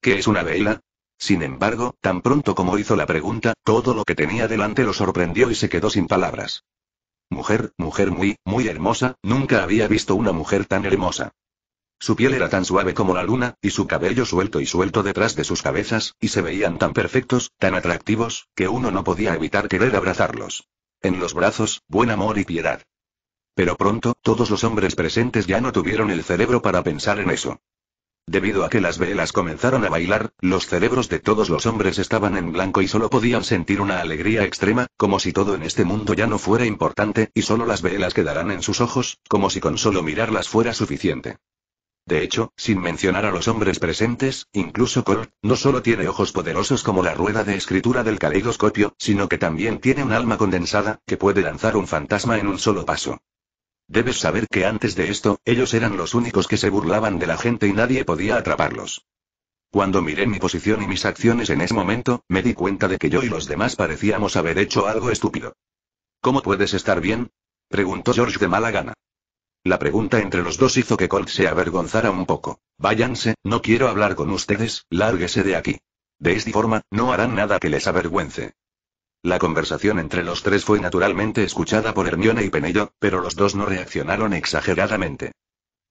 ¿Qué es una vela? Sin embargo, tan pronto como hizo la pregunta, todo lo que tenía delante lo sorprendió y se quedó sin palabras. Mujer, mujer muy, muy hermosa, nunca había visto una mujer tan hermosa. Su piel era tan suave como la luna, y su cabello suelto y suelto detrás de sus cabezas, y se veían tan perfectos, tan atractivos, que uno no podía evitar querer abrazarlos. En los brazos, buen amor y piedad. Pero pronto, todos los hombres presentes ya no tuvieron el cerebro para pensar en eso. Debido a que las velas comenzaron a bailar, los cerebros de todos los hombres estaban en blanco y solo podían sentir una alegría extrema, como si todo en este mundo ya no fuera importante, y solo las velas quedarán en sus ojos, como si con solo mirarlas fuera suficiente. De hecho, sin mencionar a los hombres presentes, incluso Colt, no solo tiene ojos poderosos como la rueda de escritura del caleidoscopio, sino que también tiene un alma condensada, que puede lanzar un fantasma en un solo paso. Debes saber que antes de esto, ellos eran los únicos que se burlaban de la gente y nadie podía atraparlos. Cuando miré mi posición y mis acciones en ese momento, me di cuenta de que yo y los demás parecíamos haber hecho algo estúpido. ¿Cómo puedes estar bien? preguntó George de mala gana. La pregunta entre los dos hizo que Colt se avergonzara un poco. Váyanse, no quiero hablar con ustedes, lárguese de aquí. De esta forma, no harán nada que les avergüence. La conversación entre los tres fue naturalmente escuchada por Hermione y Penello, pero los dos no reaccionaron exageradamente.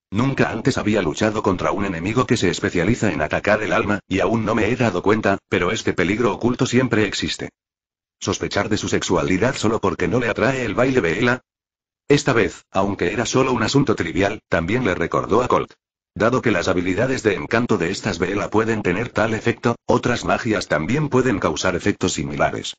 Nunca antes había luchado contra un enemigo que se especializa en atacar el alma, y aún no me he dado cuenta, pero este peligro oculto siempre existe. ¿Sospechar de su sexualidad solo porque no le atrae el baile Bella? Esta vez, aunque era solo un asunto trivial, también le recordó a Colt. Dado que las habilidades de encanto de estas Vela pueden tener tal efecto, otras magias también pueden causar efectos similares.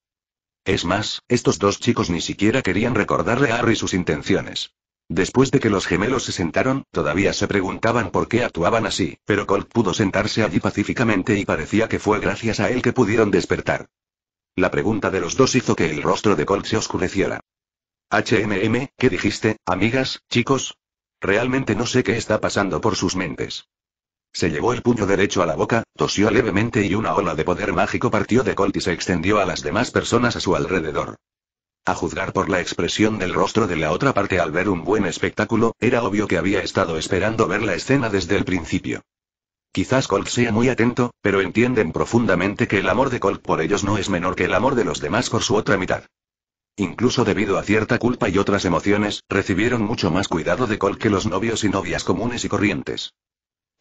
Es más, estos dos chicos ni siquiera querían recordarle a Harry sus intenciones. Después de que los gemelos se sentaron, todavía se preguntaban por qué actuaban así, pero Colt pudo sentarse allí pacíficamente y parecía que fue gracias a él que pudieron despertar. La pregunta de los dos hizo que el rostro de Colt se oscureciera. HMM, ¿qué dijiste, amigas, chicos? Realmente no sé qué está pasando por sus mentes. Se llevó el puño derecho a la boca, tosió levemente y una ola de poder mágico partió de Colt y se extendió a las demás personas a su alrededor. A juzgar por la expresión del rostro de la otra parte al ver un buen espectáculo, era obvio que había estado esperando ver la escena desde el principio. Quizás Colt sea muy atento, pero entienden profundamente que el amor de Colt por ellos no es menor que el amor de los demás por su otra mitad. Incluso debido a cierta culpa y otras emociones, recibieron mucho más cuidado de Colt que los novios y novias comunes y corrientes.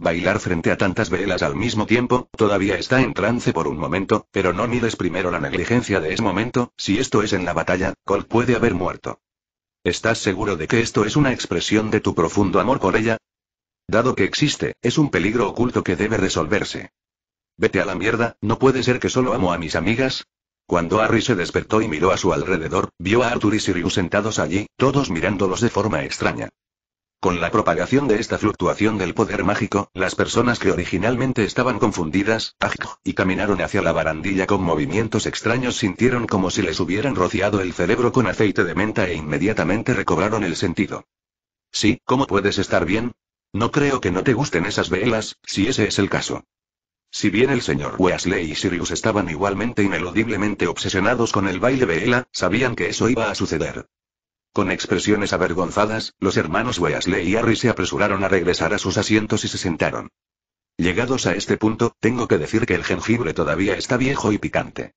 Bailar frente a tantas velas al mismo tiempo, todavía está en trance por un momento, pero no mires primero la negligencia de ese momento, si esto es en la batalla, Colt puede haber muerto. ¿Estás seguro de que esto es una expresión de tu profundo amor por ella? Dado que existe, es un peligro oculto que debe resolverse. Vete a la mierda, no puede ser que solo amo a mis amigas. Cuando Harry se despertó y miró a su alrededor, vio a Arthur y Sirius sentados allí, todos mirándolos de forma extraña. Con la propagación de esta fluctuación del poder mágico, las personas que originalmente estaban confundidas, y caminaron hacia la barandilla con movimientos extraños sintieron como si les hubieran rociado el cerebro con aceite de menta e inmediatamente recobraron el sentido. Sí, ¿cómo puedes estar bien? No creo que no te gusten esas velas, si ese es el caso. Si bien el señor Weasley y Sirius estaban igualmente ineludiblemente obsesionados con el baile vela, sabían que eso iba a suceder. Con expresiones avergonzadas, los hermanos Weasley y Harry se apresuraron a regresar a sus asientos y se sentaron. Llegados a este punto, tengo que decir que el jengibre todavía está viejo y picante.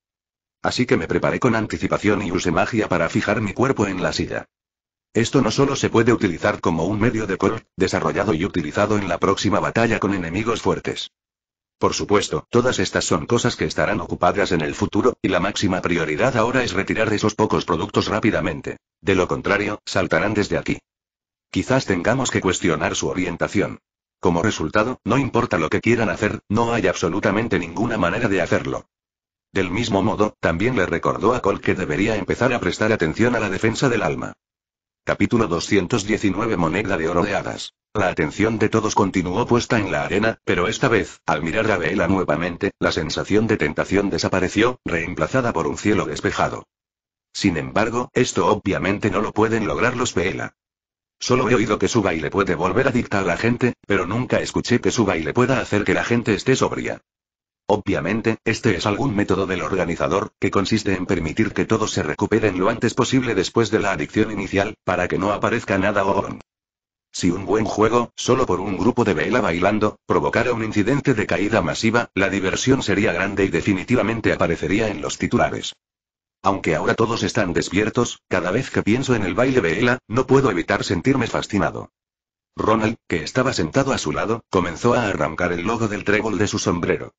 Así que me preparé con anticipación y usé magia para fijar mi cuerpo en la silla. Esto no solo se puede utilizar como un medio de col, desarrollado y utilizado en la próxima batalla con enemigos fuertes. Por supuesto, todas estas son cosas que estarán ocupadas en el futuro, y la máxima prioridad ahora es retirar esos pocos productos rápidamente. De lo contrario, saltarán desde aquí. Quizás tengamos que cuestionar su orientación. Como resultado, no importa lo que quieran hacer, no hay absolutamente ninguna manera de hacerlo. Del mismo modo, también le recordó a Cole que debería empezar a prestar atención a la defensa del alma. Capítulo 219 Moneda de oro de hadas. La atención de todos continuó puesta en la arena, pero esta vez, al mirar a Vela nuevamente, la sensación de tentación desapareció, reemplazada por un cielo despejado. Sin embargo, esto obviamente no lo pueden lograr los Vela. Solo he oído que su baile puede volver a dictar a la gente, pero nunca escuché que su baile pueda hacer que la gente esté sobria. Obviamente, este es algún método del organizador, que consiste en permitir que todos se recuperen lo antes posible después de la adicción inicial, para que no aparezca nada o Si un buen juego, solo por un grupo de vela bailando, provocara un incidente de caída masiva, la diversión sería grande y definitivamente aparecería en los titulares. Aunque ahora todos están despiertos, cada vez que pienso en el baile vela, no puedo evitar sentirme fascinado. Ronald, que estaba sentado a su lado, comenzó a arrancar el logo del trébol de su sombrero.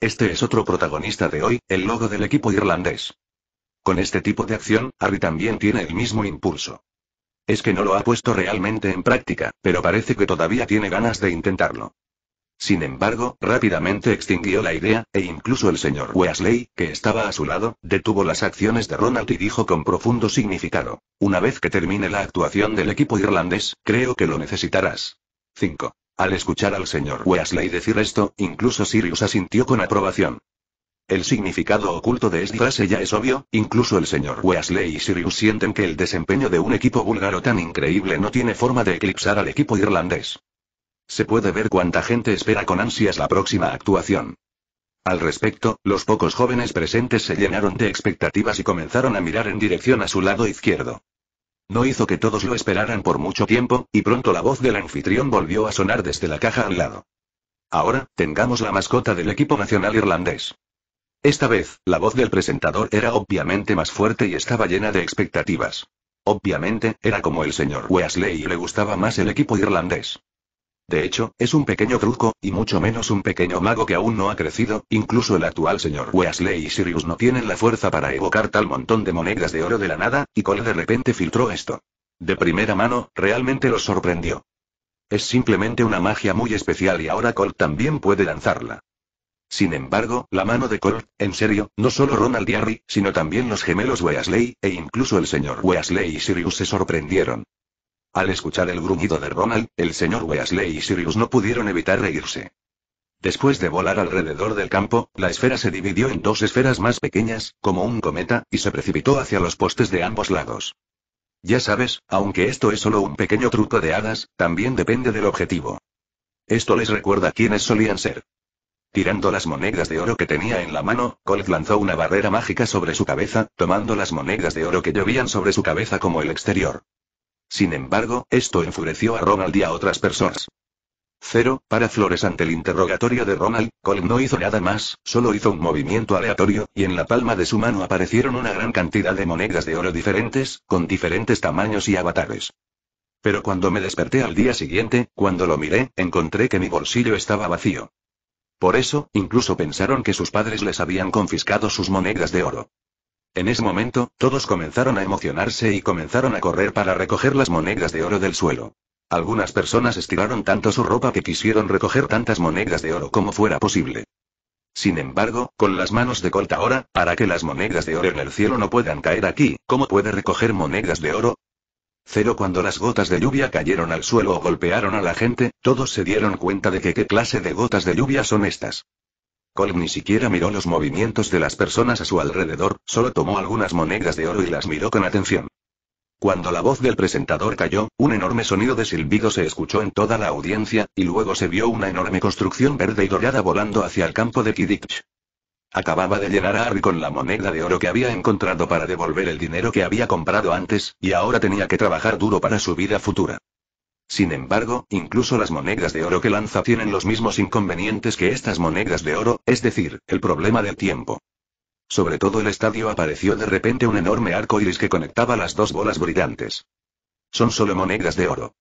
Este es otro protagonista de hoy, el logo del equipo irlandés. Con este tipo de acción, Harry también tiene el mismo impulso. Es que no lo ha puesto realmente en práctica, pero parece que todavía tiene ganas de intentarlo. Sin embargo, rápidamente extinguió la idea, e incluso el señor Weasley, que estaba a su lado, detuvo las acciones de Ronald y dijo con profundo significado, una vez que termine la actuación del equipo irlandés, creo que lo necesitarás. 5. Al escuchar al señor Weasley decir esto, incluso Sirius asintió con aprobación. El significado oculto de esta frase ya es obvio, incluso el señor Weasley y Sirius sienten que el desempeño de un equipo búlgaro tan increíble no tiene forma de eclipsar al equipo irlandés. Se puede ver cuánta gente espera con ansias la próxima actuación. Al respecto, los pocos jóvenes presentes se llenaron de expectativas y comenzaron a mirar en dirección a su lado izquierdo. No hizo que todos lo esperaran por mucho tiempo, y pronto la voz del anfitrión volvió a sonar desde la caja al lado. Ahora, tengamos la mascota del equipo nacional irlandés. Esta vez, la voz del presentador era obviamente más fuerte y estaba llena de expectativas. Obviamente, era como el señor Weasley y le gustaba más el equipo irlandés. De hecho, es un pequeño truco, y mucho menos un pequeño mago que aún no ha crecido, incluso el actual señor Weasley y Sirius no tienen la fuerza para evocar tal montón de monedas de oro de la nada, y Cole de repente filtró esto. De primera mano, realmente los sorprendió. Es simplemente una magia muy especial y ahora Cole también puede lanzarla. Sin embargo, la mano de Cole, en serio, no solo Ronald y sino también los gemelos Weasley, e incluso el señor Weasley y Sirius se sorprendieron. Al escuchar el gruñido de Ronald, el señor Weasley y Sirius no pudieron evitar reírse. Después de volar alrededor del campo, la esfera se dividió en dos esferas más pequeñas, como un cometa, y se precipitó hacia los postes de ambos lados. Ya sabes, aunque esto es solo un pequeño truco de hadas, también depende del objetivo. Esto les recuerda quiénes solían ser. Tirando las monedas de oro que tenía en la mano, Colt lanzó una barrera mágica sobre su cabeza, tomando las monedas de oro que llovían sobre su cabeza como el exterior. Sin embargo, esto enfureció a Ronald y a otras personas. Cero, para Flores ante el interrogatorio de Ronald, Colt no hizo nada más, solo hizo un movimiento aleatorio, y en la palma de su mano aparecieron una gran cantidad de monedas de oro diferentes, con diferentes tamaños y avatares. Pero cuando me desperté al día siguiente, cuando lo miré, encontré que mi bolsillo estaba vacío. Por eso, incluso pensaron que sus padres les habían confiscado sus monedas de oro. En ese momento, todos comenzaron a emocionarse y comenzaron a correr para recoger las monedas de oro del suelo. Algunas personas estiraron tanto su ropa que quisieron recoger tantas monedas de oro como fuera posible. Sin embargo, con las manos de Colt ahora, para que las monedas de oro en el cielo no puedan caer aquí, ¿cómo puede recoger monedas de oro? Cero cuando las gotas de lluvia cayeron al suelo o golpearon a la gente, todos se dieron cuenta de que qué clase de gotas de lluvia son estas. Colt ni siquiera miró los movimientos de las personas a su alrededor, solo tomó algunas monedas de oro y las miró con atención. Cuando la voz del presentador cayó, un enorme sonido de silbido se escuchó en toda la audiencia, y luego se vio una enorme construcción verde y dorada volando hacia el campo de Kidditch. Acababa de llenar a Harry con la moneda de oro que había encontrado para devolver el dinero que había comprado antes, y ahora tenía que trabajar duro para su vida futura. Sin embargo, incluso las monedas de oro que lanza tienen los mismos inconvenientes que estas monedas de oro, es decir, el problema del tiempo. Sobre todo el estadio apareció de repente un enorme arco iris que conectaba las dos bolas brillantes. Son solo monedas de oro.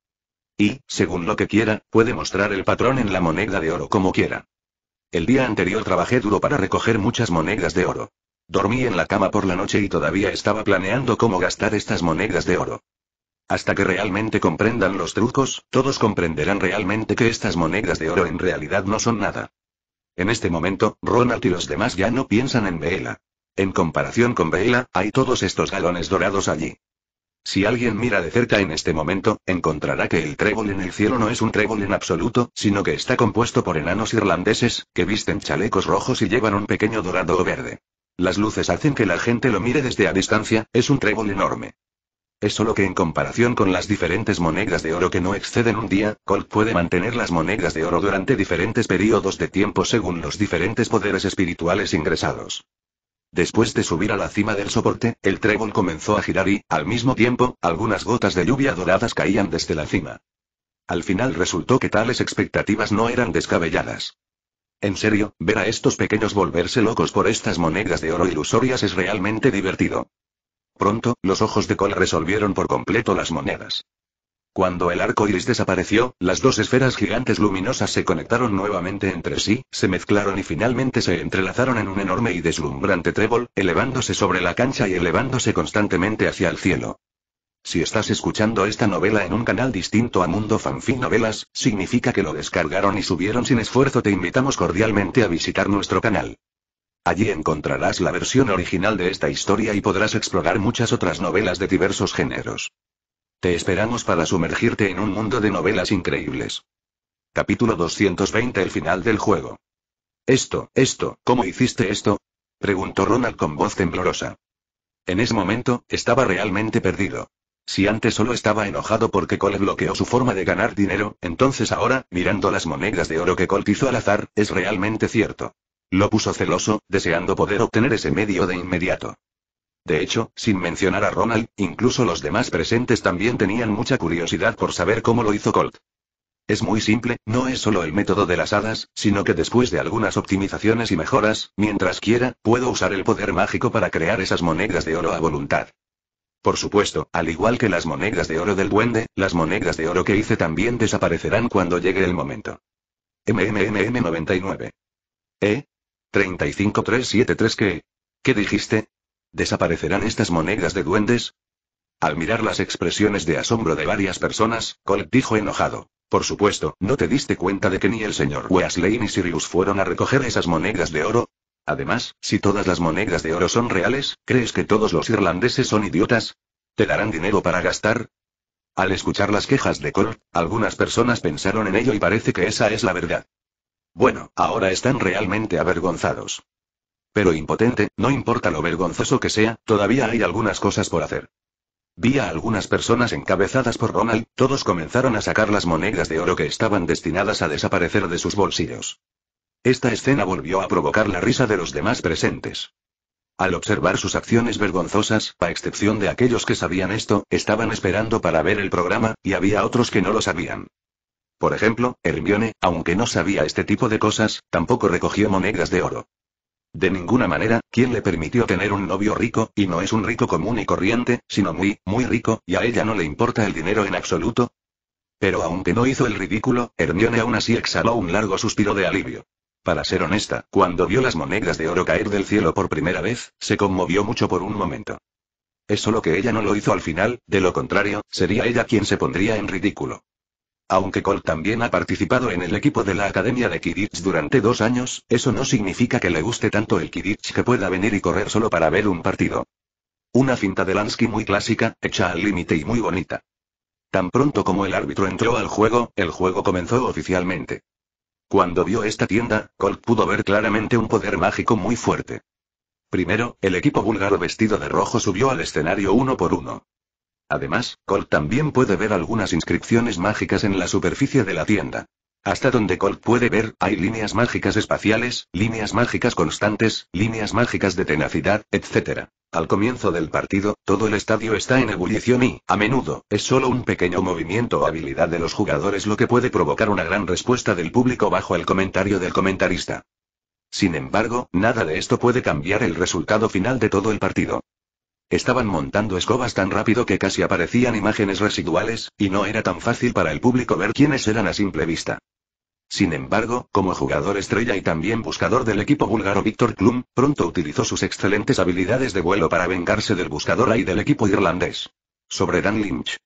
Y, según lo que quiera, puede mostrar el patrón en la moneda de oro como quiera. El día anterior trabajé duro para recoger muchas monedas de oro. Dormí en la cama por la noche y todavía estaba planeando cómo gastar estas monedas de oro. Hasta que realmente comprendan los trucos, todos comprenderán realmente que estas monedas de oro en realidad no son nada. En este momento, Ronald y los demás ya no piensan en Bella. En comparación con Bella, hay todos estos galones dorados allí. Si alguien mira de cerca en este momento, encontrará que el trébol en el cielo no es un trébol en absoluto, sino que está compuesto por enanos irlandeses, que visten chalecos rojos y llevan un pequeño dorado o verde. Las luces hacen que la gente lo mire desde a distancia, es un trébol enorme. Es solo que en comparación con las diferentes monedas de oro que no exceden un día, Colt puede mantener las monedas de oro durante diferentes periodos de tiempo según los diferentes poderes espirituales ingresados. Después de subir a la cima del soporte, el trébol comenzó a girar y, al mismo tiempo, algunas gotas de lluvia doradas caían desde la cima. Al final resultó que tales expectativas no eran descabelladas. En serio, ver a estos pequeños volverse locos por estas monedas de oro ilusorias es realmente divertido. Pronto, los ojos de Cole resolvieron por completo las monedas. Cuando el arco iris desapareció, las dos esferas gigantes luminosas se conectaron nuevamente entre sí, se mezclaron y finalmente se entrelazaron en un enorme y deslumbrante trébol, elevándose sobre la cancha y elevándose constantemente hacia el cielo. Si estás escuchando esta novela en un canal distinto a Mundo Fanfic Novelas, significa que lo descargaron y subieron sin esfuerzo. Te invitamos cordialmente a visitar nuestro canal. Allí encontrarás la versión original de esta historia y podrás explorar muchas otras novelas de diversos géneros. Te esperamos para sumergirte en un mundo de novelas increíbles. Capítulo 220 El final del juego. Esto, esto, ¿cómo hiciste esto? preguntó Ronald con voz temblorosa. En ese momento, estaba realmente perdido. Si antes solo estaba enojado porque Cole bloqueó su forma de ganar dinero, entonces ahora, mirando las monedas de oro que Colt hizo al azar, es realmente cierto. Lo puso celoso, deseando poder obtener ese medio de inmediato. De hecho, sin mencionar a Ronald, incluso los demás presentes también tenían mucha curiosidad por saber cómo lo hizo Colt. Es muy simple, no es solo el método de las hadas, sino que después de algunas optimizaciones y mejoras, mientras quiera, puedo usar el poder mágico para crear esas monedas de oro a voluntad. Por supuesto, al igual que las monedas de oro del duende, las monedas de oro que hice también desaparecerán cuando llegue el momento. MMMM 99. ¿Eh? 35373 ¿qué? ¿Qué dijiste? ¿Desaparecerán estas monedas de duendes? Al mirar las expresiones de asombro de varias personas, Colt dijo enojado. Por supuesto, ¿no te diste cuenta de que ni el señor Weasley ni Sirius fueron a recoger esas monedas de oro? Además, si todas las monedas de oro son reales, ¿crees que todos los irlandeses son idiotas? ¿Te darán dinero para gastar? Al escuchar las quejas de Colt, algunas personas pensaron en ello y parece que esa es la verdad. Bueno, ahora están realmente avergonzados. Pero impotente, no importa lo vergonzoso que sea, todavía hay algunas cosas por hacer. Vi a algunas personas encabezadas por Ronald, todos comenzaron a sacar las monedas de oro que estaban destinadas a desaparecer de sus bolsillos. Esta escena volvió a provocar la risa de los demás presentes. Al observar sus acciones vergonzosas, a excepción de aquellos que sabían esto, estaban esperando para ver el programa, y había otros que no lo sabían. Por ejemplo, Hermione, aunque no sabía este tipo de cosas, tampoco recogió monedas de oro. De ninguna manera, ¿quién le permitió tener un novio rico, y no es un rico común y corriente, sino muy, muy rico, y a ella no le importa el dinero en absoluto? Pero aunque no hizo el ridículo, Hermione aún así exhaló un largo suspiro de alivio. Para ser honesta, cuando vio las monedas de oro caer del cielo por primera vez, se conmovió mucho por un momento. Es solo que ella no lo hizo al final, de lo contrario, sería ella quien se pondría en ridículo. Aunque Colt también ha participado en el equipo de la Academia de Kidditch durante dos años, eso no significa que le guste tanto el Kidditch que pueda venir y correr solo para ver un partido. Una finta de Lansky muy clásica, hecha al límite y muy bonita. Tan pronto como el árbitro entró al juego, el juego comenzó oficialmente. Cuando vio esta tienda, Colt pudo ver claramente un poder mágico muy fuerte. Primero, el equipo búlgaro vestido de rojo subió al escenario uno por uno. Además, Colt también puede ver algunas inscripciones mágicas en la superficie de la tienda. Hasta donde Colt puede ver, hay líneas mágicas espaciales, líneas mágicas constantes, líneas mágicas de tenacidad, etc. Al comienzo del partido, todo el estadio está en ebullición y, a menudo, es solo un pequeño movimiento o habilidad de los jugadores lo que puede provocar una gran respuesta del público bajo el comentario del comentarista. Sin embargo, nada de esto puede cambiar el resultado final de todo el partido. Estaban montando escobas tan rápido que casi aparecían imágenes residuales, y no era tan fácil para el público ver quiénes eran a simple vista. Sin embargo, como jugador estrella y también buscador del equipo búlgaro Víctor Klum, pronto utilizó sus excelentes habilidades de vuelo para vengarse del buscador y del equipo irlandés. Sobre Dan Lynch.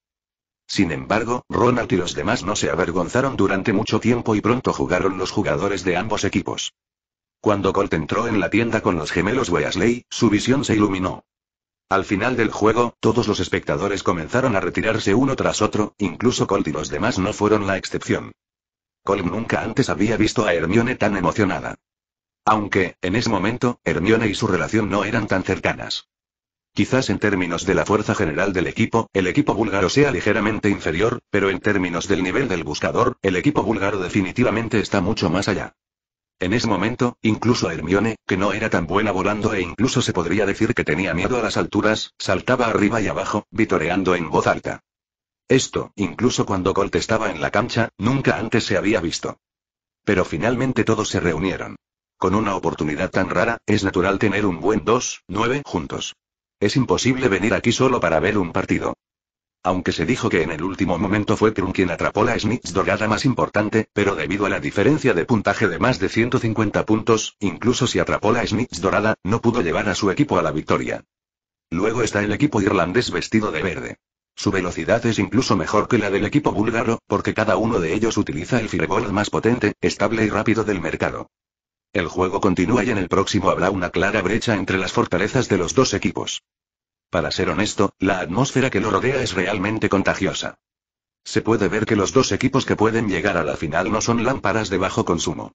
Sin embargo, Ronald y los demás no se avergonzaron durante mucho tiempo y pronto jugaron los jugadores de ambos equipos. Cuando Colt entró en la tienda con los gemelos Weasley, su visión se iluminó. Al final del juego, todos los espectadores comenzaron a retirarse uno tras otro, incluso Colt y los demás no fueron la excepción. Colt nunca antes había visto a Hermione tan emocionada. Aunque, en ese momento, Hermione y su relación no eran tan cercanas. Quizás en términos de la fuerza general del equipo, el equipo búlgaro sea ligeramente inferior, pero en términos del nivel del buscador, el equipo búlgaro definitivamente está mucho más allá. En ese momento, incluso Hermione, que no era tan buena volando e incluso se podría decir que tenía miedo a las alturas, saltaba arriba y abajo, vitoreando en voz alta. Esto, incluso cuando Colt estaba en la cancha, nunca antes se había visto. Pero finalmente todos se reunieron. Con una oportunidad tan rara, es natural tener un buen 2-9 juntos. Es imposible venir aquí solo para ver un partido. Aunque se dijo que en el último momento fue Krum quien atrapó la snitch dorada más importante, pero debido a la diferencia de puntaje de más de 150 puntos, incluso si atrapó la snitch dorada, no pudo llevar a su equipo a la victoria. Luego está el equipo irlandés vestido de verde. Su velocidad es incluso mejor que la del equipo búlgaro, porque cada uno de ellos utiliza el fireball más potente, estable y rápido del mercado. El juego continúa y en el próximo habrá una clara brecha entre las fortalezas de los dos equipos. Para ser honesto, la atmósfera que lo rodea es realmente contagiosa. Se puede ver que los dos equipos que pueden llegar a la final no son lámparas de bajo consumo.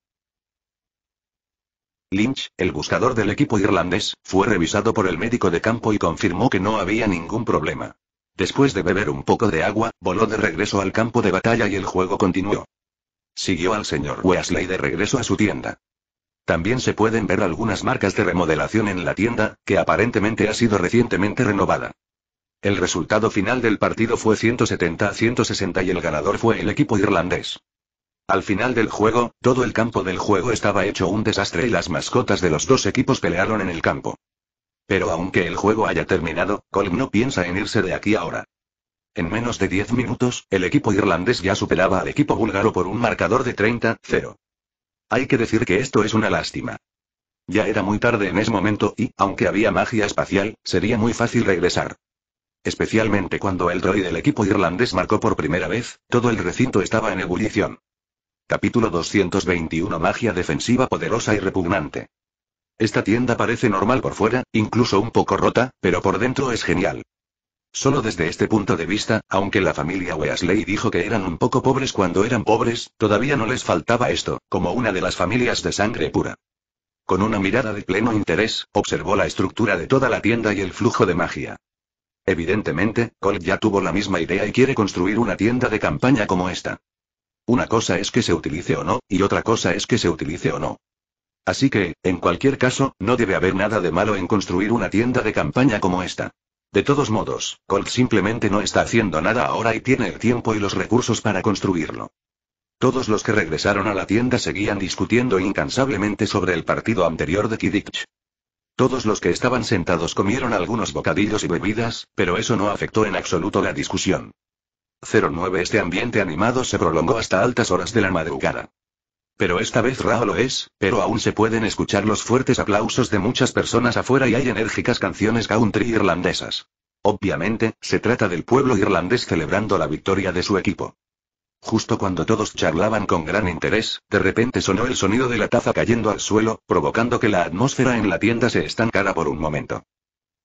Lynch, el buscador del equipo irlandés, fue revisado por el médico de campo y confirmó que no había ningún problema. Después de beber un poco de agua, voló de regreso al campo de batalla y el juego continuó. Siguió al señor Weasley de regreso a su tienda. También se pueden ver algunas marcas de remodelación en la tienda, que aparentemente ha sido recientemente renovada. El resultado final del partido fue 170 a 160 y el ganador fue el equipo irlandés. Al final del juego, todo el campo del juego estaba hecho un desastre y las mascotas de los dos equipos pelearon en el campo. Pero aunque el juego haya terminado, Colm no piensa en irse de aquí ahora. En menos de 10 minutos, el equipo irlandés ya superaba al equipo búlgaro por un marcador de 30-0. Hay que decir que esto es una lástima. Ya era muy tarde en ese momento y, aunque había magia espacial, sería muy fácil regresar. Especialmente cuando el droid del equipo irlandés marcó por primera vez, todo el recinto estaba en ebullición. Capítulo 221 Magia defensiva poderosa y repugnante. Esta tienda parece normal por fuera, incluso un poco rota, pero por dentro es genial. Solo desde este punto de vista, aunque la familia Weasley dijo que eran un poco pobres cuando eran pobres, todavía no les faltaba esto, como una de las familias de sangre pura. Con una mirada de pleno interés, observó la estructura de toda la tienda y el flujo de magia. Evidentemente, Colt ya tuvo la misma idea y quiere construir una tienda de campaña como esta. Una cosa es que se utilice o no, y otra cosa es que se utilice o no. Así que, en cualquier caso, no debe haber nada de malo en construir una tienda de campaña como esta. De todos modos, Colt simplemente no está haciendo nada ahora y tiene el tiempo y los recursos para construirlo. Todos los que regresaron a la tienda seguían discutiendo incansablemente sobre el partido anterior de Kidditch. Todos los que estaban sentados comieron algunos bocadillos y bebidas, pero eso no afectó en absoluto la discusión. 09 Este ambiente animado se prolongó hasta altas horas de la madrugada. Pero esta vez raro lo es, pero aún se pueden escuchar los fuertes aplausos de muchas personas afuera y hay enérgicas canciones country irlandesas. Obviamente, se trata del pueblo irlandés celebrando la victoria de su equipo. Justo cuando todos charlaban con gran interés, de repente sonó el sonido de la taza cayendo al suelo, provocando que la atmósfera en la tienda se estancara por un momento.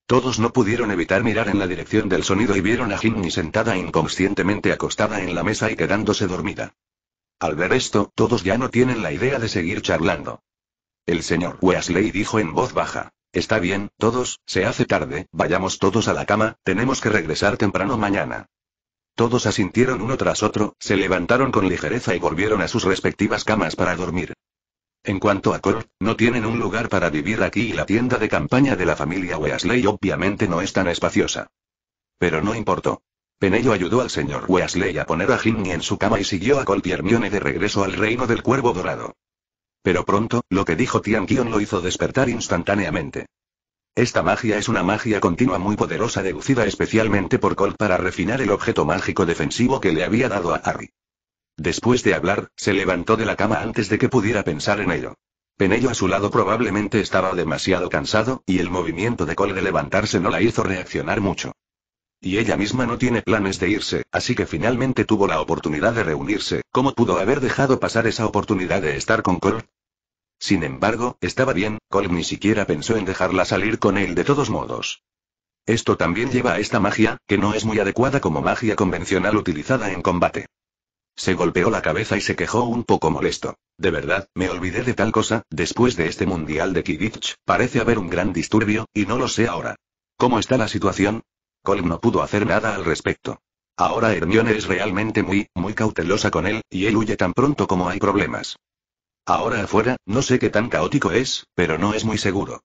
Todos no pudieron evitar mirar en la dirección del sonido y vieron a Ginny sentada inconscientemente acostada en la mesa y quedándose dormida. Al ver esto, todos ya no tienen la idea de seguir charlando. El señor Weasley dijo en voz baja. Está bien, todos, se hace tarde, vayamos todos a la cama, tenemos que regresar temprano mañana. Todos asintieron uno tras otro, se levantaron con ligereza y volvieron a sus respectivas camas para dormir. En cuanto a Colt, no tienen un lugar para vivir aquí y la tienda de campaña de la familia Weasley obviamente no es tan espaciosa. Pero no importó. Penello ayudó al señor Weasley a poner a Ginny en su cama y siguió a Colt y Hermione de regreso al reino del cuervo dorado. Pero pronto, lo que dijo Tian Kion lo hizo despertar instantáneamente. Esta magia es una magia continua muy poderosa deducida especialmente por Colt para refinar el objeto mágico defensivo que le había dado a Harry. Después de hablar, se levantó de la cama antes de que pudiera pensar en ello. Penello a su lado probablemente estaba demasiado cansado, y el movimiento de Colt de levantarse no la hizo reaccionar mucho. Y ella misma no tiene planes de irse, así que finalmente tuvo la oportunidad de reunirse. ¿Cómo pudo haber dejado pasar esa oportunidad de estar con Cole? Sin embargo, estaba bien, Cole ni siquiera pensó en dejarla salir con él de todos modos. Esto también lleva a esta magia, que no es muy adecuada como magia convencional utilizada en combate. Se golpeó la cabeza y se quejó un poco molesto. De verdad, me olvidé de tal cosa, después de este mundial de Kidditch, parece haber un gran disturbio, y no lo sé ahora. ¿Cómo está la situación? Cole no pudo hacer nada al respecto. Ahora Hermione es realmente muy, muy cautelosa con él, y él huye tan pronto como hay problemas. Ahora afuera, no sé qué tan caótico es, pero no es muy seguro.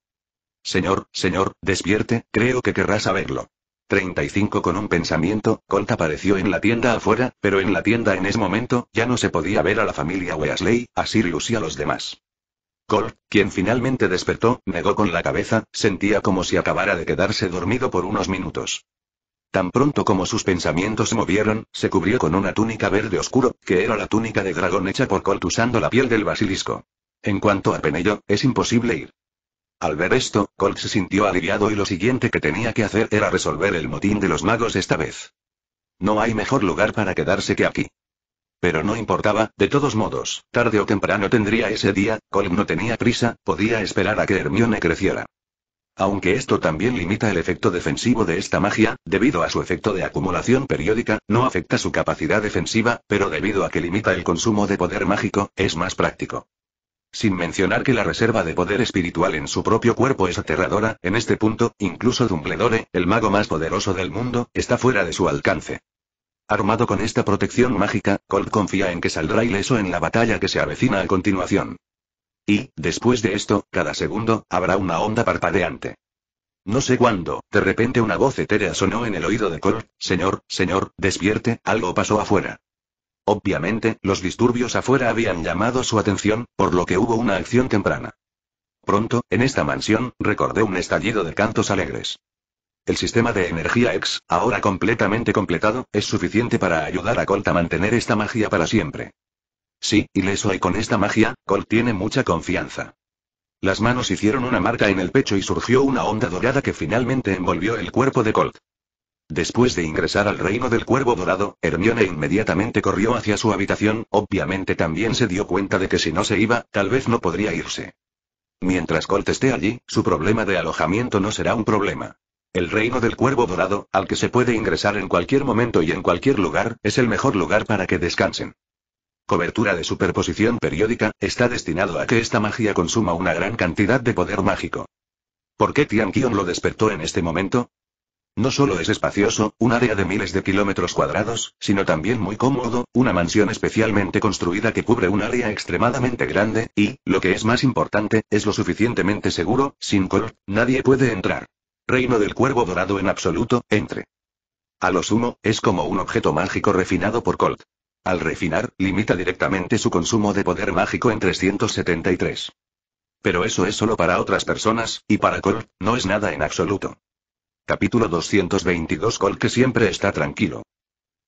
Señor, señor, despierte, creo que querrá saberlo. 35 con un pensamiento, Colt apareció en la tienda afuera, pero en la tienda en ese momento, ya no se podía ver a la familia Weasley, a Sirius y a los demás. Colt, quien finalmente despertó, negó con la cabeza, sentía como si acabara de quedarse dormido por unos minutos. Tan pronto como sus pensamientos se movieron, se cubrió con una túnica verde oscuro, que era la túnica de dragón hecha por Colt usando la piel del basilisco. En cuanto a Penello, es imposible ir. Al ver esto, Colt se sintió aliviado y lo siguiente que tenía que hacer era resolver el motín de los magos esta vez. No hay mejor lugar para quedarse que aquí. Pero no importaba, de todos modos, tarde o temprano tendría ese día, Colm no tenía prisa, podía esperar a que Hermione creciera. Aunque esto también limita el efecto defensivo de esta magia, debido a su efecto de acumulación periódica, no afecta su capacidad defensiva, pero debido a que limita el consumo de poder mágico, es más práctico. Sin mencionar que la reserva de poder espiritual en su propio cuerpo es aterradora, en este punto, incluso Dumbledore, el mago más poderoso del mundo, está fuera de su alcance. Armado con esta protección mágica, Colt confía en que saldrá ileso en la batalla que se avecina a continuación. Y, después de esto, cada segundo, habrá una onda parpadeante. No sé cuándo, de repente una voz etérea sonó en el oído de Colt, Señor, señor, despierte, algo pasó afuera. Obviamente, los disturbios afuera habían llamado su atención, por lo que hubo una acción temprana. Pronto, en esta mansión, recordé un estallido de cantos alegres. El sistema de energía X, ahora completamente completado, es suficiente para ayudar a Colt a mantener esta magia para siempre. Sí, ileso y con esta magia, Colt tiene mucha confianza. Las manos hicieron una marca en el pecho y surgió una onda dorada que finalmente envolvió el cuerpo de Colt. Después de ingresar al reino del cuervo dorado, Hermione inmediatamente corrió hacia su habitación, obviamente también se dio cuenta de que si no se iba, tal vez no podría irse. Mientras Colt esté allí, su problema de alojamiento no será un problema. El reino del cuervo dorado, al que se puede ingresar en cualquier momento y en cualquier lugar, es el mejor lugar para que descansen. Cobertura de superposición periódica, está destinado a que esta magia consuma una gran cantidad de poder mágico. ¿Por qué Tian Qion lo despertó en este momento? No solo es espacioso, un área de miles de kilómetros cuadrados, sino también muy cómodo, una mansión especialmente construida que cubre un área extremadamente grande, y, lo que es más importante, es lo suficientemente seguro, sin Colt, nadie puede entrar. Reino del Cuervo Dorado en absoluto, entre. A lo sumo, es como un objeto mágico refinado por Colt. Al refinar, limita directamente su consumo de poder mágico en 373. Pero eso es solo para otras personas, y para Colt, no es nada en absoluto. Capítulo 222 Colt que siempre está tranquilo.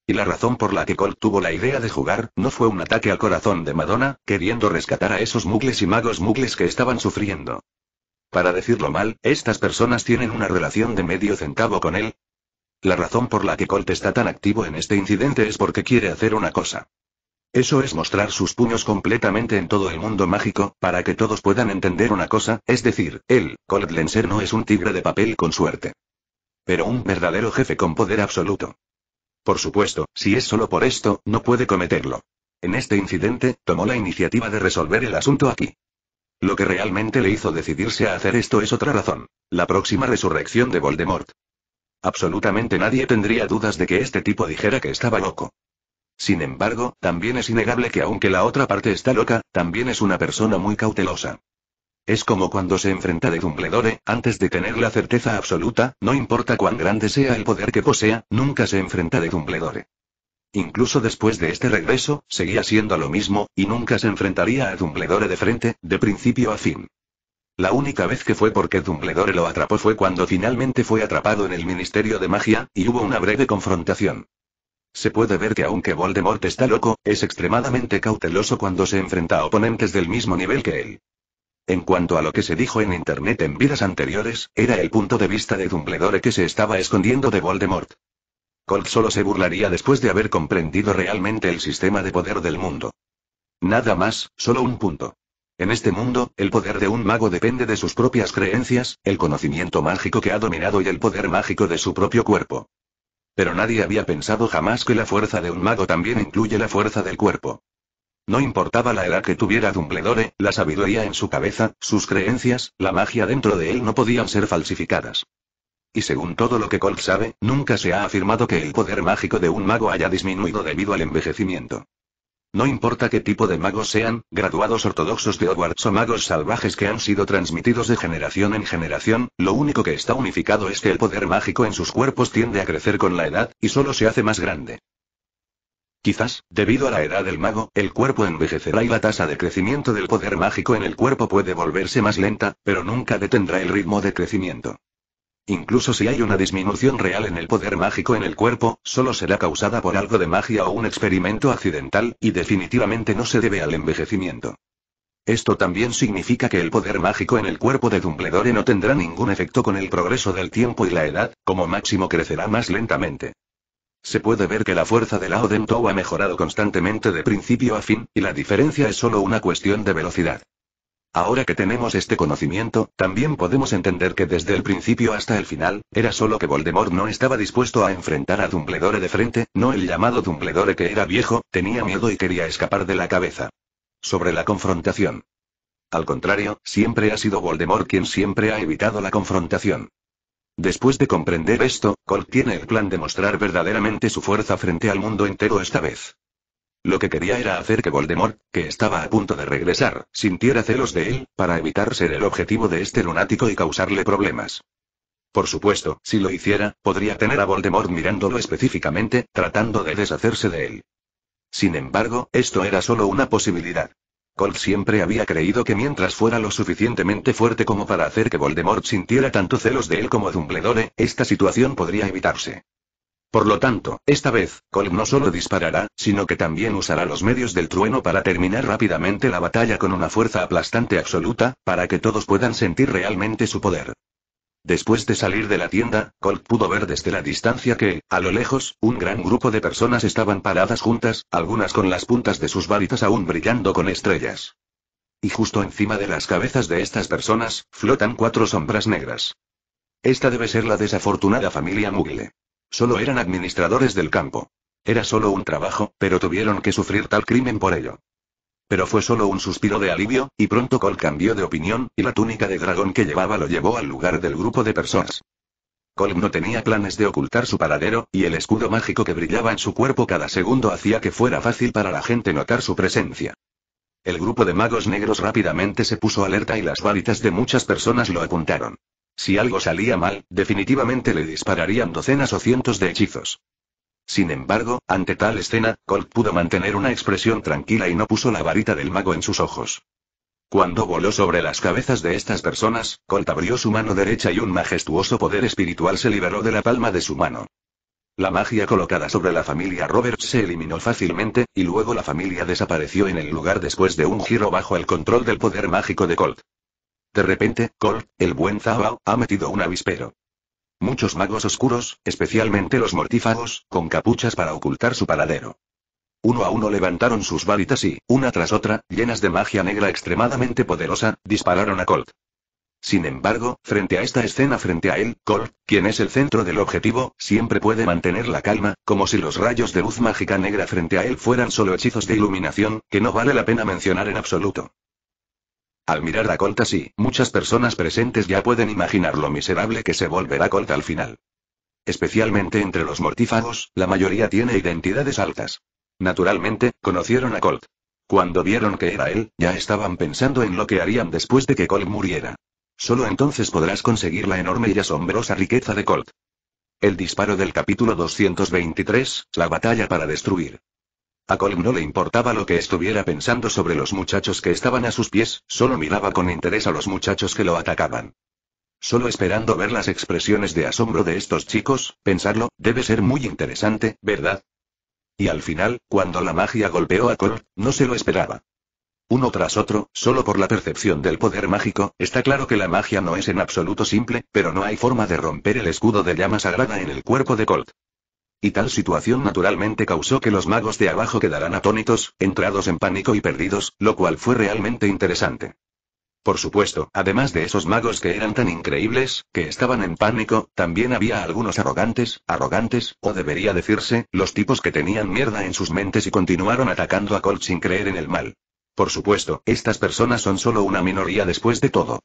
Y la razón por la que Colt tuvo la idea de jugar, no fue un ataque al corazón de Madonna, queriendo rescatar a esos mugles y magos mugles que estaban sufriendo. Para decirlo mal, estas personas tienen una relación de medio centavo con él. La razón por la que Colt está tan activo en este incidente es porque quiere hacer una cosa. Eso es mostrar sus puños completamente en todo el mundo mágico, para que todos puedan entender una cosa, es decir, él, Colt Lenser no es un tigre de papel con suerte. Pero un verdadero jefe con poder absoluto. Por supuesto, si es solo por esto, no puede cometerlo. En este incidente, tomó la iniciativa de resolver el asunto aquí. Lo que realmente le hizo decidirse a hacer esto es otra razón. La próxima resurrección de Voldemort. Absolutamente nadie tendría dudas de que este tipo dijera que estaba loco. Sin embargo, también es innegable que aunque la otra parte está loca, también es una persona muy cautelosa. Es como cuando se enfrenta de Dumbledore, antes de tener la certeza absoluta, no importa cuán grande sea el poder que posea, nunca se enfrenta de Dumbledore. Incluso después de este regreso, seguía siendo lo mismo, y nunca se enfrentaría a Dumbledore de frente, de principio a fin. La única vez que fue porque Dumbledore lo atrapó fue cuando finalmente fue atrapado en el Ministerio de Magia, y hubo una breve confrontación. Se puede ver que aunque Voldemort está loco, es extremadamente cauteloso cuando se enfrenta a oponentes del mismo nivel que él. En cuanto a lo que se dijo en Internet en vidas anteriores, era el punto de vista de Dumbledore que se estaba escondiendo de Voldemort. Colt solo se burlaría después de haber comprendido realmente el sistema de poder del mundo. Nada más, solo un punto. En este mundo, el poder de un mago depende de sus propias creencias, el conocimiento mágico que ha dominado y el poder mágico de su propio cuerpo. Pero nadie había pensado jamás que la fuerza de un mago también incluye la fuerza del cuerpo. No importaba la edad que tuviera Dumbledore, la sabiduría en su cabeza, sus creencias, la magia dentro de él no podían ser falsificadas. Y según todo lo que Colt sabe, nunca se ha afirmado que el poder mágico de un mago haya disminuido debido al envejecimiento. No importa qué tipo de magos sean, graduados ortodoxos de Hogwarts o magos salvajes que han sido transmitidos de generación en generación, lo único que está unificado es que el poder mágico en sus cuerpos tiende a crecer con la edad, y solo se hace más grande. Quizás, debido a la edad del mago, el cuerpo envejecerá y la tasa de crecimiento del poder mágico en el cuerpo puede volverse más lenta, pero nunca detendrá el ritmo de crecimiento. Incluso si hay una disminución real en el poder mágico en el cuerpo, solo será causada por algo de magia o un experimento accidental, y definitivamente no se debe al envejecimiento. Esto también significa que el poder mágico en el cuerpo de Dumbledore no tendrá ningún efecto con el progreso del tiempo y la edad, como máximo crecerá más lentamente. Se puede ver que la fuerza de Lao Tou ha mejorado constantemente de principio a fin, y la diferencia es solo una cuestión de velocidad. Ahora que tenemos este conocimiento, también podemos entender que desde el principio hasta el final, era solo que Voldemort no estaba dispuesto a enfrentar a Dumbledore de frente, no el llamado Dumbledore que era viejo, tenía miedo y quería escapar de la cabeza. Sobre la confrontación. Al contrario, siempre ha sido Voldemort quien siempre ha evitado la confrontación. Después de comprender esto, Colt tiene el plan de mostrar verdaderamente su fuerza frente al mundo entero esta vez. Lo que quería era hacer que Voldemort, que estaba a punto de regresar, sintiera celos de él, para evitar ser el objetivo de este lunático y causarle problemas. Por supuesto, si lo hiciera, podría tener a Voldemort mirándolo específicamente, tratando de deshacerse de él. Sin embargo, esto era solo una posibilidad. Colt siempre había creído que mientras fuera lo suficientemente fuerte como para hacer que Voldemort sintiera tanto celos de él como Dumbledore, esta situación podría evitarse. Por lo tanto, esta vez, Colt no solo disparará, sino que también usará los medios del trueno para terminar rápidamente la batalla con una fuerza aplastante absoluta, para que todos puedan sentir realmente su poder. Después de salir de la tienda, Colt pudo ver desde la distancia que, a lo lejos, un gran grupo de personas estaban paradas juntas, algunas con las puntas de sus varitas aún brillando con estrellas. Y justo encima de las cabezas de estas personas, flotan cuatro sombras negras. Esta debe ser la desafortunada familia Mugle. Solo eran administradores del campo. Era solo un trabajo, pero tuvieron que sufrir tal crimen por ello. Pero fue solo un suspiro de alivio, y pronto Cole cambió de opinión, y la túnica de dragón que llevaba lo llevó al lugar del grupo de personas. Colm no tenía planes de ocultar su paradero, y el escudo mágico que brillaba en su cuerpo cada segundo hacía que fuera fácil para la gente notar su presencia. El grupo de magos negros rápidamente se puso alerta y las varitas de muchas personas lo apuntaron. Si algo salía mal, definitivamente le dispararían docenas o cientos de hechizos. Sin embargo, ante tal escena, Colt pudo mantener una expresión tranquila y no puso la varita del mago en sus ojos. Cuando voló sobre las cabezas de estas personas, Colt abrió su mano derecha y un majestuoso poder espiritual se liberó de la palma de su mano. La magia colocada sobre la familia Roberts se eliminó fácilmente, y luego la familia desapareció en el lugar después de un giro bajo el control del poder mágico de Colt. De repente, Colt, el buen Zabao, ha metido un avispero. Muchos magos oscuros, especialmente los mortífagos, con capuchas para ocultar su paradero. Uno a uno levantaron sus varitas y, una tras otra, llenas de magia negra extremadamente poderosa, dispararon a Colt. Sin embargo, frente a esta escena frente a él, Colt, quien es el centro del objetivo, siempre puede mantener la calma, como si los rayos de luz mágica negra frente a él fueran solo hechizos de iluminación, que no vale la pena mencionar en absoluto. Al mirar a Colt así, muchas personas presentes ya pueden imaginar lo miserable que se volverá Colt al final. Especialmente entre los mortífagos, la mayoría tiene identidades altas. Naturalmente, conocieron a Colt. Cuando vieron que era él, ya estaban pensando en lo que harían después de que Colt muriera. Solo entonces podrás conseguir la enorme y asombrosa riqueza de Colt. El disparo del capítulo 223, la batalla para destruir. A Colm no le importaba lo que estuviera pensando sobre los muchachos que estaban a sus pies, solo miraba con interés a los muchachos que lo atacaban. Solo esperando ver las expresiones de asombro de estos chicos, pensarlo, debe ser muy interesante, ¿verdad? Y al final, cuando la magia golpeó a Colt, no se lo esperaba. Uno tras otro, solo por la percepción del poder mágico, está claro que la magia no es en absoluto simple, pero no hay forma de romper el escudo de llama sagrada en el cuerpo de Colt. Y tal situación naturalmente causó que los magos de abajo quedaran atónitos, entrados en pánico y perdidos, lo cual fue realmente interesante. Por supuesto, además de esos magos que eran tan increíbles, que estaban en pánico, también había algunos arrogantes, arrogantes, o debería decirse, los tipos que tenían mierda en sus mentes y continuaron atacando a Colt sin creer en el mal. Por supuesto, estas personas son solo una minoría después de todo.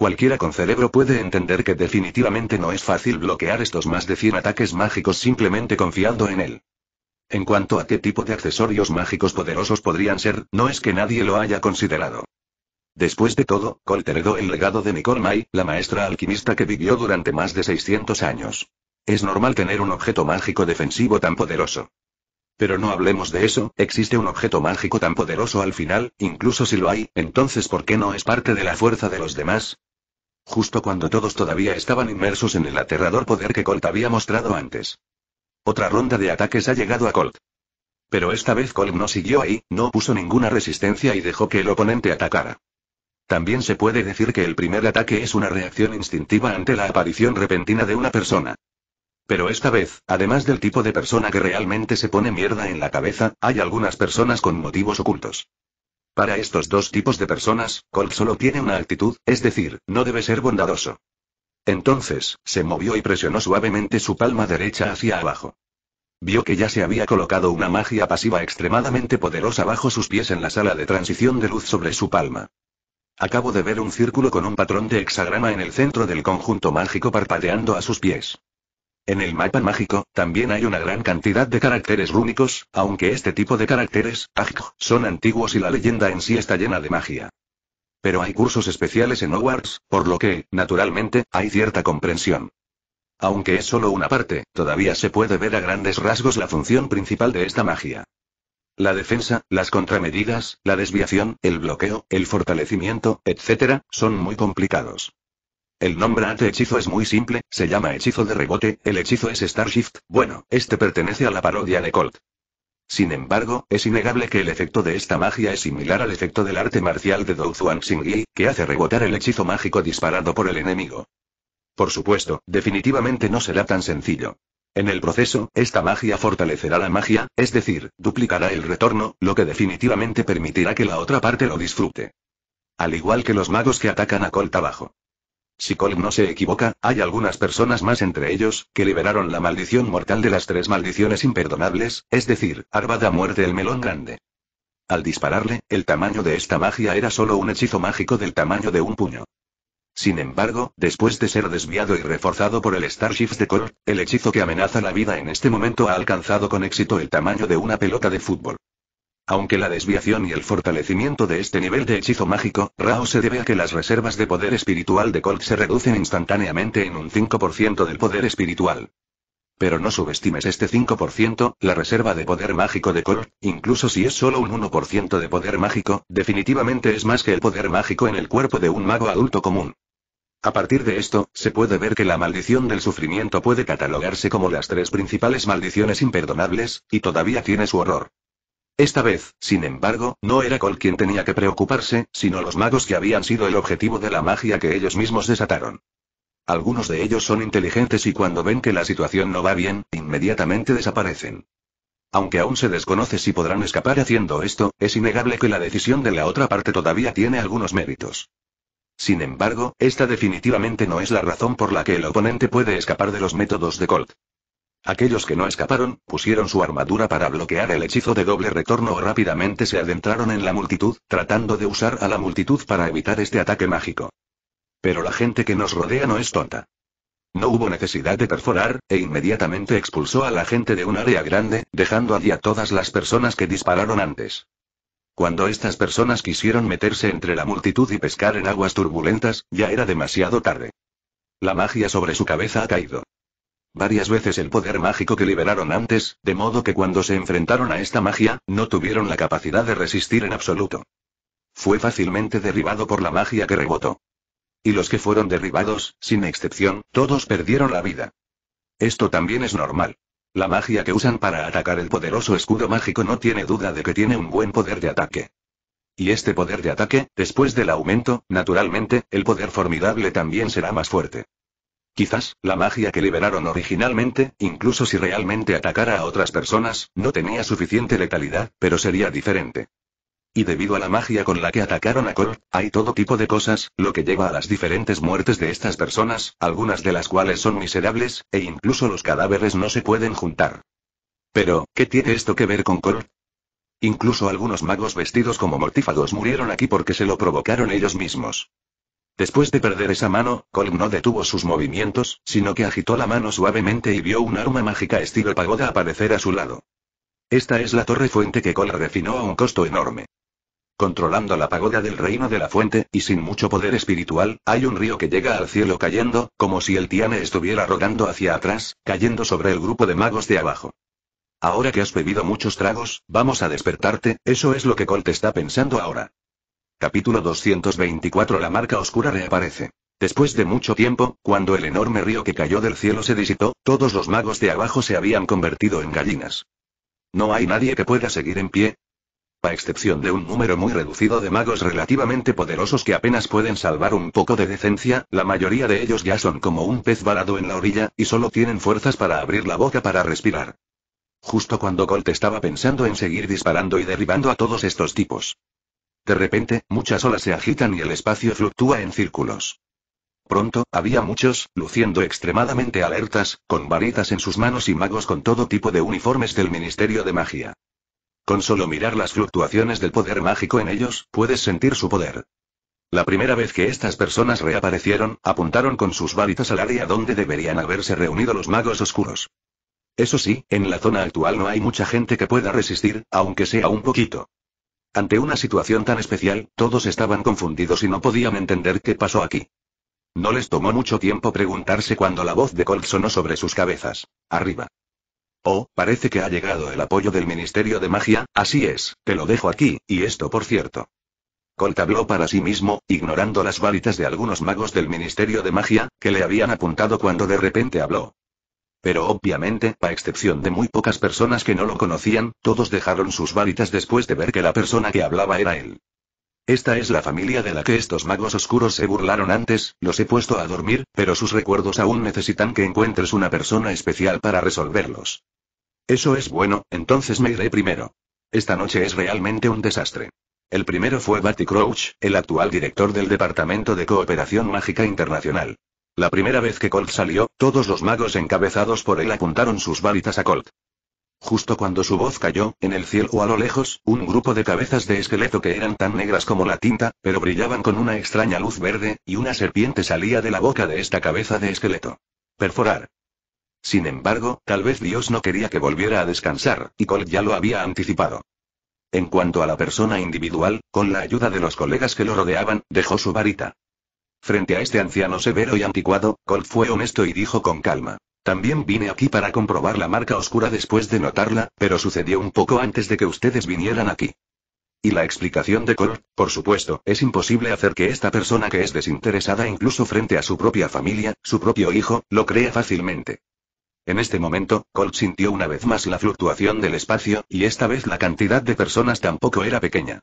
Cualquiera con cerebro puede entender que definitivamente no es fácil bloquear estos más de 100 ataques mágicos simplemente confiando en él. En cuanto a qué tipo de accesorios mágicos poderosos podrían ser, no es que nadie lo haya considerado. Después de todo, Colt heredó el legado de Nicole May, la maestra alquimista que vivió durante más de 600 años. Es normal tener un objeto mágico defensivo tan poderoso. Pero no hablemos de eso, existe un objeto mágico tan poderoso al final, incluso si lo hay, entonces ¿por qué no es parte de la fuerza de los demás? Justo cuando todos todavía estaban inmersos en el aterrador poder que Colt había mostrado antes. Otra ronda de ataques ha llegado a Colt. Pero esta vez Colt no siguió ahí, no puso ninguna resistencia y dejó que el oponente atacara. También se puede decir que el primer ataque es una reacción instintiva ante la aparición repentina de una persona. Pero esta vez, además del tipo de persona que realmente se pone mierda en la cabeza, hay algunas personas con motivos ocultos. Para estos dos tipos de personas, Colt solo tiene una actitud, es decir, no debe ser bondadoso. Entonces, se movió y presionó suavemente su palma derecha hacia abajo. Vio que ya se había colocado una magia pasiva extremadamente poderosa bajo sus pies en la sala de transición de luz sobre su palma. Acabo de ver un círculo con un patrón de hexagrama en el centro del conjunto mágico parpadeando a sus pies. En el mapa mágico, también hay una gran cantidad de caracteres rúnicos, aunque este tipo de caracteres, son antiguos y la leyenda en sí está llena de magia. Pero hay cursos especiales en Hogwarts, por lo que, naturalmente, hay cierta comprensión. Aunque es solo una parte, todavía se puede ver a grandes rasgos la función principal de esta magia. La defensa, las contramedidas, la desviación, el bloqueo, el fortalecimiento, etc., son muy complicados. El nombre ante hechizo es muy simple, se llama hechizo de rebote, el hechizo es Starshift, bueno, este pertenece a la parodia de Colt. Sin embargo, es innegable que el efecto de esta magia es similar al efecto del arte marcial de Dou Xuan Xingyi, que hace rebotar el hechizo mágico disparado por el enemigo. Por supuesto, definitivamente no será tan sencillo. En el proceso, esta magia fortalecerá la magia, es decir, duplicará el retorno, lo que definitivamente permitirá que la otra parte lo disfrute. Al igual que los magos que atacan a Colt abajo. Si Colt no se equivoca, hay algunas personas más entre ellos, que liberaron la maldición mortal de las tres maldiciones imperdonables, es decir, Arvada muerte el melón grande. Al dispararle, el tamaño de esta magia era solo un hechizo mágico del tamaño de un puño. Sin embargo, después de ser desviado y reforzado por el Starships de Colt, el hechizo que amenaza la vida en este momento ha alcanzado con éxito el tamaño de una pelota de fútbol. Aunque la desviación y el fortalecimiento de este nivel de hechizo mágico, Rao se debe a que las reservas de poder espiritual de Colt se reducen instantáneamente en un 5% del poder espiritual. Pero no subestimes este 5%, la reserva de poder mágico de Colt, incluso si es solo un 1% de poder mágico, definitivamente es más que el poder mágico en el cuerpo de un mago adulto común. A partir de esto, se puede ver que la maldición del sufrimiento puede catalogarse como las tres principales maldiciones imperdonables, y todavía tiene su horror. Esta vez, sin embargo, no era Cole quien tenía que preocuparse, sino los magos que habían sido el objetivo de la magia que ellos mismos desataron. Algunos de ellos son inteligentes y cuando ven que la situación no va bien, inmediatamente desaparecen. Aunque aún se desconoce si podrán escapar haciendo esto, es innegable que la decisión de la otra parte todavía tiene algunos méritos. Sin embargo, esta definitivamente no es la razón por la que el oponente puede escapar de los métodos de Colt. Aquellos que no escaparon, pusieron su armadura para bloquear el hechizo de doble retorno o rápidamente se adentraron en la multitud, tratando de usar a la multitud para evitar este ataque mágico. Pero la gente que nos rodea no es tonta. No hubo necesidad de perforar, e inmediatamente expulsó a la gente de un área grande, dejando allí a todas las personas que dispararon antes. Cuando estas personas quisieron meterse entre la multitud y pescar en aguas turbulentas, ya era demasiado tarde. La magia sobre su cabeza ha caído. Varias veces el poder mágico que liberaron antes, de modo que cuando se enfrentaron a esta magia, no tuvieron la capacidad de resistir en absoluto. Fue fácilmente derribado por la magia que rebotó. Y los que fueron derribados, sin excepción, todos perdieron la vida. Esto también es normal. La magia que usan para atacar el poderoso escudo mágico no tiene duda de que tiene un buen poder de ataque. Y este poder de ataque, después del aumento, naturalmente, el poder formidable también será más fuerte. Quizás, la magia que liberaron originalmente, incluso si realmente atacara a otras personas, no tenía suficiente letalidad, pero sería diferente. Y debido a la magia con la que atacaron a Cole, hay todo tipo de cosas, lo que lleva a las diferentes muertes de estas personas, algunas de las cuales son miserables, e incluso los cadáveres no se pueden juntar. Pero, ¿qué tiene esto que ver con Cole? Incluso algunos magos vestidos como mortífagos murieron aquí porque se lo provocaron ellos mismos. Después de perder esa mano, Cole no detuvo sus movimientos, sino que agitó la mano suavemente y vio un arma mágica estilo pagoda aparecer a su lado. Esta es la torre fuente que Cole refinó a un costo enorme. Controlando la pagoda del reino de la fuente, y sin mucho poder espiritual, hay un río que llega al cielo cayendo, como si el Tiane estuviera rodando hacia atrás, cayendo sobre el grupo de magos de abajo. Ahora que has bebido muchos tragos, vamos a despertarte, eso es lo que Colt está pensando ahora. Capítulo 224 La marca oscura reaparece. Después de mucho tiempo, cuando el enorme río que cayó del cielo se disipó, todos los magos de abajo se habían convertido en gallinas. ¿No hay nadie que pueda seguir en pie? A excepción de un número muy reducido de magos relativamente poderosos que apenas pueden salvar un poco de decencia, la mayoría de ellos ya son como un pez varado en la orilla, y solo tienen fuerzas para abrir la boca para respirar. Justo cuando Colt estaba pensando en seguir disparando y derribando a todos estos tipos. De repente, muchas olas se agitan y el espacio fluctúa en círculos. Pronto, había muchos, luciendo extremadamente alertas, con varitas en sus manos y magos con todo tipo de uniformes del Ministerio de Magia. Con solo mirar las fluctuaciones del poder mágico en ellos, puedes sentir su poder. La primera vez que estas personas reaparecieron, apuntaron con sus varitas al área donde deberían haberse reunido los magos oscuros. Eso sí, en la zona actual no hay mucha gente que pueda resistir, aunque sea un poquito. Ante una situación tan especial, todos estaban confundidos y no podían entender qué pasó aquí. No les tomó mucho tiempo preguntarse cuando la voz de Colt sonó sobre sus cabezas. Arriba. Oh, parece que ha llegado el apoyo del Ministerio de Magia, así es, te lo dejo aquí, y esto por cierto. Colt habló para sí mismo, ignorando las varitas de algunos magos del Ministerio de Magia, que le habían apuntado cuando de repente habló. Pero obviamente, a excepción de muy pocas personas que no lo conocían, todos dejaron sus varitas después de ver que la persona que hablaba era él. Esta es la familia de la que estos magos oscuros se burlaron antes, los he puesto a dormir, pero sus recuerdos aún necesitan que encuentres una persona especial para resolverlos. Eso es bueno, entonces me iré primero. Esta noche es realmente un desastre. El primero fue Batty Crouch, el actual director del Departamento de Cooperación Mágica Internacional. La primera vez que Colt salió, todos los magos encabezados por él apuntaron sus varitas a Colt. Justo cuando su voz cayó, en el cielo a lo lejos, un grupo de cabezas de esqueleto que eran tan negras como la tinta, pero brillaban con una extraña luz verde, y una serpiente salía de la boca de esta cabeza de esqueleto. Perforar. Sin embargo, tal vez Dios no quería que volviera a descansar, y Colt ya lo había anticipado. En cuanto a la persona individual, con la ayuda de los colegas que lo rodeaban, dejó su varita. Frente a este anciano severo y anticuado, Colt fue honesto y dijo con calma. También vine aquí para comprobar la marca oscura después de notarla, pero sucedió un poco antes de que ustedes vinieran aquí. Y la explicación de Colt, por supuesto, es imposible hacer que esta persona que es desinteresada incluso frente a su propia familia, su propio hijo, lo crea fácilmente. En este momento, Colt sintió una vez más la fluctuación del espacio, y esta vez la cantidad de personas tampoco era pequeña.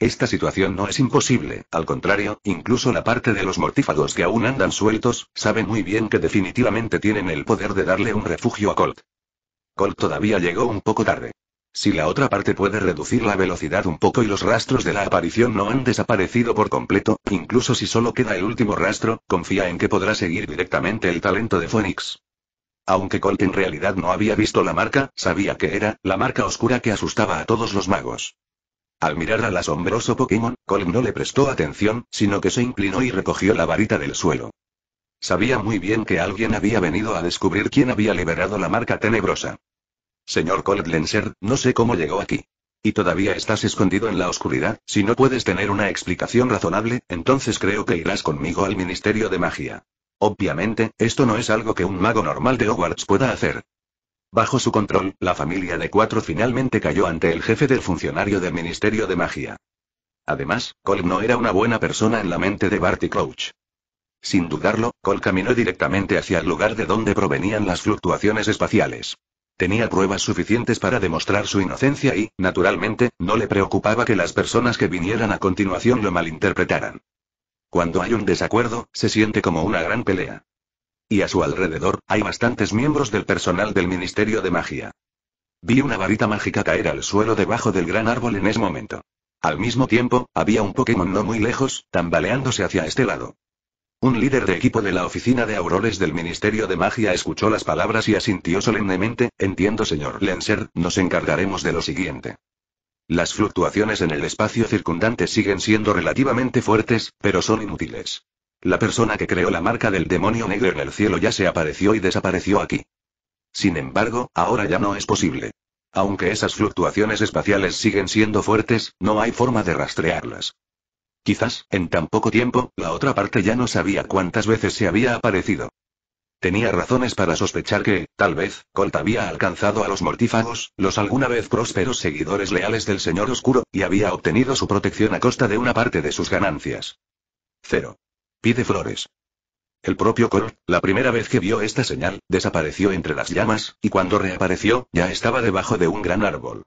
Esta situación no es imposible, al contrario, incluso la parte de los mortífagos que aún andan sueltos, saben muy bien que definitivamente tienen el poder de darle un refugio a Colt. Colt todavía llegó un poco tarde. Si la otra parte puede reducir la velocidad un poco y los rastros de la aparición no han desaparecido por completo, incluso si solo queda el último rastro, confía en que podrá seguir directamente el talento de Phoenix. Aunque Colt en realidad no había visto la marca, sabía que era la marca oscura que asustaba a todos los magos. Al mirar al asombroso Pokémon, Colt no le prestó atención, sino que se inclinó y recogió la varita del suelo. Sabía muy bien que alguien había venido a descubrir quién había liberado la marca tenebrosa. Señor Colt Lenser, no sé cómo llegó aquí. Y todavía estás escondido en la oscuridad, si no puedes tener una explicación razonable, entonces creo que irás conmigo al Ministerio de Magia. Obviamente, esto no es algo que un mago normal de Hogwarts pueda hacer. Bajo su control, la familia de cuatro finalmente cayó ante el jefe del funcionario del Ministerio de Magia. Además, Cole no era una buena persona en la mente de Barty Crouch. Sin dudarlo, Cole caminó directamente hacia el lugar de donde provenían las fluctuaciones espaciales. Tenía pruebas suficientes para demostrar su inocencia y, naturalmente, no le preocupaba que las personas que vinieran a continuación lo malinterpretaran. Cuando hay un desacuerdo, se siente como una gran pelea. Y a su alrededor, hay bastantes miembros del personal del Ministerio de Magia. Vi una varita mágica caer al suelo debajo del gran árbol en ese momento. Al mismo tiempo, había un Pokémon no muy lejos, tambaleándose hacia este lado. Un líder de equipo de la oficina de aurores del Ministerio de Magia escuchó las palabras y asintió solemnemente, entiendo señor Lenser, nos encargaremos de lo siguiente. Las fluctuaciones en el espacio circundante siguen siendo relativamente fuertes, pero son inútiles. La persona que creó la marca del demonio negro en el cielo ya se apareció y desapareció aquí. Sin embargo, ahora ya no es posible. Aunque esas fluctuaciones espaciales siguen siendo fuertes, no hay forma de rastrearlas. Quizás, en tan poco tiempo, la otra parte ya no sabía cuántas veces se había aparecido. Tenía razones para sospechar que, tal vez, Colt había alcanzado a los mortífagos, los alguna vez prósperos seguidores leales del Señor Oscuro, y había obtenido su protección a costa de una parte de sus ganancias. Cero. Pide flores. El propio Colt, la primera vez que vio esta señal, desapareció entre las llamas, y cuando reapareció, ya estaba debajo de un gran árbol.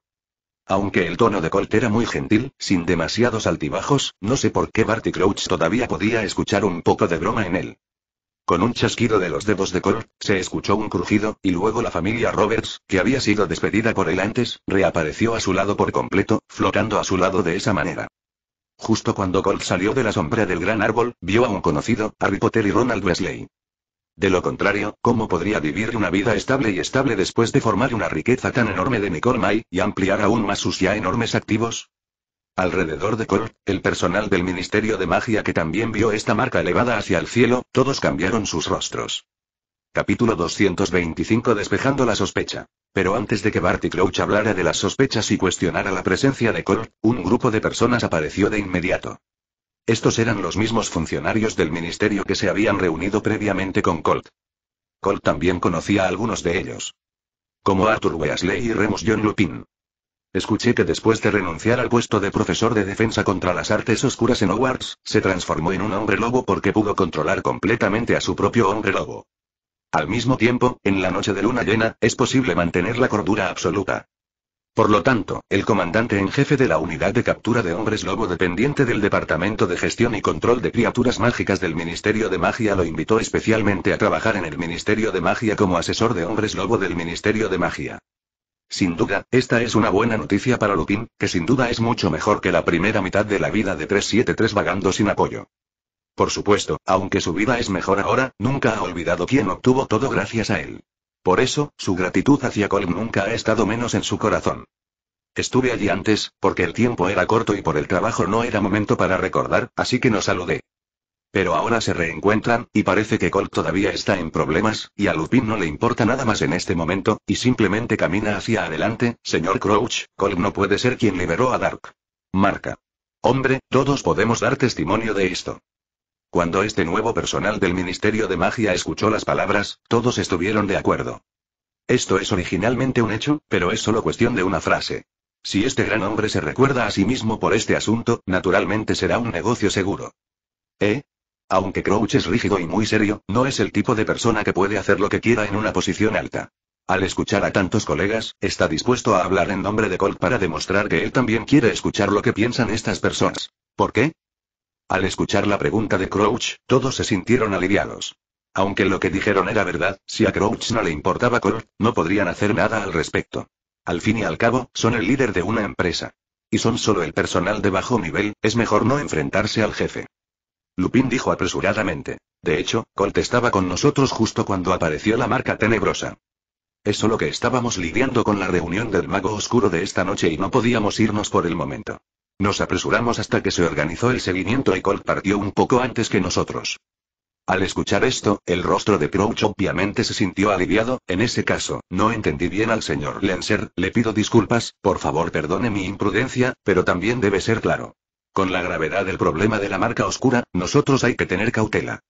Aunque el tono de Colt era muy gentil, sin demasiados altibajos, no sé por qué Barty Crouch todavía podía escuchar un poco de broma en él. Con un chasquido de los dedos de Colt, se escuchó un crujido, y luego la familia Roberts, que había sido despedida por él antes, reapareció a su lado por completo, flotando a su lado de esa manera. Justo cuando Colt salió de la sombra del gran árbol, vio a un conocido, Harry Potter y Ronald Weasley. De lo contrario, ¿cómo podría vivir una vida estable y estable después de formar una riqueza tan enorme de Nicole May, y ampliar aún más sus ya enormes activos? Alrededor de Colt, el personal del Ministerio de Magia que también vio esta marca elevada hacia el cielo, todos cambiaron sus rostros. Capítulo 225 Despejando la sospecha. Pero antes de que Barty Crouch hablara de las sospechas y cuestionara la presencia de Colt, un grupo de personas apareció de inmediato. Estos eran los mismos funcionarios del ministerio que se habían reunido previamente con Colt. Colt también conocía a algunos de ellos. Como Arthur Weasley y Remus John Lupin. Escuché que después de renunciar al puesto de profesor de defensa contra las artes oscuras en Hogwarts, se transformó en un hombre lobo porque pudo controlar completamente a su propio hombre lobo. Al mismo tiempo, en la noche de luna llena, es posible mantener la cordura absoluta. Por lo tanto, el comandante en jefe de la unidad de captura de hombres lobo dependiente del Departamento de Gestión y Control de Criaturas Mágicas del Ministerio de Magia lo invitó especialmente a trabajar en el Ministerio de Magia como asesor de hombres lobo del Ministerio de Magia. Sin duda, esta es una buena noticia para Lupin, que sin duda es mucho mejor que la primera mitad de la vida de 373 vagando sin apoyo. Por supuesto, aunque su vida es mejor ahora, nunca ha olvidado quién obtuvo todo gracias a él. Por eso, su gratitud hacia Colm nunca ha estado menos en su corazón. Estuve allí antes, porque el tiempo era corto y por el trabajo no era momento para recordar, así que no saludé. Pero ahora se reencuentran, y parece que Colt todavía está en problemas, y a Lupin no le importa nada más en este momento, y simplemente camina hacia adelante, señor Crouch, Colt no puede ser quien liberó a Dark. Marca. Hombre, todos podemos dar testimonio de esto. Cuando este nuevo personal del Ministerio de Magia escuchó las palabras, todos estuvieron de acuerdo. Esto es originalmente un hecho, pero es solo cuestión de una frase. Si este gran hombre se recuerda a sí mismo por este asunto, naturalmente será un negocio seguro. ¿Eh? Aunque Crouch es rígido y muy serio, no es el tipo de persona que puede hacer lo que quiera en una posición alta. Al escuchar a tantos colegas, está dispuesto a hablar en nombre de Colt para demostrar que él también quiere escuchar lo que piensan estas personas. ¿Por qué? Al escuchar la pregunta de Crouch, todos se sintieron aliviados. Aunque lo que dijeron era verdad, si a Crouch no le importaba Colt, no podrían hacer nada al respecto. Al fin y al cabo, son el líder de una empresa. Y son solo el personal de bajo nivel, es mejor no enfrentarse al jefe. Lupin dijo apresuradamente. De hecho, Colt estaba con nosotros justo cuando apareció la marca tenebrosa. Es solo que estábamos lidiando con la reunión del mago oscuro de esta noche y no podíamos irnos por el momento. Nos apresuramos hasta que se organizó el seguimiento y Colt partió un poco antes que nosotros. Al escuchar esto, el rostro de Crouch obviamente se sintió aliviado, en ese caso, no entendí bien al señor Lenser, le pido disculpas, por favor perdone mi imprudencia, pero también debe ser claro. Con la gravedad del problema de la marca oscura, nosotros hay que tener cautela.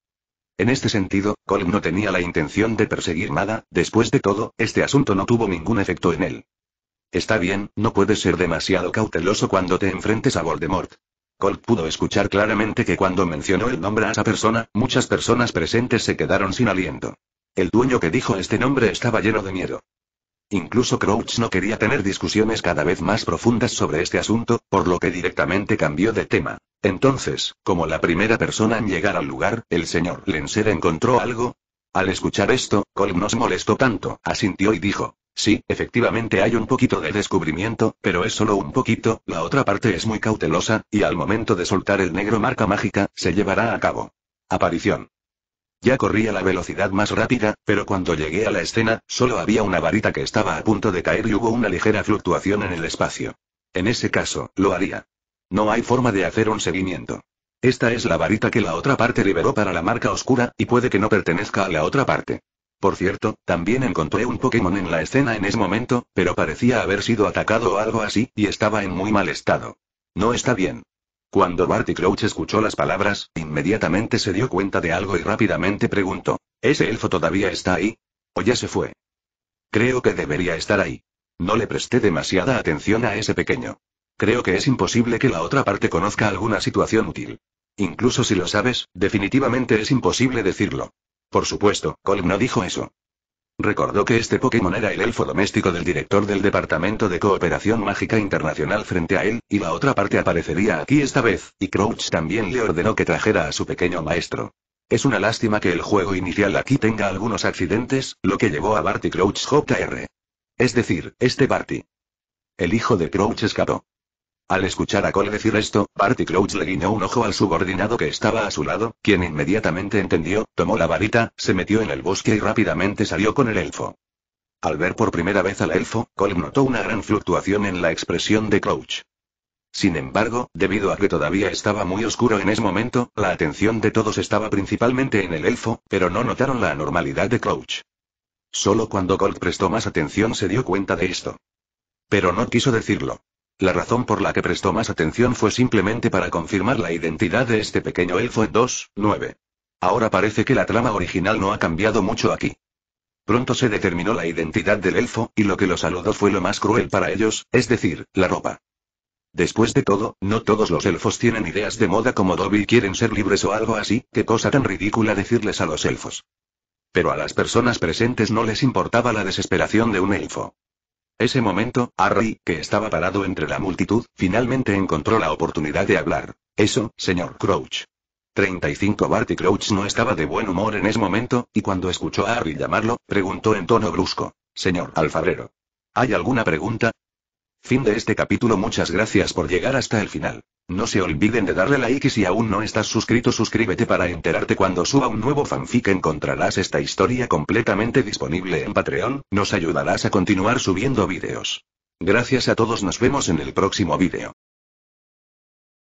En este sentido, Colm no tenía la intención de perseguir nada, después de todo, este asunto no tuvo ningún efecto en él. Está bien, no puedes ser demasiado cauteloso cuando te enfrentes a Voldemort. Colt pudo escuchar claramente que cuando mencionó el nombre a esa persona, muchas personas presentes se quedaron sin aliento. El dueño que dijo este nombre estaba lleno de miedo. Incluso Crouch no quería tener discusiones cada vez más profundas sobre este asunto, por lo que directamente cambió de tema. Entonces, como la primera persona en llegar al lugar, el señor Lenser encontró algo. Al escuchar esto, Colm no se molestó tanto, asintió y dijo, sí, efectivamente hay un poquito de descubrimiento, pero es solo un poquito, la otra parte es muy cautelosa, y al momento de soltar el negro marca mágica, se llevará a cabo. Aparición. Ya corría la velocidad más rápida, pero cuando llegué a la escena, solo había una varita que estaba a punto de caer y hubo una ligera fluctuación en el espacio. En ese caso, lo haría. No hay forma de hacer un seguimiento. Esta es la varita que la otra parte liberó para la marca oscura, y puede que no pertenezca a la otra parte. Por cierto, también encontré un Pokémon en la escena en ese momento, pero parecía haber sido atacado o algo así, y estaba en muy mal estado. No está bien. Cuando Barty Crouch escuchó las palabras, inmediatamente se dio cuenta de algo y rápidamente preguntó, ¿ese elfo todavía está ahí? ¿O ya se fue? Creo que debería estar ahí. No le presté demasiada atención a ese pequeño. Creo que es imposible que la otra parte conozca alguna situación útil. Incluso si lo sabes, definitivamente es imposible decirlo. Por supuesto, Colm no dijo eso. Recordó que este Pokémon era el elfo doméstico del director del Departamento de Cooperación Mágica Internacional frente a él, y la otra parte aparecería aquí esta vez, y Crouch también le ordenó que trajera a su pequeño maestro. Es una lástima que el juego inicial aquí tenga algunos accidentes, lo que llevó a Barty Crouch Jr. Es decir, este Barty. El hijo de Crouch escapó. Al escuchar a Cole decir esto, Barty Crouch le guiñó un ojo al subordinado que estaba a su lado, quien inmediatamente entendió, tomó la varita, se metió en el bosque y rápidamente salió con el elfo. Al ver por primera vez al elfo, Cole notó una gran fluctuación en la expresión de Crouch. Sin embargo, debido a que todavía estaba muy oscuro en ese momento, la atención de todos estaba principalmente en el elfo, pero no notaron la anormalidad de Crouch. Solo cuando Colt prestó más atención se dio cuenta de esto. Pero no quiso decirlo. La razón por la que prestó más atención fue simplemente para confirmar la identidad de este pequeño elfo en 2, 9. Ahora parece que la trama original no ha cambiado mucho aquí. Pronto se determinó la identidad del elfo, y lo que lo saludó fue lo más cruel para ellos, es decir, la ropa. Después de todo, no todos los elfos tienen ideas de moda como Dobby quieren ser libres o algo así, qué cosa tan ridícula decirles a los elfos. Pero a las personas presentes no les importaba la desesperación de un elfo. Ese momento, Harry, que estaba parado entre la multitud, finalmente encontró la oportunidad de hablar. Eso, señor Crouch. 35 Barty Crouch no estaba de buen humor en ese momento, y cuando escuchó a Harry llamarlo, preguntó en tono brusco. Señor alfabrero. ¿Hay alguna pregunta? Fin de este capítulo, muchas gracias por llegar hasta el final. No se olviden de darle like y si aún no estás suscrito suscríbete para enterarte cuando suba un nuevo fanfic encontrarás esta historia completamente disponible en Patreon, nos ayudarás a continuar subiendo vídeos. Gracias a todos nos vemos en el próximo vídeo.